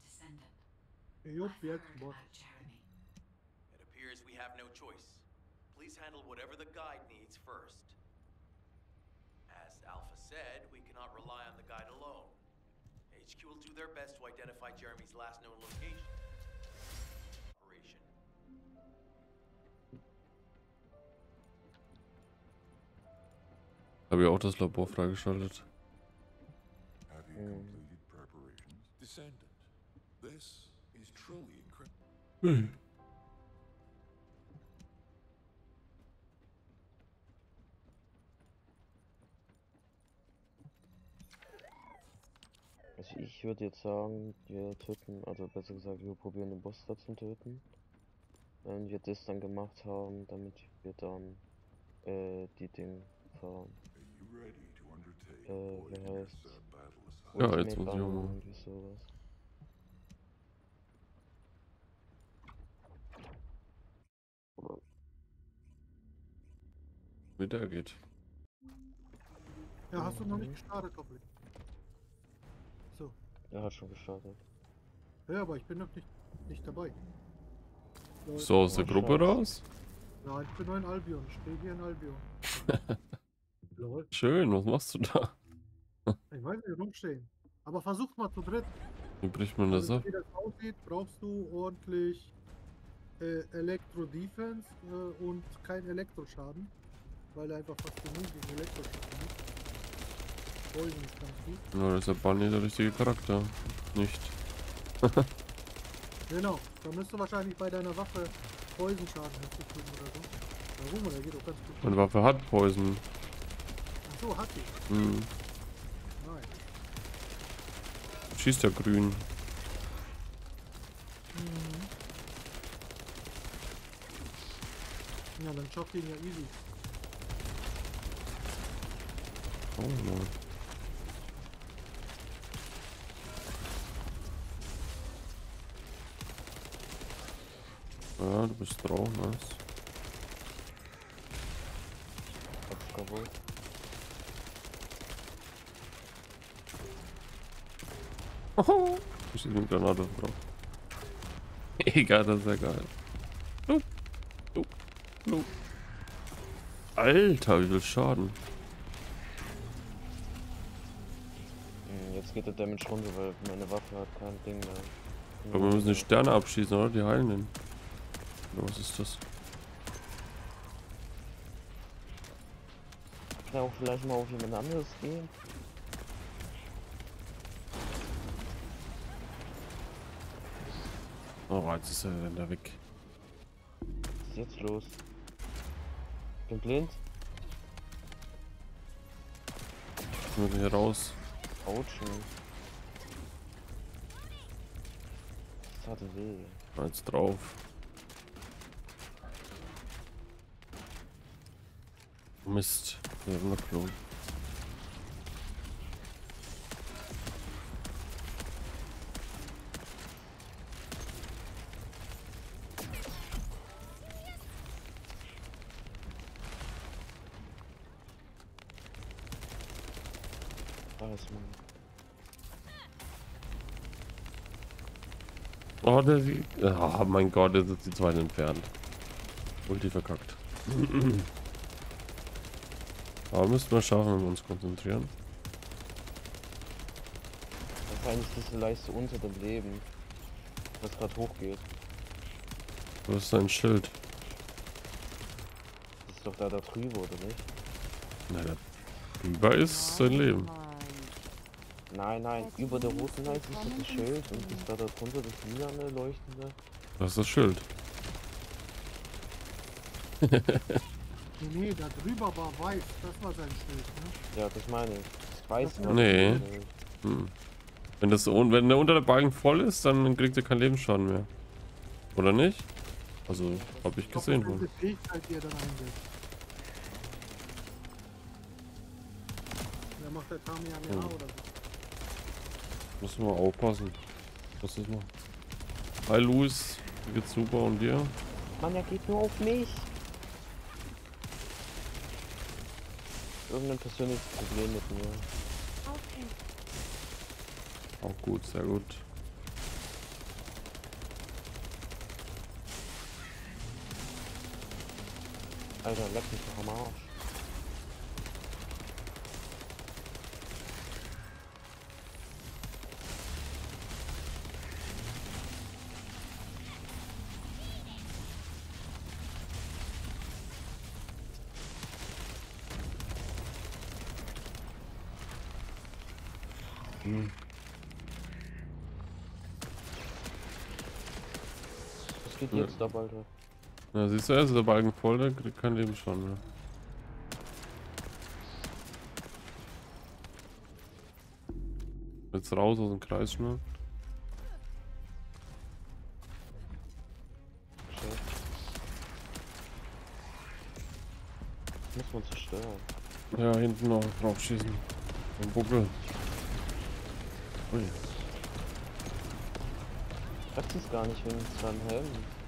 Descendant. Jupp, I've jetzt heard Boss. about Jeremy. It appears we have no choice. Please handle whatever the guide needs first. As Alpha said, we cannot rely on the guide alone. HQ will do their best to identify Jeremy's last known location. Operation. Habe ich auch das Labor freigeschaltet. Have you Mm. completed preparations? Descendant. This is truly incredible. Ich würde jetzt sagen, wir töten, also besser gesagt, wir probieren den Boss da zu töten. Wenn wir das dann gemacht haben, damit wir dann äh, die Dinge fahren. Äh, wie assignment? Ja, jetzt muss ich auch mal. sowas. Wie der geht. Ja, hast du noch nicht gestartet, hoffentlich. Er hat schon gestartet. Ja, aber ich bin noch nicht, nicht dabei. Lol. So aus der Gruppe raus? ich bin nur in Albion. Ich stehe hier in Albion. Schön, was machst du da? Ich weiß nicht, rumstehen. Aber versuch mal zu dritt. Wie bricht man das Also, ab? wie das aussieht, brauchst du ordentlich äh, Elektro-Defense äh, und kein Elektroschaden. Weil er einfach fast genug gegen Elektroschaden ist. Na, das ist ja Bunny der richtige Charakter. Nicht. Genau, da müsst du wahrscheinlich bei deiner Waffe Poison-Schaden hinzufügen oder so. Warum? Der geht doch ganz gut. Meine Waffe hat Poison. Achso, hat die. Hm. Nein. Schießt ja grün. Mhm. Ja, dann choppt ihn ja easy. Oh nein. Ja, du bist drauf, nice. Kopf kaputt. Ich schieße eine Granate drauf. Egal, das ist ja geil. Lup, lup, lup. Alter, wie viel Schaden. Hm, Jetzt geht der Damage runter, weil meine Waffe hat kein Ding mehr. Aber wir müssen die Sterne abschießen, oder? Die heilen den. Was ist das? Kann auch vielleicht mal auf jemand anderes gehen. Oh, jetzt ist er dann da weg. Was ist jetzt los? Bin blind. Ich muss hier raus. Autschen. Das tat weh. Jetzt drauf. Mist. Wir haben noch Klon. Oh, der sieht. Oh mein Gott, der sitzt die zweite entfernt. Ulti verkackt. Aber müssten wir schaffen, wenn wir uns konzentrieren. Wahrscheinlich ist diese Leiste unter dem Leben. Was gerade hochgeht. Was ist dein Schild? Das ist doch da da drüber, oder nicht? Nein, da drüber ist sein Leben. Nein, nein, über der roten Leiste ist das Schild und das da drunter das lilane leuchtende. Das ist das Schild. Nee, nee, da drüber war weiß. Das war sein Schild, ne? Ja, das meine ich. Das weiß man. Nee. Hm. Wenn, das, wenn der unter der Balken voll ist, dann kriegt er keinen Lebensschaden mehr. Oder nicht? Also, habe ich Ich glaub, gesehen. das ist wohl. Fähigkeit, die er dann einsetzt. Da macht der Kamehameha Oh. oder so. Müssen wir aufpassen. Was ist noch? Hi Luis, geht's super und dir? Mann, er geht nur auf mich. Irgendein persönliches Problem mit mir. Okay. Auch gut, sehr gut. Alter, leck mich doch am Arsch. Hm. Ja. jetzt ab, Alter? Na, siehst du, ist der Balken voll, der kriegt kein Lebensschaden mehr. Jetzt raus aus dem Kreis schnell. Muss man zerstören. Ja, hinten noch drauf schießen. Am Buckel. Ui. Trefft es gar nicht wegen seinem Helm.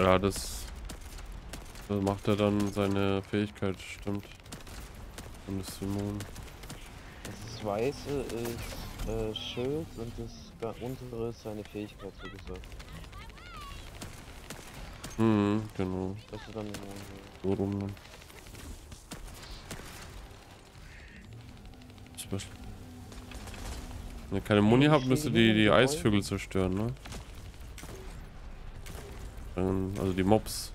Ja, das, das macht er dann seine Fähigkeit, stimmt. Und das Simon. Das Weiße ist äh, Schild und das untere ist seine Fähigkeit, so gesagt. Hm, genau. Das ist dann So rum dann. Special. Wenn ihr keine Muni habt, müsst ihr die, die Eisvögel zerstören, ne? Dann- Also die Mobs.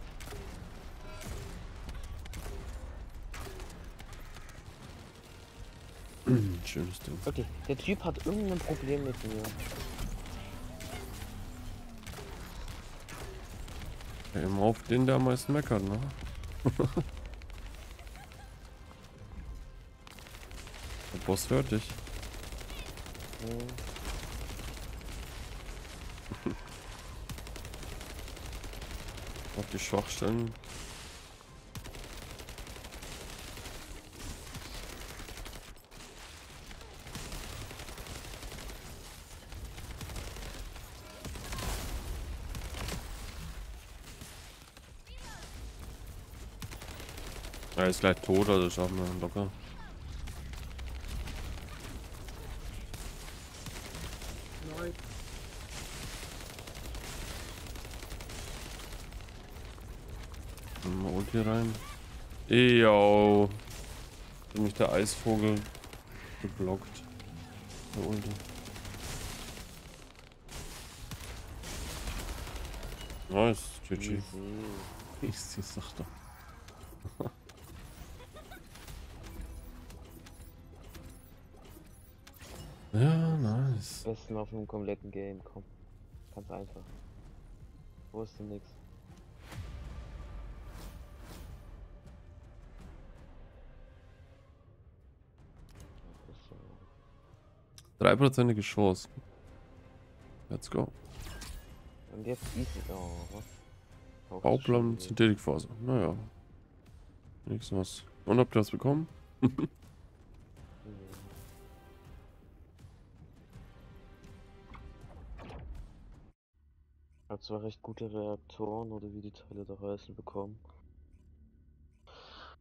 Schönes Ding. Okay, der Typ hat irgendein Problem mit mir. Ja, immer auf den, der am meisten meckert, ne? der Boss hört dich. Hm. Auf die Schwachstellen. Er ist gleich tot, also schaffen wir locker. Mich der Eisvogel geblockt. Der Ulti. Nice, GG. Easy, sagt er. ja, nice. Besten auf einem kompletten Game, komm. Ganz einfach. Wusste nix. Dreiprozentige Chance. Let's go. Und jetzt easy. Oh, was? Auch Bauplan. Synthetikphase. Naja. Nichts was. Und habt ihr das bekommen? Hat zwar recht gute Reaktoren oder wie die Teile da heißen bekommen.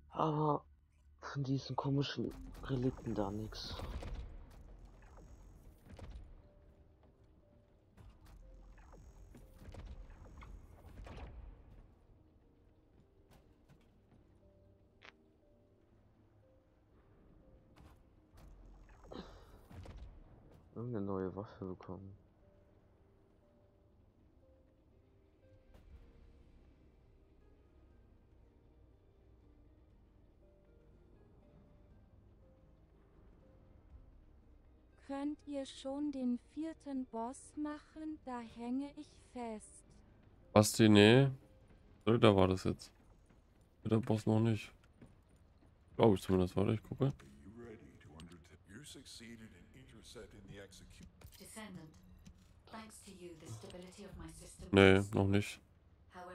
Aber von diesen komischen Relikten da nix. Irgendeine neue Waffe bekommen. Könnt ihr schon den vierten Boss machen? Da hänge ich fest. Basti, nee. Da war das jetzt. Der Boss noch nicht. Glaube ich zumindest. Warte, ich gucke. You succeeded Nee, noch nicht.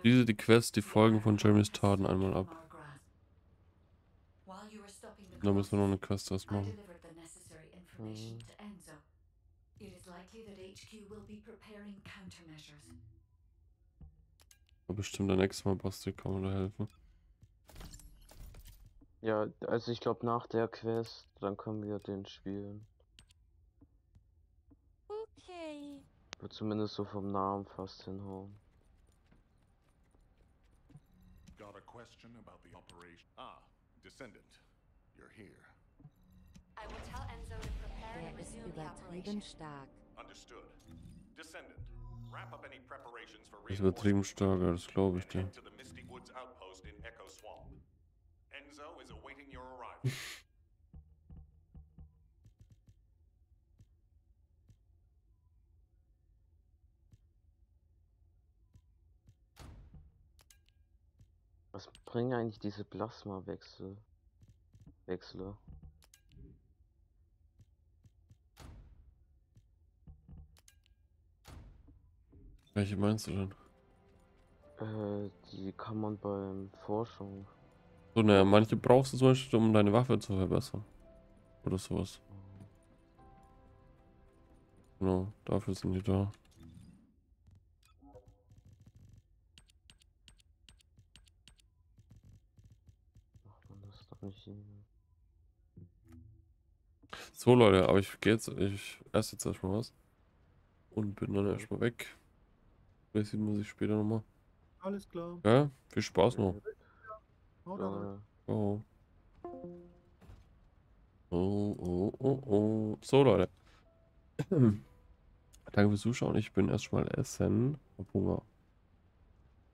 Diese die Quest, die the Folgen von Jeremys Taten einmal in ab. Da müssen wir noch eine Quest erst I machen. delivered the necessary information Mhm. to Enzo. It is likely that HQ will be preparing countermeasures. Aber bestimmt der nächste Mal, Basti, kann man da helfen. Ja, also ich glaube nach der Quest, dann können wir den spielen. Okay. Wird zumindest so vom Namen fast hinhauen. Got a question about the operation? Ah, Descendant. You're here. I will tell Enzo to prepare Der and ist resume the übertrieben operation. stark. Understood. Descendant, wrap up any preparations for Ist übertrieben stark, das glaube ich dir. head to the Misty Woods outpost in Echo Swamp. Enzo is awaiting your arrival. Was bringen eigentlich diese Plasma-Wechsel? Wechsler? Welche meinst du denn? Äh, die kann man beim Forschung. So, naja, manche brauchst du zum Beispiel, um deine Waffe zu verbessern. Oder sowas. Genau, dafür sind die da. Doch nicht? So, Leute, aber ich gehe jetzt, ich esse jetzt erstmal was. Und bin dann erstmal weg. Vielleicht sieht man sich später nochmal. Alles klar. Ja, viel Spaß noch. Äh, Oh. Oh, oh, oh, oh. So, Leute. Danke fürs Zuschauen. Ich bin erstmal essen. Hab Hunger.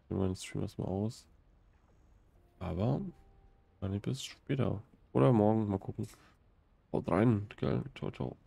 Ich will meinen Stream erstmal aus. Aber dann bis später. Oder morgen. Mal gucken. Haut rein. Geil. Ciao, ciao.